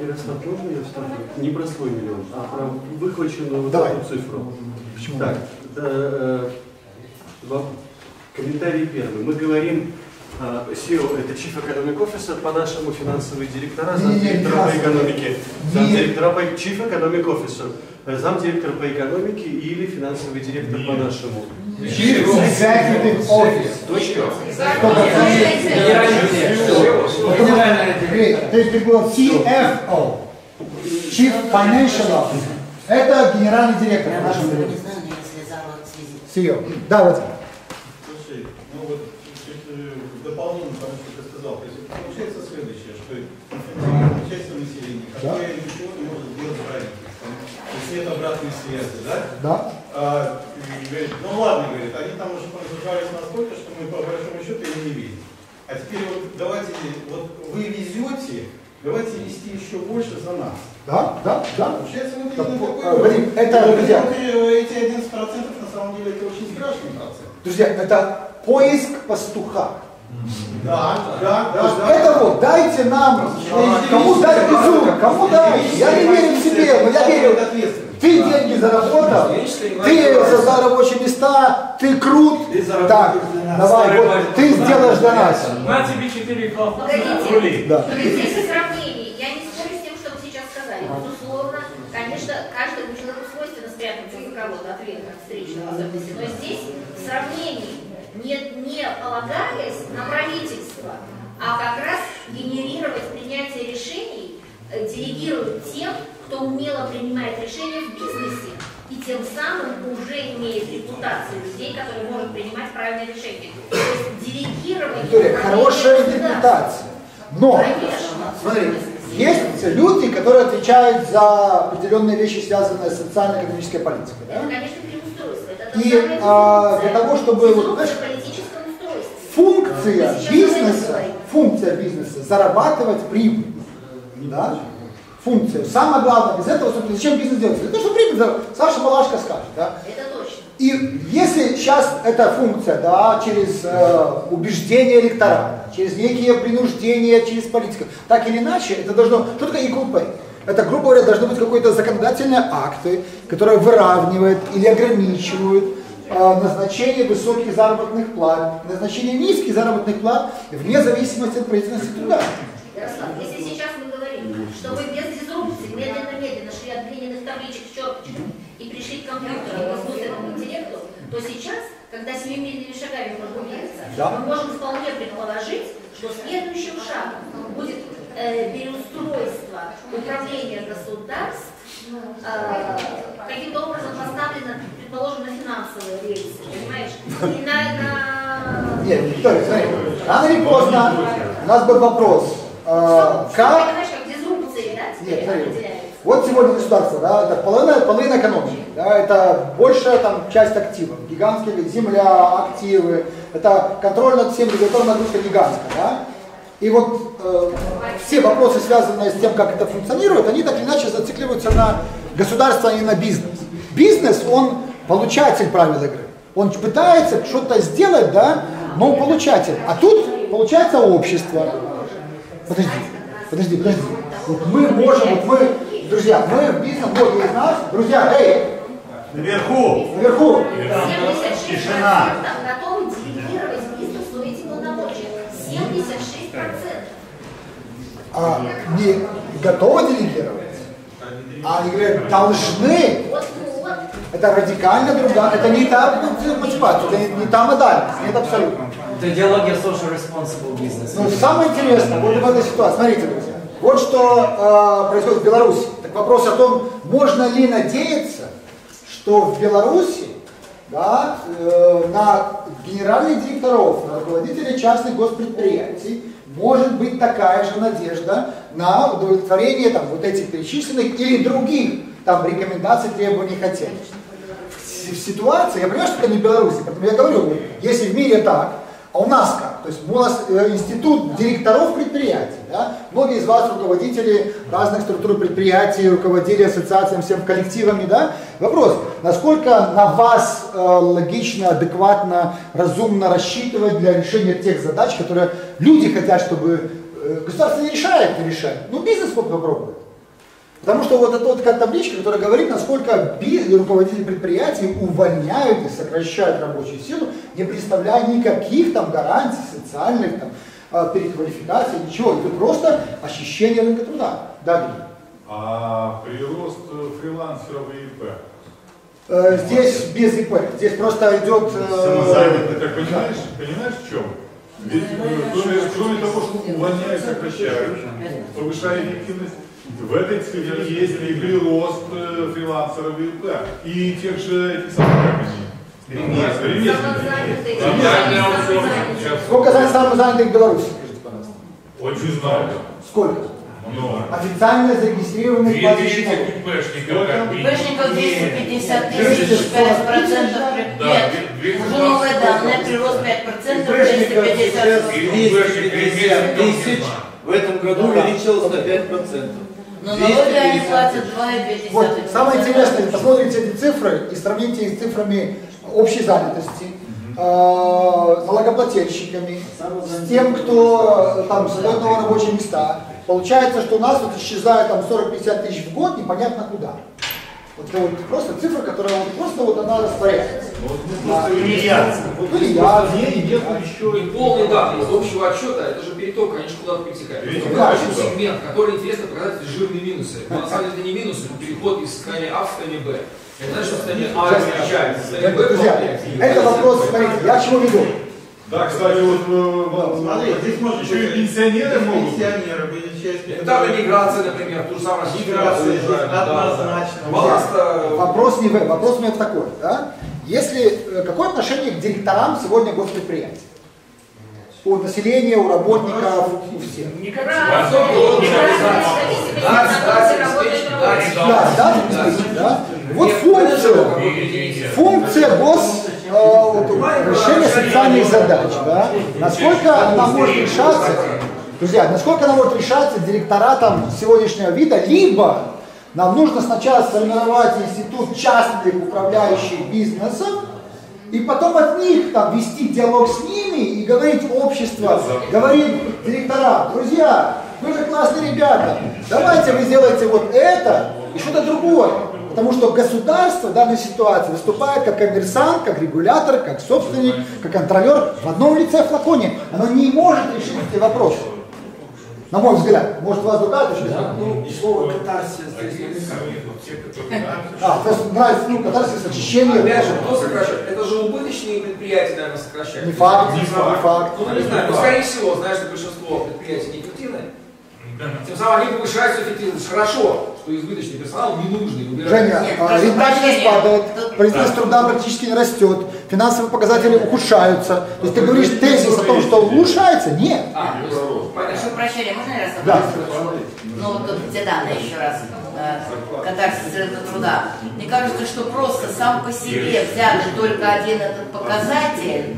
Ярослав, можно я вставлю? Не про свой миллион, а про выхваченную вот Давай. эту цифру. Почему? Так, да, э, во- комментарий первый. Мы говорим, э, SEO это Chief Economic Officer, по-нашему финансовые директора, замдиректора по экономике, Не. замдиректора по Chief Economic Officer, э, замдиректор по экономике или финансовый директор по-нашему. Chief Executive Office. Точно? Генеральный директор. То есть ты был CFO. Chief Financial Officer. Это генеральный директор в нашем деле. CEO. Да, вот. Слушай, ну вот чуть э, в дополнение к тому, что ты сказал, то есть получается следующее, что часть населения, которое ничего не может сделать правительство, то есть нет обратной связи, да? Да. А, и говорит, ну ладно, говорит, они там уже погружались настолько, что мы по большому счету им не видим. А теперь вот давайте, вот вы везете, давайте вести еще больше за нас. Да, да, да. Получается, вот Так, э, такой Вадим, это, друзья, эти 11% на самом деле это очень страшный процент. друзья, это поиск пастуха. Да, да, да. да. это вот, дайте нам, Да. кому дать безумно, кому дать. Я не верю в себе, но я верю. Ты деньги заработал, ты создал рабочие места, ты крут. Так, давай, вот, ты сделаешь для нас. На тебе четыре Погодите, рублей. Да. но ведь здесь сравнение. Я не спорю с тем, что вы сейчас сказали. Безусловно, конечно, каждому человеку свойственно спрятаться за кого-то от ветра, от встречного особенности. Но здесь в сравнении, не, не полагаясь на правительство, а как раз генерировать принятие решений, э, делегируют тем, кто умело принимает решения в бизнесе и тем самым уже имеет репутацию людей, которые могут принимать правильные решения. То есть делегирование... Виктория, хорошая интерпретация. Но, Конечно. смотри, есть люди, которые отвечают за определенные вещи, связанные с социально-экономической политикой. Да? конечно. Это И а, для того, чтобы, вот, знаешь, функция бизнеса, функция бизнеса зарабатывать прибыль. Да? Функция. Самое главное, без этого, собственно, зачем бизнес делать? Для того, чтобы прибыль, зар- Саша Малашка скажет, да? Это точно. И если сейчас эта функция, да, через э, убеждение электората, через некие принуждения, через политику, так или иначе, это должно... Что такое pay? Это, грубо говоря, должны быть какие-то законодательные акты, которые выравнивают или ограничивают э, назначение высоких заработных плат, назначение низких заработных плат вне зависимости от производительности труда. Ярослав, если сейчас мы говорим, что вы без дизрупции медленно-медленно шли от глиняных табличек к черточкам и пришли к компьютеру, к искусственному интеллекту, то сейчас, когда семимильными шагами прогуляется, Да. мы можем вполне предположить, что следующим шагом будет переустройство управления государств э, каким-то образом поставлено, предположим, на финансовые рельсы, понимаешь? И на, на... Нет, Виктория, смотри, рано или поздно у нас был вопрос, э, Что, как да, Нет, смотри. Вот сегодня государство, да, это половина, половина экономики, да, это большая там часть активов, гигантские земля, активы, это контроль над всем, регуляторная нагрузка гигантская, да. И вот э, все вопросы, связанные с тем, как это функционирует, они так или иначе зацикливаются на государство, а не на бизнес. Бизнес, он получатель правил игры. Он пытается что-то сделать, да, но он получатель. А тут получается общество. Подожди, подожди, подожди. Вот мы можем, вот мы, друзья, мы в бизнес, вот из нас, друзья, эй, Наверху. наверху, 76% Тишина. готовы делегировать бизнесу эти полномочия. 76%. А, не готовы делегировать, а они говорят, должны. Это радикально другая, это не та мотивация, это не, не та модальность, нет абсолютно. Это идеология social responsible business. Ну, самое интересное, вот в этой ситуации, смотрите, друзья, вот что э, происходит в Беларуси. Так вопрос о том, можно ли надеяться, что в Беларуси да, э, на генеральных директоров, на руководителей частных госпредприятий может быть такая же надежда на удовлетворение там, вот этих перечисленных или других там, рекомендаций, требований, хотений. В, ситуации, я понимаю, что это не Беларусь, поэтому я говорю, если в мире так, а у нас как? То есть у нас э, институт директоров предприятий, да? многие из вас руководители разных структур предприятий, руководили ассоциациями, всем коллективами, да? Вопрос, насколько на вас э, логично, адекватно, разумно рассчитывать для решения тех задач, которые люди хотят, чтобы э, государство не решает, не решает. Ну бизнес вот попробует. Потому что вот эта вот табличка, которая говорит, насколько би- руководители предприятий увольняют и сокращают рабочую силу, не представляя никаких там гарантий социальных, там, э, переквалификации, ничего. Это просто ощущение рынка труда. Да, Григорий? А прирост э, фрилансеров и ИП? Э, Здесь без ИП, здесь просто идет... э, Самозанятый, ты так понимаешь, понимаешь в чем? Ведь э, кроме, кроме того, что увольняют, сокращают, повышая эффективность, в этой сфере есть и прирост э, фрилансеров и ИП. И тех же этих самых. Сколько за самозанятых в Беларуси, скажите, пожалуйста? Очень много. Сколько? Много. Официально зарегистрированных налогов. ИПшников. Ипэшников 250 тысяч, 5% Да, Уже новые данные, прирост 5%, 250 250 тысяч в этом году увеличилось на 5%. Но налоги они платят 2,2%. Вот самое интересное, посмотрите эти цифры и сравните их с цифрами общей занятости, э, налогоплательщиками, с тем, кто э, там создает новые рабочие места. Получается, что у нас вот исчезает там 40-50 тысяч в год непонятно куда. Вот это вот просто цифра, которая вот просто вот она растворяется. Просто миллиард. Ну, или я, Нет, нет еще И полный данные из общего отчета, это же переток, конечно, куда-то перетекает. Видите, Это сегмент, который интересно показать жирные минусы. Но на самом деле это не минусы, это переход из состояния А в состояние Б. Это значит, что состояние А состояние Б плавляется. это вопрос, смотрите, я к чему веду. Да, кстати, вот, э, Смотри, здесь можно еще и пенсионеры могут. Пенсионеры были часть. Там миграция, например, ту же самую Миграция здесь да, да. однозначно. Балласта, Вопрос не в этом, вопрос у меня такой, да? Если, э, какое отношение к директорам сегодня госпредприятий? У населения, у работников, у всех. Да, да, да. Вот функция, функция гос, вот, решения социальных задач, да. Насколько она может решаться, друзья, насколько она может решаться директоратом сегодняшнего вида, либо нам нужно сначала сформировать институт частных управляющих бизнесом, и потом от них там вести диалог с ними и говорить общество, говорить директорам, друзья, вы же классные ребята, давайте вы сделаете вот это и что-то другое. Потому что государство в данной ситуации выступает как коммерсант, как регулятор, как собственник, как контролер в одном лице флаконе. Оно не может решить эти вопросы. На мой взгляд. Может, у вас другая точка зрения? Ну, слово катарсис здесь (laughs) А, просто нравится, ну, катарсис, очищение. Опять же, кто сокращает? Это же убыточные предприятия, наверное, сокращают. Не факт, не факт. Ну, не знаю, ну, скорее всего, знаешь, что большинство предприятий неэффективные. Тем самым они повышают эффективность. Хорошо, что избыточный персонал не нужный. убирают. Женя, Нет, а, рентабельность падает, производительность труда практически не растет, финансовые показатели ухудшаются. То есть ты говоришь тезис о том, что улучшается? Нет. А. Прошу прощения, можно я раз Да. Ну вот тут те данные еще раз. э, Катарсис рынка труда. Мне кажется, что просто сам по себе взятый только один этот показатель,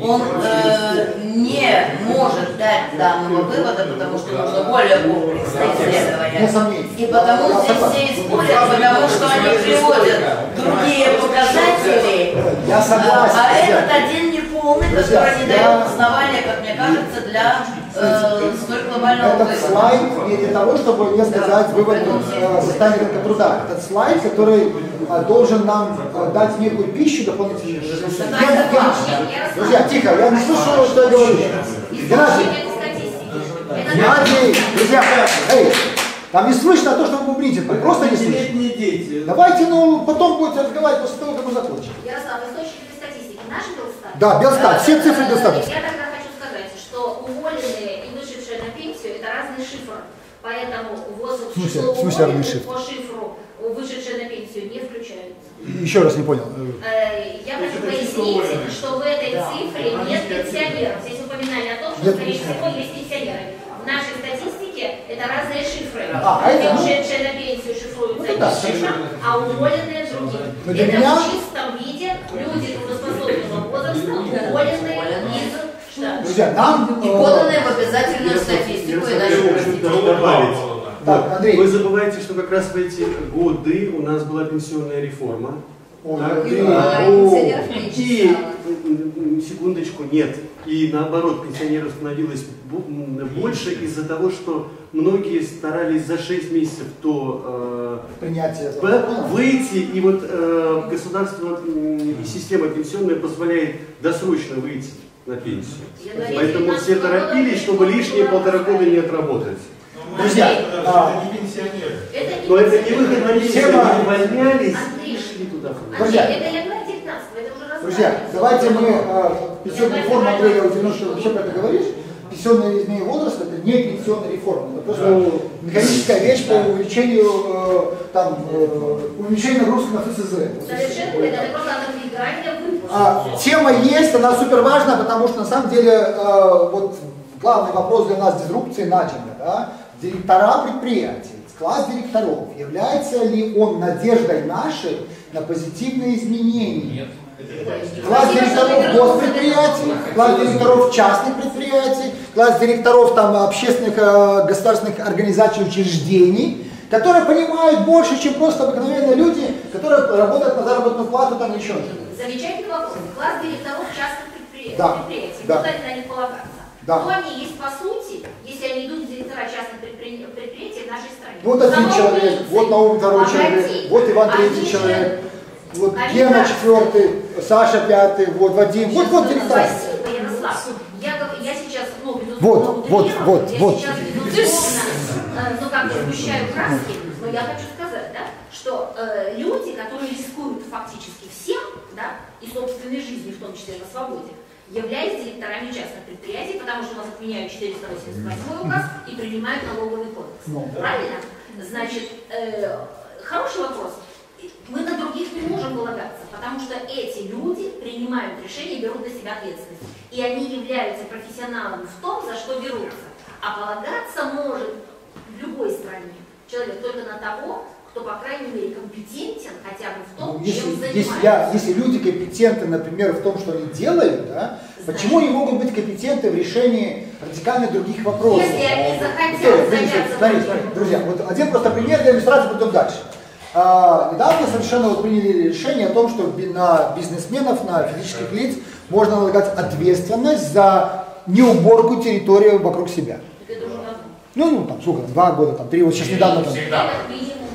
он э, не может дать данного вывода, потому что нужно более комплексное исследование. Сомнений. И потому Я здесь все спорят, потому что они приводят другие показатели, а, а этот один неполный, Друзья, который не я- дает основания, как мне кажется, для э, столь глобального Этот вывода. слайд не для того, чтобы не сказать вывод э, состояния рынка труда. Этот слайд, который э, должен нам э, дать некую пищу дополнительную. Я- я- Друзья, тихо, я не слышу, что я говорю. Геннадий, Геннадий, друзья, эй, там не слышно то, что вы бубните, просто не слышно. Давайте, ну, потом будете разговаривать после того, как мы закончим. Ярослав, статистики наш Белстат? Да, Белстат, все цифры Белстата. Я тогда хочу сказать, что уволенные и вышедшие на пенсию – это разные шифры. Поэтому возраст В смысле- в смысле шифры? по шифру вышедшие на пенсию не включаются. Еще раз не понял. Э, Я хочу пояснить, что в этой цифре нет пенсионеров. Здесь упоминали о том, что, Нет скорее пенсионеров. всего, есть пенсионеры. В нашей статистике это разные шифры. А, а это, ну, ушедшие на пенсию, шифруются ну, да, шифром, а уволенные другим. Но для это меня- в чистом виде люди из штата. Друзья, нам... И э, поданные в обязательную статистику и Я даже хочу даже добавить. Так. Андрей. Вы забываете, что как раз в эти годы у нас была пенсионная реформа. Ой, Так, Андрей. и- А, О, меньше и, секундочку, нет. И наоборот, пенсионеров становилось больше из-за того, что многие старались за 6 месяцев до э, этого п- закона. выйти, и вот э, государство и система пенсионная позволяет досрочно выйти на пенсию. Поэтому все 19 года торопились, чтобы лишние полтора года не отработать. Друзья, а, Это не пенсионеры. Это не Но это не выход на пенсию, они увольнялись и шли туда. Друзья. это январь 19 это уже раз. Друзья, давайте мы э, пенсионную реформу, Андрей, я удивлен, что вообще про это говоришь. Пенсионная изменение возраста это не пенсионная реформа, это просто механическая вещь по увеличению э, там э, уменьшению нагрузки на ФСЗ. Совершенно верно, это просто отодвигание выпуска. А, тема есть, она супер важна, потому что на самом деле э, вот главный вопрос для нас дизрупции начали, да? Директора предприятий, класс директоров, является ли он надеждой нашей на позитивные изменения? Класс директоров госпредприятий, класс директоров частных предприятий, класс директоров там, общественных э, государственных организаций, учреждений, которые понимают больше, чем просто обыкновенные люди, которые работают на заработную плату там еще. Замечательный вопрос. Класс директоров частных предприятий. Да, предприятий. да. Куда на них полагаться? Да. Кто они есть по сути, если они идут в директора частных предпри- предприятий в нашей стране? Вот один человек, вот Наум второй человек, вот Иван третий человек, вот Они Гена четвертый, Саша пятый, вот Вадим, вот вот Ярослав. Я, я сейчас, ну, Вот, вот, утрирую, вот, я вот. сейчас, безусловно, э, ну, как бы сгущаю краски, но я хочу сказать, да, что э, люди, которые рискуют фактически всем, да, и собственной жизнью, в том числе на свободе, являясь директорами частных предприятий, потому что у нас отменяют 488 указ и принимают налоговый кодекс. Ну. Правильно? Значит, э, хороший вопрос. Мы на других не можем полагаться, потому что эти люди принимают решения и берут на себя ответственность. И они являются профессионалами в том, за что берутся. А полагаться может в любой стране человек только на того, кто, по крайней мере, компетентен хотя бы в том, Ну, если, чем если, занимается. я, если люди компетентны, например, в том, что они делают, да, почему они могут быть компетентны в решении радикально других вопросов? Если они захотят Виктория, смотрите, заняться смотрите, смотрите, друзья, вот один просто пример для иллюстрации, потом дальше. А, недавно совершенно вот приняли решение о том, что на бизнесменов, на физических лиц можно налагать ответственность за неуборку территории вокруг себя. Ну, ну, там, сколько, два года, там, три, вот сейчас недавно там.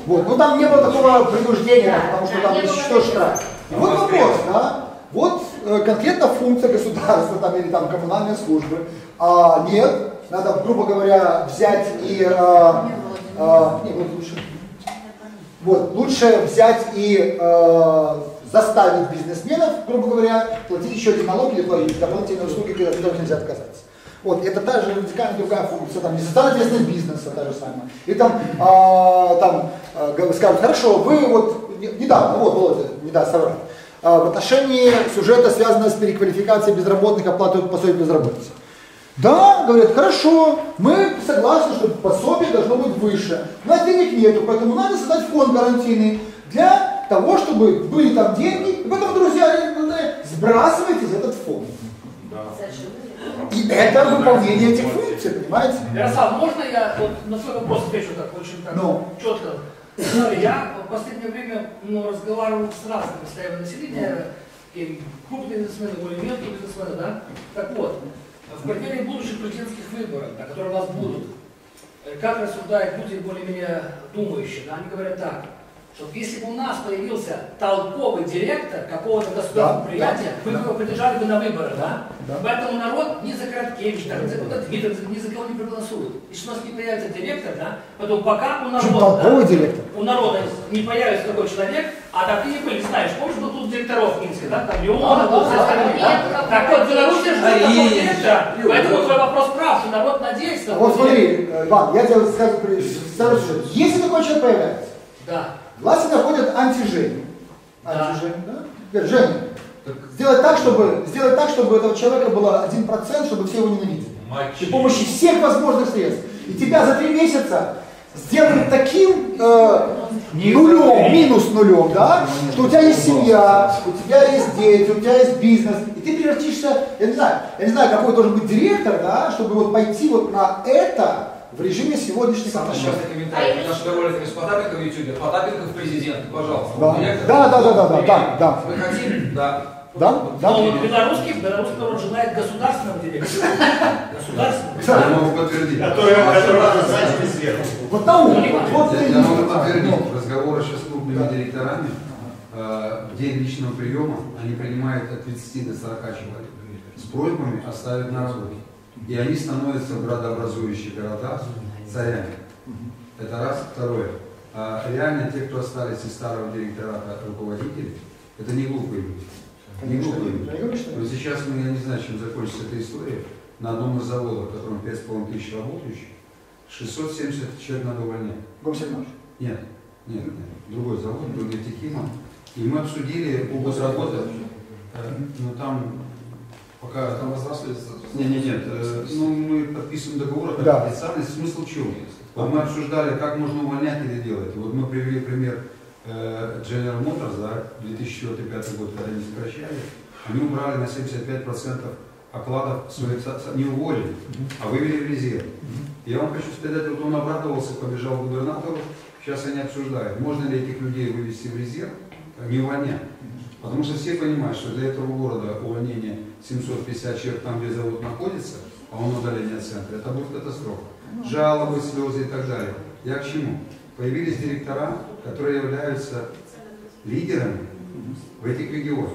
Вот, ну там не было такого принуждения, потому что там что штраф. И вот вопрос, да, вот э, конкретно функция государства там, или там коммунальные службы, а нет, надо, грубо говоря, взять и... Э, э, не, вот лучше. Вот, лучше взять и э, заставить бизнесменов, грубо говоря, платить еще один налог или платить дополнительные услуги, от которых нельзя отказаться. Вот, это та же радикально другая функция, там, не создана ответственность бизнеса, та же самая. И там, э, там э, скажут, хорошо, вы вот, недавно, вот, Володя, не даст соврать, э, в отношении сюжета, связанного с переквалификацией безработных, оплатой пособия безработицы. Да, говорят, хорошо, мы согласны, что пособие должно быть выше. У нас денег нету, поэтому надо создать фонд гарантийный для того, чтобы были там деньги, и потом, друзья, сбрасывайте из этот фонд. Да. И это выполнение этих функций, понимаете? Ярослав, можно я вот на свой вопрос отвечу так очень так ну. четко? Я в последнее время ну, разговаривал с разными слоями населения, и крупные бизнесмены, более мелкие бизнесмены, да? Так вот, в преддверии будущих президентских выборов, на которые у нас будут, э, как рассуждают люди более-менее думающие, да? они говорят так, что если бы у нас появился толковый директор какого-то государственного да, предприятия, да, вы бы да. его поддержали бы на выборы, да? да? Поэтому народ ни за Короткевича, ни за кого-то ни за кого не проголосует. Если у нас не появится директор, да, потом пока у народа, да, директор? у народа не появится такой человек, а так и были, знаешь, помнишь, был тут директоров в Минске, да, там Леонов был, все остальные, да? Так вот, Беларусь ждет такого директора, поэтому твой вопрос прав, что народ надеется. Вот смотри, Иван, я тебе скажу, если такой человек появляется, да. Власти находят антижень. Антижень, да? да? Женя, сделать так, чтобы, сделать так, чтобы у этого человека было 1%, чтобы все его ненавидели. При помощи всех возможных средств. И тебя за три месяца сделают таким э, нулем, минус нулем, да, что у тебя есть семья, у тебя есть дети, у тебя есть бизнес, и ты превратишься, я не знаю, я не знаю, какой должен быть директор, да, чтобы вот пойти вот на это, в режиме сегодняшних Самый частый комментарий. Наш ролик с Потапенко в YouTube. Потапенко в президент, пожалуйста. Да, да, да, да, да, да, да, да. Вы хотите? Да. Да? Да. Но белорусский, белорусский народ желает государственного директора. Государственного. Я могу подтвердить. Который, сзади сверху. Вот наука. Вот я могу подтвердить. Разговоры сейчас с крупными директорами э, в день личного приема они принимают от 30 до 40 человек с просьбами оставить на работе. И они становятся в градообразующих городах царями. Это раз. Второе. А реально те, кто остались из старого директората руководителей, это не глупые люди. Не глупые люди. Но сейчас мы, я не знаю, чем закончится эта история. На одном из заводов, в котором 5,5 тысяч работающих, 670 человек надо увольнять. Гомсельмаш? Нет, нет, нет. Другой завод, был нефтехима. И мы обсудили область работы. Ну там Пока там возросли? Нет, нет, нет. Э, ну, мы подписываем договор о да. конфиденциальности. Смысл в чем? Вот мы обсуждали, как можно увольнять или делать. Вот мы привели пример э, General Motors, да, 2004-2005 год, когда они сокращали. Они убрали на 75% окладов своих, не уволили, а вывели в резерв. Я вам хочу сказать, вот он обрадовался, побежал к губернатору, сейчас они обсуждают, можно ли этих людей вывести в резерв, не увольнять. Потому что все понимают, что для этого города увольнение 750 человек там, где завод находится, а он удаление от центра, это будет катастрофа. Жалобы, слезы и так далее. Я к чему? Появились директора, которые являются лидерами в этих регионах.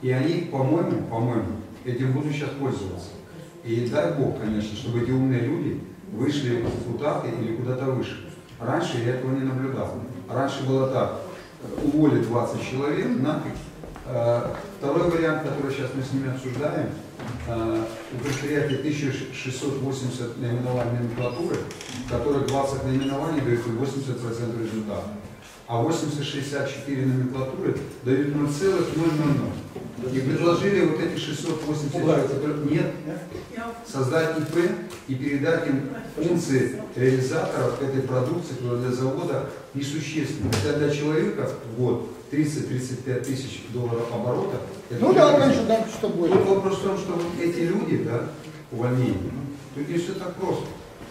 И они, по-моему, по-моему, этим будут сейчас пользоваться. И дай Бог, конечно, чтобы эти умные люди вышли в депутаты или куда-то выше. Раньше я этого не наблюдал. Раньше было так, уволить 20 человек, нафиг, второй вариант, который сейчас мы с ними обсуждаем, э, у предприятия 1680 наименований номенклатуры, в которых 20 наименований дают 80% результата. А 80-64 номенклатуры дают 0,000. И предложили вот эти 680 которые нет, создать ИП и передать им функции реализаторов этой продукции, которая для завода несущественна. Хотя для человека в год 30-35 тысяч долларов оборота. Ну да, конечно, да, что будет. Тут вопрос в том, что вот эти люди, да, увольнения, тут не все так просто.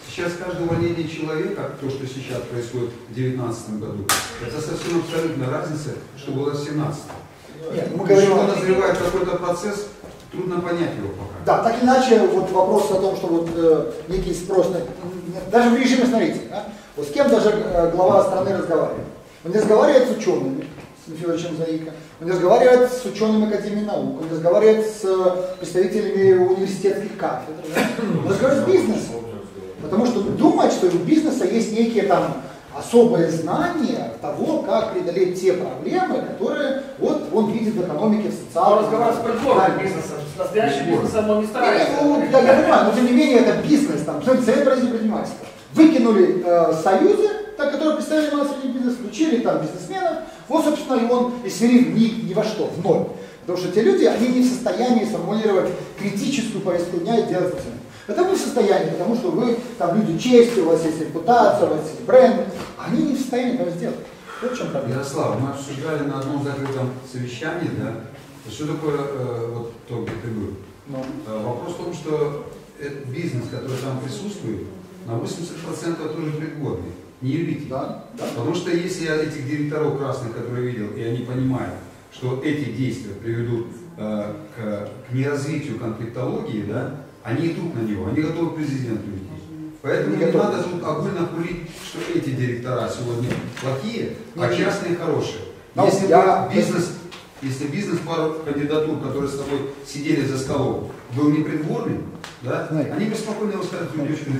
Сейчас каждое увольнение человека, то, что сейчас происходит в 2019 году, это совсем абсолютно разница, что было в 2017. Нет, мы говорим, что назревает какой-то процесс, трудно понять его пока. Да, так иначе вот вопрос о том, что вот э, некий спрос, на, даже в режиме, смотрите, да, вот с кем даже э, глава страны разговаривает. Он не разговаривает с учеными, с Михаиловичем Заика, он разговаривает с учеными Академии наук, он разговаривает с представителями университетских кафедр, да? он разговаривает с бизнесом. Потому что думать, что у бизнеса есть некие там особое знание того, как преодолеть те проблемы, которые вот он видит в экономике, в социальном. Он разговаривает с придворным бизнесом, с настоящим бизнесом он не старается. Ну, я, я понимаю, но тем не менее это бизнес, там, Совет развития предпринимательства. Выкинули э, союзы, так, которые представляли малый средний бизнес, включили там бизнесменов, вот, собственно, и он и сверил ни, ни во что, в ноль. Потому что те люди, они не в состоянии сформулировать критическую повестку дня и делать это. Это вы в состоянии, потому что вы там люди чести, у вас есть репутация, у вас есть бренд. Они не в состоянии этого сделать. Вот в чем проблема. Ярослав, мы обсуждали на одном закрытом совещании, да, что такое э, вот то, где ты был. Ну. Э, вопрос в том, что бизнес, который там присутствует, на 80% тоже предгодный, не юридики. Да, да. Потому что если я этих директоров красных, которые видел, и они понимают, что эти действия приведут э, к, к неразвитию конфликтологии, да, они идут на него, они готовы к президенту идти. Поэтому не, не надо тут огульно курить, что эти директора сегодня плохие, а частные хорошие. Но если я... бизнес, если бизнес пару кандидатур, которые с тобой сидели за столом, был не придворный, да, Знаете, они бы спокойно его скажут,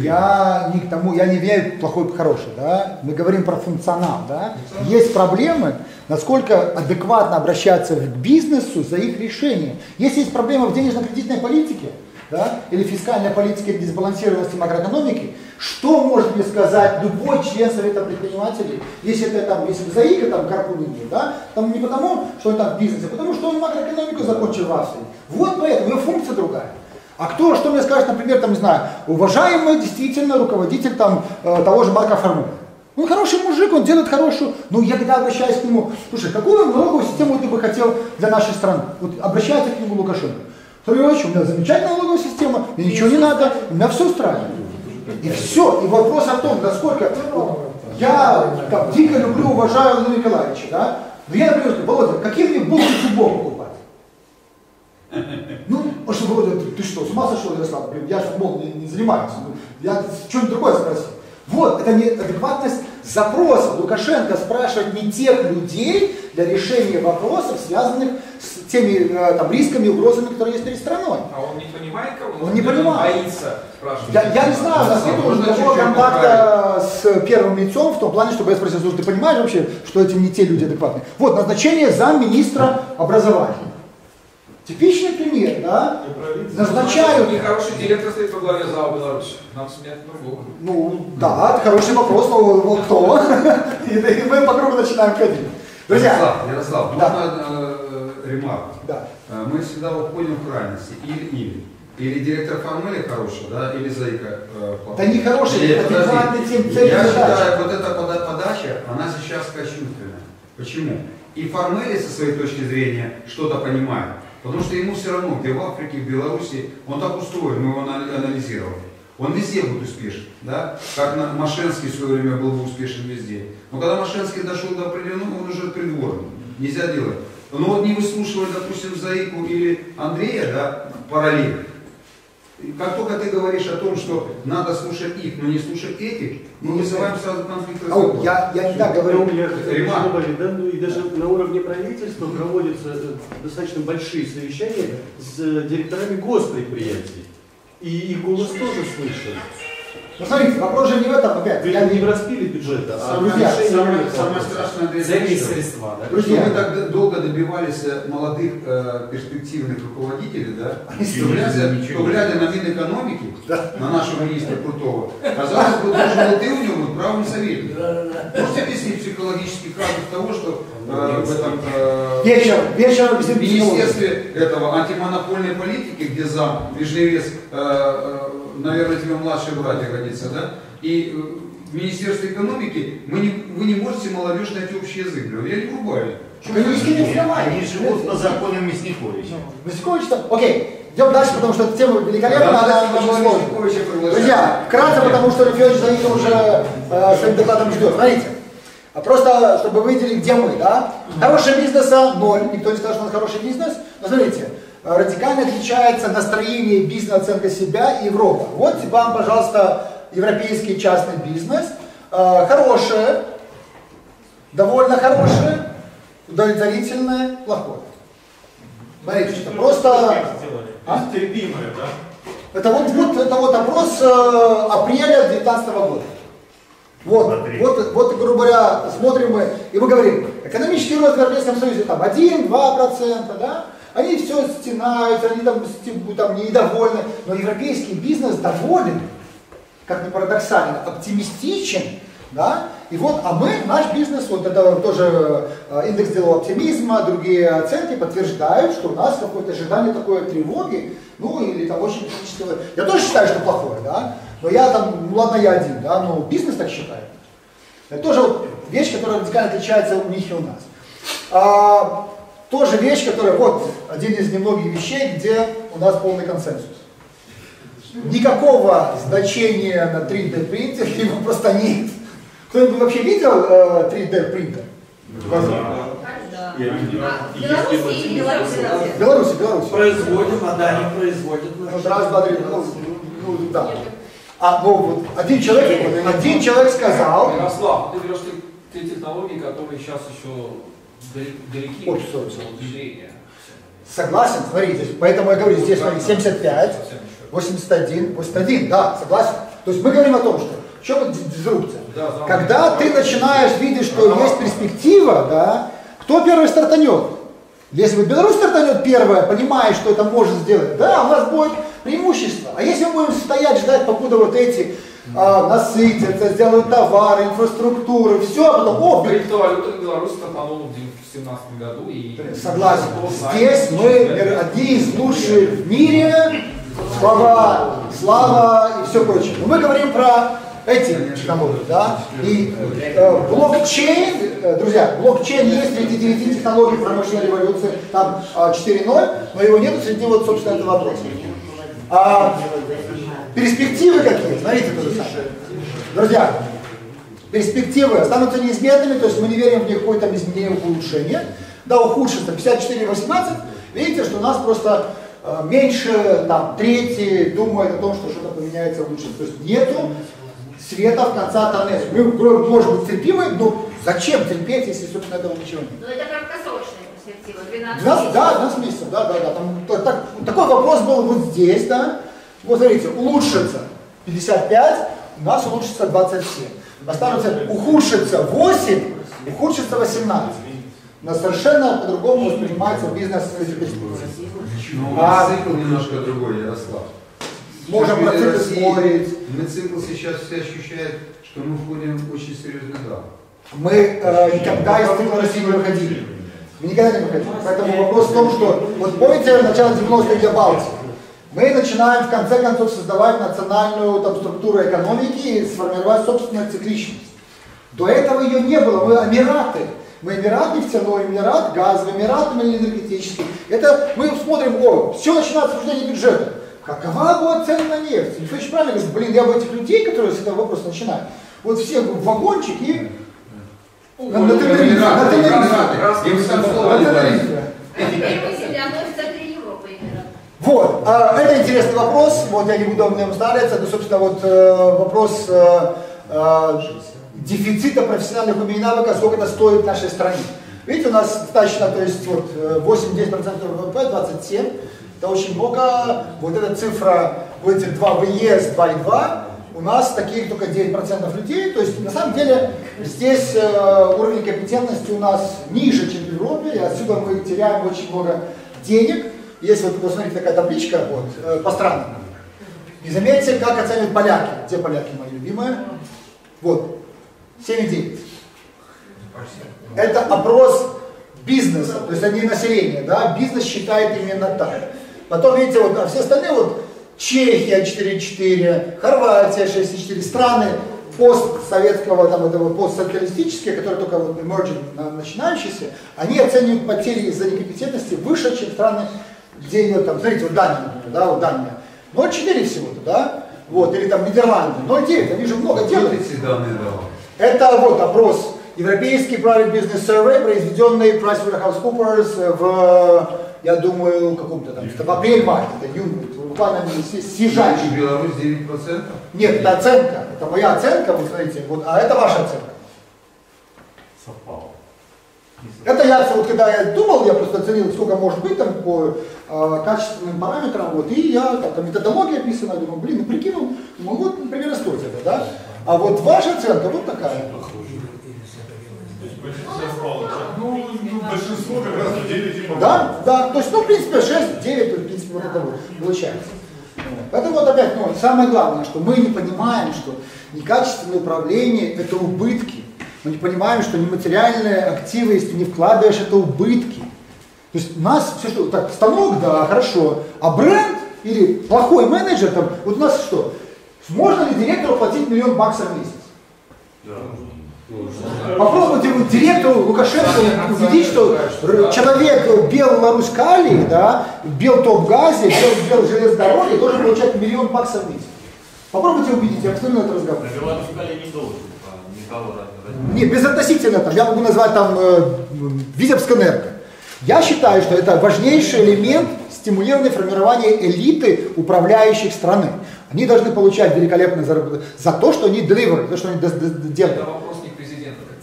я не к тому, я не верю плохой хороший, да. Мы говорим про функционал, да. Есть проблемы, насколько адекватно обращаться к бизнесу за их решение. Если есть проблема в денежно-кредитной политике, да, или фискальной политики дисбалансированности макроэкономики, что может мне сказать любой член Совета предпринимателей, если это там, если Заика там Карпунини, да, там не потому, что он там в бизнесе, а потому что он макроэкономику закончил в Австрии. Вот поэтому, его функция другая. А кто, что мне скажет, например, там, не знаю, уважаемый действительно руководитель там э, того же Марка Формула. Он хороший мужик, он делает хорошую, но я когда обращаюсь к нему, слушай, какую налоговую систему ты бы хотел для нашей страны? Вот обращается к нему Лукашенко. Сергей у меня замечательная налоговая система, мне ничего не надо, меня все устраивает. И все. И вопрос о том, насколько я там, дико люблю, уважаю Владимира Николаевича, да? Но я, например, скажу, Володя, какие мне булки футбол покупать? Ну, а что, Володя, ты, ты что, с ума сошел, Ярослав? Я же футбол не, не занимаюсь. Я что-нибудь другое спросил. Вот, это неадекватность запроса. Лукашенко спрашивает не тех людей для решения вопросов, связанных с теми э, там, рисками и угрозами, которые есть перед страной. А он не понимает, кого? Он не понимает. боится спрашивать. Я, я не знаю, у нас нет уже такого контакта с первым лицом, в том плане, чтобы я спросил, слушай, ты понимаешь вообще, что эти не те люди адекватные? Вот, назначение замминистра образования. Типичный пример, да? Назначают... Нехороший директор стоит во главе ЗАО Беларусь. Нам сменять другого. Ну, да, это хороший вопрос, но вот кто? (laughs) И мы по кругу начинаем ходить. Друзья. Ярослав, Ярослав, да. можно э, ремарку? Да. Э, мы всегда уходим в крайности. Или-или. Или директор Формели хороший, да, или Зайка э. Да не хороший, или, адекватный тем Я считаю, вот эта подача, она сейчас кощунственная. Почему? И Формели со своей точки зрения что-то понимает. Потому что ему все равно, где в Африке, в Беларуси, он так устроен, мы его анализировали. Он везде будет успешен, да? Как Машенский в свое время был бы успешен везде. Но когда Машенский дошел до определенного, он уже придворный. Нельзя делать. Но вот не выслушивая, допустим, Заику или Андрея, да, параллельно, как только ты говоришь о том, что надо слушать их, но не слушать этих, мы вызываем сразу конфликт а, я, я не так говорю. Я добавить, да, ну и даже на уровне правительства проводятся э, достаточно большие совещания с э, директорами госпредприятий. И их голос тоже слышен. Ну смотрите, вопрос же не в этом опять. Я не в распиле бюджета, а друзья, самое, самое страшное для Цели и средства. Да? Друзья, мы так долго добивались э, молодых э, перспективных руководителей, да, и глядя, глядя на Минэкономики, да. на нашего министра Крутого, казалось бы, должен был ты у него быть правым советником. Можете объяснить психологический характер того, что э, в этом э, вечер, вечер, в министерстве этого антимонопольной политики, где зам Вишневец э, э, наверное, тебе младшие братья годится, да? И э, в Министерстве экономики мы не, вы не можете молодежь найти общий язык. Я не врубаю. Они живут по закону Мясниковича. Мясникович там, окей. Идем дальше, потому что эта тема великолепна, да, она очень сложная. Друзья, вкратце, потому что Федорович за ним уже э, своим докладом ждет. Смотрите, а просто, чтобы выделить, где мы, да? Хороший бизнеса ноль, никто не скажет, что у нас хороший бизнес. Но смотрите, радикально отличается настроение бизнес-оценка себя и Европа. Вот вам, пожалуйста, европейский частный бизнес. Хорошее, довольно хорошее. удовлетворительное, плохое. Смотрите, что просто... А? Терпимое, да? Это вот, вот, это вот опрос э, апреля 2019 года. Вот, вот, вот, грубо говоря, смотрим мы, и мы говорим, экономический рост в Европейском Союзе там 1-2%, да? Они все стенаются, они там, там недовольны, но европейский бизнес доволен, как ни парадоксально, оптимистичен, да? И вот, а мы, наш бизнес, вот это тоже э, индекс делового оптимизма, другие оценки подтверждают, что у нас какое-то ожидание такой тревоги, ну или там очень критического. Я тоже считаю, что плохое, да, но я там, ну ладно, я один, да, но бизнес так считает. Это тоже вот вещь, которая радикально отличается у них и у нас. А, тоже вещь, которая, вот, один из немногих вещей, где у нас полный консенсус. Никакого значения на 3D принтере (laughs) его просто нет. Кто-нибудь вообще видел э, 3D принтер? Да. Беларуси или Беларуси? Беларуси, Беларуси. Производим, а да, не производят. Ну, раз, два, три, ну, ну, да. А, ну, вот один человек, один человек сказал... Ярослав, ты берешь те технологии, которые сейчас еще далеки от внедрения. Согласен, смотрите, поэтому я говорю, здесь, смотри, 75, 81, 81, да, согласен. То есть мы говорим о том, что в чем дизрупция? Когда ты начинаешь видеть, что есть перспектива, да, кто первый стартанет? Если бы Беларусь стартанет первая, понимая, что это может сделать, да, у нас будет преимущество. А если мы будем стоять, ждать, покуда вот эти а, насытятся, сделают товары, инфраструктуры, все, а потом, о, Криптовалюта Беларусь стартанула в 2017 году. И Согласен. Здесь мы одни из лучших в мире, слава, слава и все прочее. Но мы говорим про эти технологии, да, и э, блокчейн, э, друзья, блокчейн есть среди девяти технологий промышленной революции, там э, 4.0, но его нет среди вот, собственно, этого вопроса. А, перспективы какие? Смотрите, то самое. Друзья, перспективы останутся неизменными, то есть мы не верим в никакое там изменение, улучшение. Да, ухудшится 54-18, видите, что у нас просто э, меньше, там, трети думают о том, что что-то поменяется лучше. То есть нету света в конце тоннеля. Мы, можем быть терпимы, но зачем терпеть, если, собственно, этого ничего нет? Ну, это краткосрочная перспектива, 12 12, Да, 12 месяцев, да, да, да. Там, так, такой вопрос был вот здесь, да. Вот смотрите, улучшится 55, у нас улучшится 27. Останутся, ухудшится 8, ухудшится 18. Но совершенно по-другому воспринимается бизнес Ну, а цикл немножко другой, Ярослав. Можем про цикл спорить. Мы цикл сейчас все ощущают, что мы входим в очень серьезный драм. Мы э, никогда из цикла России не выходили. Мы никогда не выходили. Поэтому вопрос в том, что, вот помните начало 90-х для Балтии? Мы начинаем в конце концов создавать национальную там, структуру экономики и сформировать собственную цикличность. До этого ее не было, мы Эмираты. Мы Эмират нефтяной, Эмират газовый, Эмират энергетический. Это мы смотрим, о, все начинается обсуждение бюджета. Какова будет цена на нефть? Очень правильно говорит, блин, я бы этих людей, которые с этого вопроса начинают, вот все в вагончик и на, на Тенерифе, на Тенерифе. Себя относятся к Европы. Вот, а, это интересный вопрос, вот я не буду в нем ударяться, это, собственно, вот э, вопрос э, э, дефицита профессиональных умений и навыков, сколько это стоит нашей стране. Видите, у нас достаточно, то есть вот 8-10% ВВП, 27, это очень много, вот эта цифра, вот эти два ВЕС, 2,2, у нас таких только 9% людей, то есть на самом деле здесь э, уровень компетентности у нас ниже, чем в Европе, и отсюда мы теряем очень много денег. Есть вот, посмотрите, такая табличка вот, э, по странам. И заметьте, как оценивают поляки. Где поляки, мои любимые? Вот, 7,9. Это опрос бизнеса, то есть они население, да, бизнес считает именно так. Потом, видите, вот а все остальные, вот Чехия 4,4, Хорватия 6,4, страны постсоветского, там, этого постсоциалистические, которые только вот emerging, начинающиеся, они оценивают потери из-за некомпетентности выше, чем страны, где идет, там, смотрите, вот Дания, например, да, вот Дания, 0,4 всего-то, да, вот, или там Нидерланды, 0,9, они же много делают. данные давал. Это вот опрос Европейский Private Business Survey, произведенный PricewaterhouseCoopers в, я думаю, каком-то там, в апрель-мае, это июнь, буквально съезжающий. И Беларусь 9%? Нет, это оценка, это моя оценка, вы смотрите, вот, а это ваша оценка. Совпало. Это я, вот когда я думал, я просто оценил, сколько может быть там по э, качественным параметрам, вот, и я, там, там методология описана, думаю, блин, ну прикинул, думаю, вот примерно столько это, да? А вот ваша оценка вот такая. Ну, ну, большинство как раз 9 типа. Да, да, то есть, ну, в принципе, 6, 9, в принципе, вот это вот получается. Поэтому вот опять, ну, самое главное, что мы не понимаем, что некачественное управление – это убытки. Мы не понимаем, что нематериальные активы, если ты не вкладываешь, это убытки. То есть у нас все что, так, станок, да, хорошо, а бренд или плохой менеджер, там, вот у нас что, можно ли директору платить миллион баксов в месяц? Да. Попробуйте вы директору Лукашенко убедить, что человек Беларусь Калий, да, Бел Топ Газе, Бел, Бел Желез Дороги должен получать миллион баксов в месяц. Попробуйте убедить, я посмотрю на этот разговор. Не должен, никого Нет, безотносительно там, я могу назвать там э, Витебскэнерго. Я считаю, что это важнейший элемент стимулирования формирования элиты управляющих страны. Они должны получать великолепный заработок за то, что они deliver, за то, что они делают.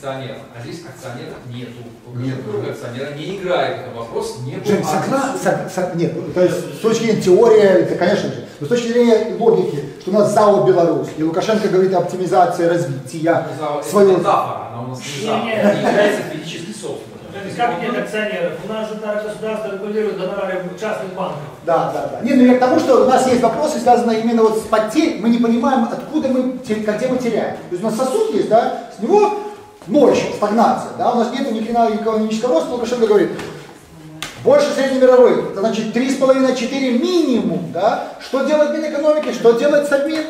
Акционерам. А здесь акционеров нету. Нет. Акционера не играет. Это вопрос не Жень, согла... сог... Сог... Нет, то есть с точки зрения теории, это конечно же, но с точки зрения логики, что у нас ЗАО Беларусь, и Лукашенко говорит о оптимизации развития ЗАО, своего... Это метафора, она у нас не ЗАО, не является физически собственным. Как нет акционеров? У нас же государство регулирует гонорары частных банков. Да, да, да. Не, ну я к тому, что у нас есть вопросы, связанные именно вот с потерей. Мы не понимаем, откуда мы, где мы теряем. То есть у нас сосуд есть, да, с него ноль, стагнация, да, у нас нет ни хрена экономического роста, Лукашенко говорит, больше среднемировых, это значит 3,5-4 минимум, да, что делать Минэкономики, что делать Совет,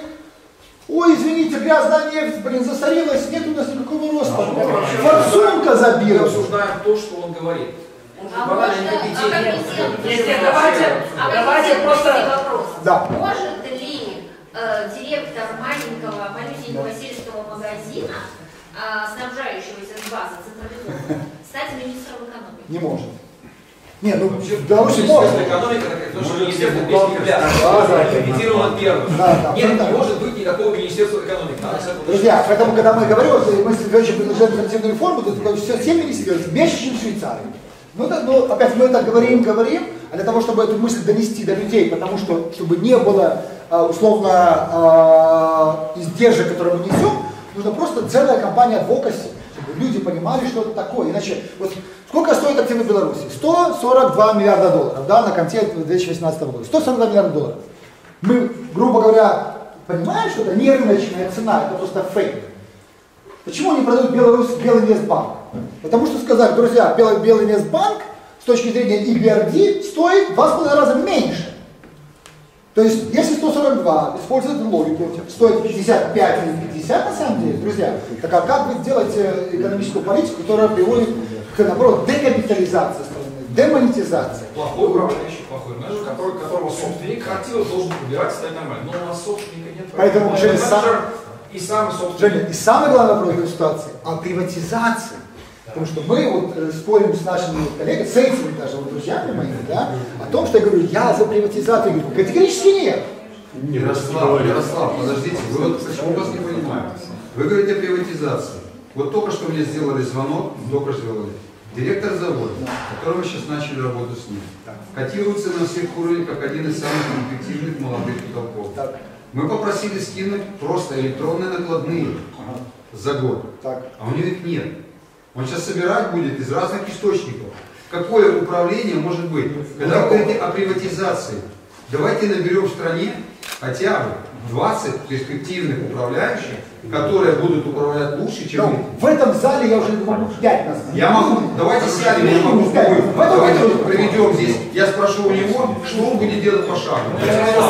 Ой, извините, грязная нефть, блин, засорилась, нет у нас никакого роста. Форсунка забила. Мы обсуждаем то, что он говорит. Он А а Нет, давайте, А просто... Да. Может ли э, директор маленького, малюсенького сельского магазина, снабжающегося с базы централизованно, стать министром экономики? Не может. Не, ну, Вообще, Беларуси Министерство можно. экономики, это как то, что Может, Министерство. Да, да, да. Имитировано первым. Да, да, Нет, не может быть никакого Министерства экономики. Друзья, поэтому, когда мы говорим, вот, мы предложение альтернативную реформу, то все, все министры говорят, меньше, чем в Швейцарии. Ну, да, ну, опять мы это говорим, говорим, а для того, чтобы эту мысль донести до людей, потому что, чтобы не было, а, условно, а, издержек, которые мы несем, нужно просто целая компания адвокаси, чтобы люди понимали, что это такое. Иначе, вот сколько стоит активы Беларуси? 142 миллиарда долларов, да, на конце 2018 года. 142 миллиарда долларов. Мы, грубо говоря, понимаем, что это не рыночная цена, это просто фейк. Почему они продают Беларусь Белый Инвестбанк? Потому что сказали, друзья, Белый, Белый Инвестбанк с точки зрения EBRD стоит в 2,5 раза меньше. То есть, если 142 использовать эту логику, стоит 55 50 на самом деле, друзья, так а как вы делаете экономическую политику, которая приводит к, наоборот, декапитализации страны, демонетизации? Плохой управляющий, плохой менеджер, который, которого собственник активов должен убирать, стать нормально. Но у нас собственника нет. Поэтому, Женя, сам- и сам собственник. Женя, и самый главный вопрос в этой ситуации о приватизации. Потому что мы вот э, спорим с нашими коллегами, с этими даже вот друзьями моими, да, о том, что я говорю, я за приватизацию. Я говорю, категорически нет. Ярослав, Ярослав, подождите, вы вот почему вас не понимаете? Вы говорите о приватизации. Вот только что мне сделали звонок, только сделали. Директор завода, который мы сейчас начали работу с ним, котируется на всех уровнях как один из самых эффективных молодых потолков. Мы попросили скинуть просто электронные накладные за год, Так. а у него их нет. Он сейчас собирать будет из разных источников. Какое управление может быть? Когда вы говорите о приватизации, давайте наберем в стране хотя бы 20 перспективных управляющих, которые будут управлять лучше, чем мы. Ну, в этом зале я уже могу 5 назвать. Я могу, давайте сядем, я могу с тобой. Давайте проведем здесь. Я спрошу у него, что он будет делать по шагу. И начнется.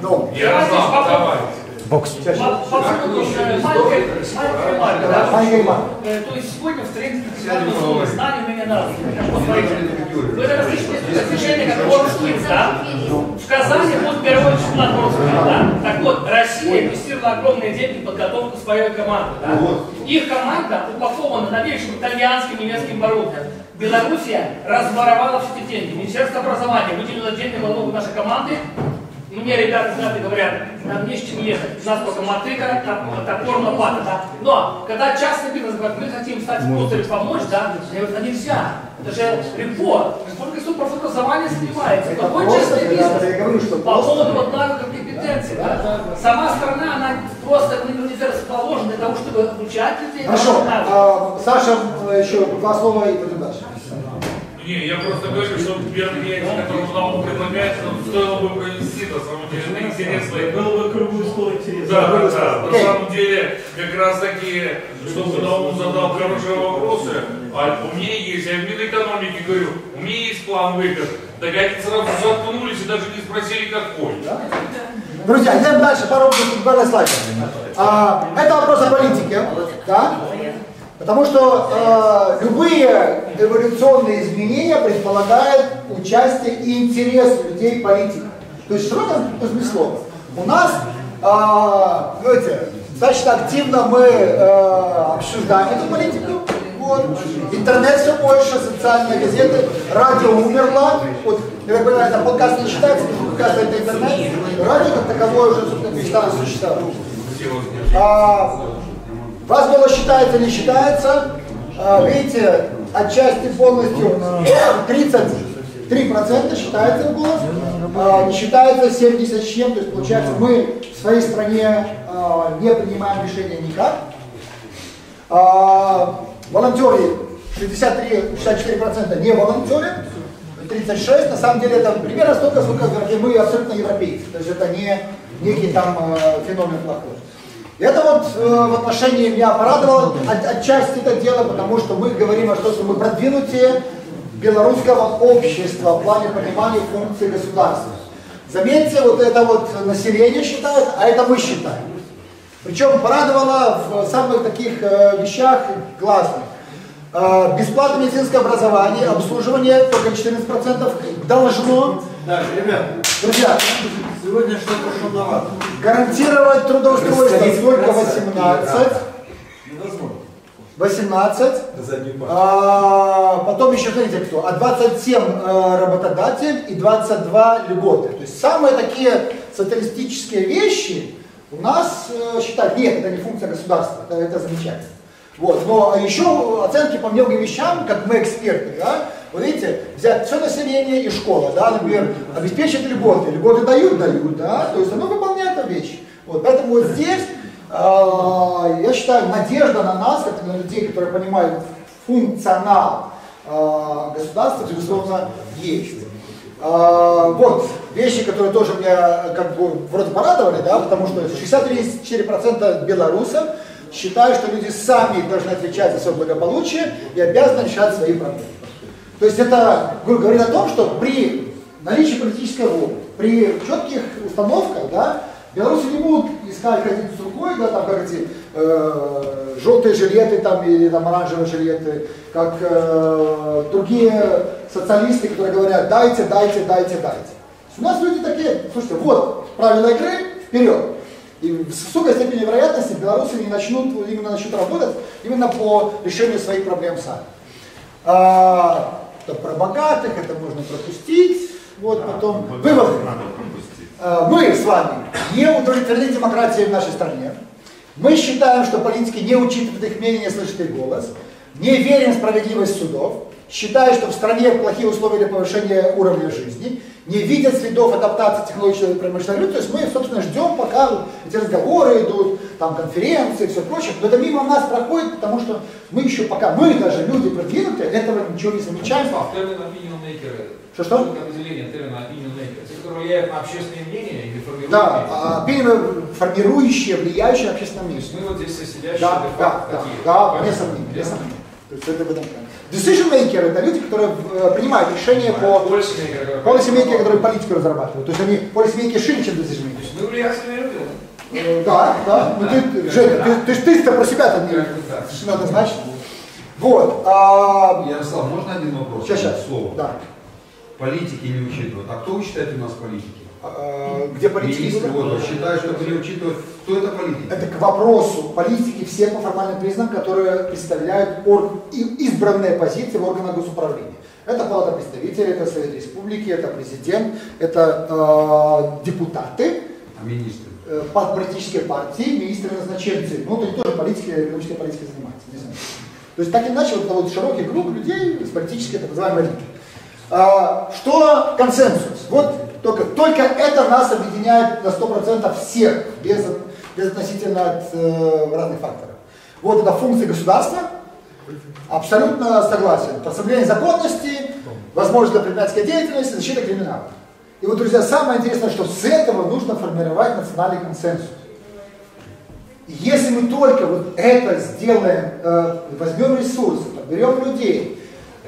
Ну, Ярослав, давай. Бокс. Маленькая. Э, То есть сегодня в тренинге знали меня нас. Вы различные достижения, как World да? В Казани будет мировой чемпионат World да? Так вот, Россия инвестировала огромные деньги в подготовку своей команды, да? Их команда упакована новейшим итальянским, немецким оборудованием. Белоруссия разворовала все эти деньги. Министерство образования выделило деньги в налогу нашей команды, мне ребята знаете, говорят, нам не с чем ехать, у нас только мотыка, топор, лопата, да. Но, когда частный бизнес говорит, мы хотим стать спонсором, помочь, да, я говорю, а нельзя. Это же РИПО, Республика суд профобразования занимается. Какой частный бизнес? По поводу вот навыков компетенции, да. Сама страна, она просто не расположена для того, чтобы обучать людей. Хорошо, а, Саша, еще два слова и пойдем дальше. Не, я просто говорю, что мероприятие, которое нам предлагается, стоило бы провести, на самом деле, на интересно. Было бы круглый стол интересно. Да, да, да. На самом деле, как раз таки, что когда он задал хорошие вопросы, а у меня есть, я в Минэкономике говорю, у меня есть план выход. Так они сразу заткнулись и даже не спросили, какой. Друзья, идем дальше, пару слайдов. А, это вопрос о политике. Да? Потому что э, любые эволюционные изменения предполагают участие и интерес людей политики. То есть что там смысло? У нас, э, знаете, достаточно активно мы э, обсуждаем эту политику. Вот. Интернет все больше, социальные газеты, радио умерло. Вот, я понимаю, это подкаст не считается, подкаст это интернет. Радио как таковое уже, собственно, перестало существовать. А, вас голос считается, не считается. А, видите, отчасти полностью 33% считается голос, а, не считается 70 с чем, то есть получается мы в своей стране а, не принимаем решения никак. Волонтеры 63-64% не волонтеры, 36, на самом деле это примерно столько, сколько мы абсолютно европейцы, то есть это не некий там феномен плохой. Это вот э, в отношении меня порадовало от, отчасти это дело, потому что мы говорим о том, что мы продвинутые белорусского общества в плане понимания функции государства. Заметьте, вот это вот население считает, а это мы считаем. Причем порадовало в самых таких э, вещах гласных. Э, бесплатное медицинское образование, обслуживание только 14% должно. Да, ребят, друзья, сегодня что-то шумновато. Гарантировать трудоустройство только 18. 18. А, потом еще, смотрите, кто? А 27 э, работодатель и 22 льготы. То есть самые такие социалистические вещи у нас э, считают, нет, это не функция государства, это, это замечательно. Вот. Но а еще оценки по многим вещам, как мы эксперты, да, вот видите, взять все население и школа, да, например, обеспечить льготы. Льготы дают, дают, да, то есть оно выполняет эту вещь. Вот, поэтому вот здесь, э, я считаю, надежда на нас, как на людей, которые понимают функционал э, государства, безусловно, есть. Э, вот, вещи, которые тоже меня как бы вроде порадовали, да, потому что 64% белорусов считаю, что люди сами должны отвечать за свое благополучие и обязаны решать свои проблемы. То есть это говорит о том, что при наличии политической воли, при четких установках, да, белорусы не будут искать ходить с рукой, да, там как эти э, желтые жилеты там, или там оранжевые жилеты, как э, другие социалисты, которые говорят, дайте, дайте, дайте, дайте. У нас люди такие, слушайте, вот правила игры, вперед. И в высокой степени вероятности белорусы не начнут, именно начнут работать именно по решению своих проблем сами. А, про богатых это можно пропустить. Вот потом выводы. А, мы с вами не удовлетворены демократией в нашей стране. Мы считаем, что политики не учитывают их мнение, слышат их голос. Не верим в справедливость судов. Считаю, что в стране плохие условия для повышения уровня жизни не видят следов адаптации технологической промышленной революции. То есть мы, собственно, ждем, пока эти разговоры идут, там конференции и все прочее. Но это мимо нас проходит, потому что мы еще пока, мы даже люди продвинутые, этого ничего не замечаем. Термин opinion maker. Что что? Определение термина opinion maker. Те, которые влияют на общественное мнение или формируют Да, а, opinion, формирующие, влияющие на общественное мнение. Мы вот здесь сидящие да, да, да, да, сомнений, без сомнений. То есть это в этом Decision maker это люди, которые э, принимают решения по policy maker, которые политику разрабатывают. То есть они policy maker шире, чем decision maker. Мы влиятельные люди. Э, да, да. Ну, ты, Женя, ты, ты, ты, ты про себя-то не совершенно однозначно. Вот. А... Ярослав, можно один вопрос? Сейчас, сейчас. Слово. Да. Политики не учитывают. А кто учитывает у нас политики? А, где политики? Министры, вот, считают, что не учитывают. Кто это политики? Это к вопросу. Политики все по формальным признакам, которые представляют орг... избранные позиции в органах госуправления. Это Палата представителей, это Совет Республики, это президент, это э, депутаты, а министры? Э, политические партии, министры назначенцы. Ну, они тоже политики, экономической политикой занимаются, не знаю. То есть так или иначе, вот, вот широкий круг людей с политической так называемой элиты. А, что консенсус? Вот только, только это нас объединяет на 100% всех, без, без относительно от э, разных факторов. Вот это функции государства, абсолютно согласен. Прославление законности, возможность предпринимательской деятельности, защита криминала. И вот, друзья, самое интересное, что с этого нужно формировать национальный консенсус. Если мы только вот это сделаем, э, возьмем ресурсы, подберем людей,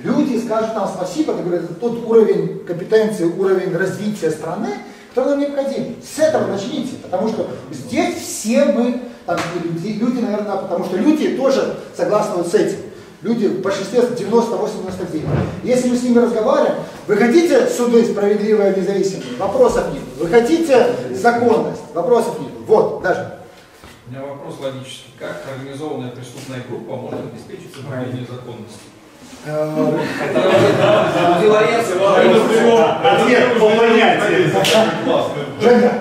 люди скажут нам спасибо, это, говорят, это тот уровень компетенции, уровень развития страны, который нам необходим. С этого начните, потому что здесь все мы, там, люди, люди, наверное, потому что люди тоже согласны вот с этим. Люди в большинстве 98-99. Если мы с ними разговариваем, вы хотите суды справедливые, независимые? Вопросов нет. Вы хотите законность? Вопросов нет. Вот, даже. У меня вопрос логический. Как организованная преступная группа может обеспечить соблюдение законности? Ответ по понятию. Женя,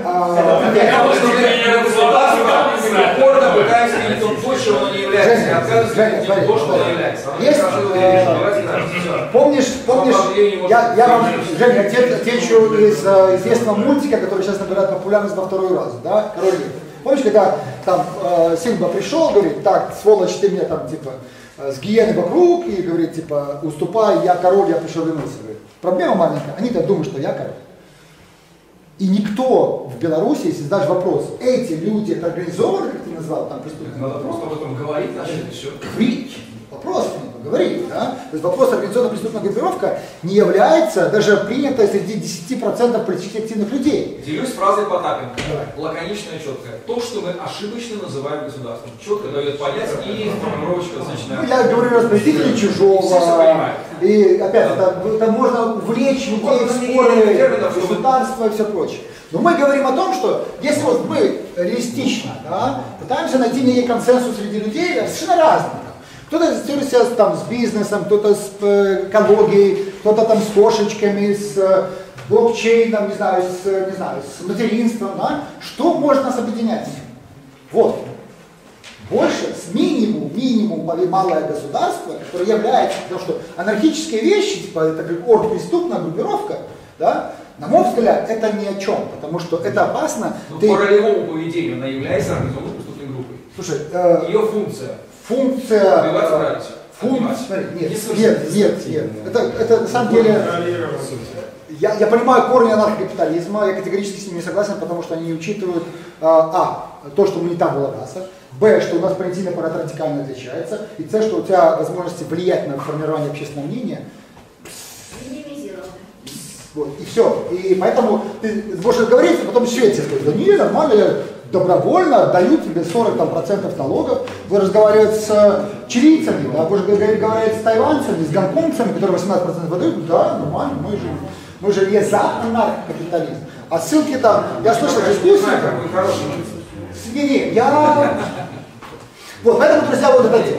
помнишь, помнишь, я, я вам, Женя, отвечу из известного мультика, который сейчас набирает популярность во второй раз, да, Король. Помнишь, когда там Симба пришел, говорит, так, сволочь, ты мне там, типа, Э, с гиены вокруг и говорит, типа, уступай, я король, я пришел вернуться. Говорит, проблема маленькая, они так думают, что я король. И никто в Беларуси, если задашь вопрос, эти люди это организованы, как ты назвал, там преступные. Надо просто об этом говорить, значит, и все. Говорить. Говорить, да? То есть вопрос организационная преступная группировка не является даже принятой среди 10% политически активных людей. Делюсь фразой Потапенко. Лаконичная, четкая. То, что мы ошибочно называем государством. Четко дает понять и формулировочка достаточно. Ну, я говорю распределитель чужого. И опять, это, это можно увлечь людей в споры государства и все прочее. Но мы говорим о том, что если вот мы реалистично да, пытаемся найти некий консенсус среди людей, совершенно разных, кто-то ассоциируется там с бизнесом, кто-то с э, экологией, кто-то там с кошечками, с э, блокчейном, не знаю, с, не знаю, с материнством, да? Что может нас объединять? Вот. Больше, с минимум, минимум малое государство, которое является, потому что анархические вещи, типа это как оргпреступная группировка, да, на мой взгляд, это ни о чем, потому что это опасно. Но ты... по ролевому поведению она является организованной преступной группой. Слушай, э... ее функция функция... Функция, нет, нет, нет, нет. Это, это на самом деле... Я, я понимаю корни анархокапитализма, я категорически с ними не согласен, потому что они не учитывают а, а то, что мы не там Волгаса, б, что у нас понятийный аппарат радикально отличается, и с, что у тебя возможности влиять на формирование общественного мнения вот, и все. И поэтому ты можешь говорить, а потом светишь, да не, нормально, я добровольно отдают тебе 40% там, процентов налогов. Вы разговариваете с э, чилийцами, да, вы же говорите с тайванцами, с гонконгцами, которые 18% выдают, да, нормально, мы же, мы же не за анархокапитализм. А ссылки там, я слышал дискуссии. Не, не, я... Вот, поэтому, друзья, вот это дело.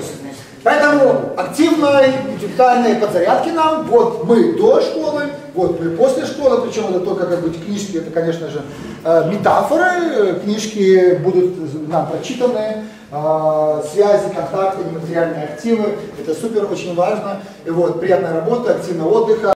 Поэтому активной интеллектуальной подзарядки нам, вот мы до школы, вот мы после школы, причем это только как бы книжки, это, конечно же, э, метафоры, книжки будут нам прочитаны, э, связи, контакты, нематериальные активы, это супер, очень важно, и вот, приятной работы, активного отдыха.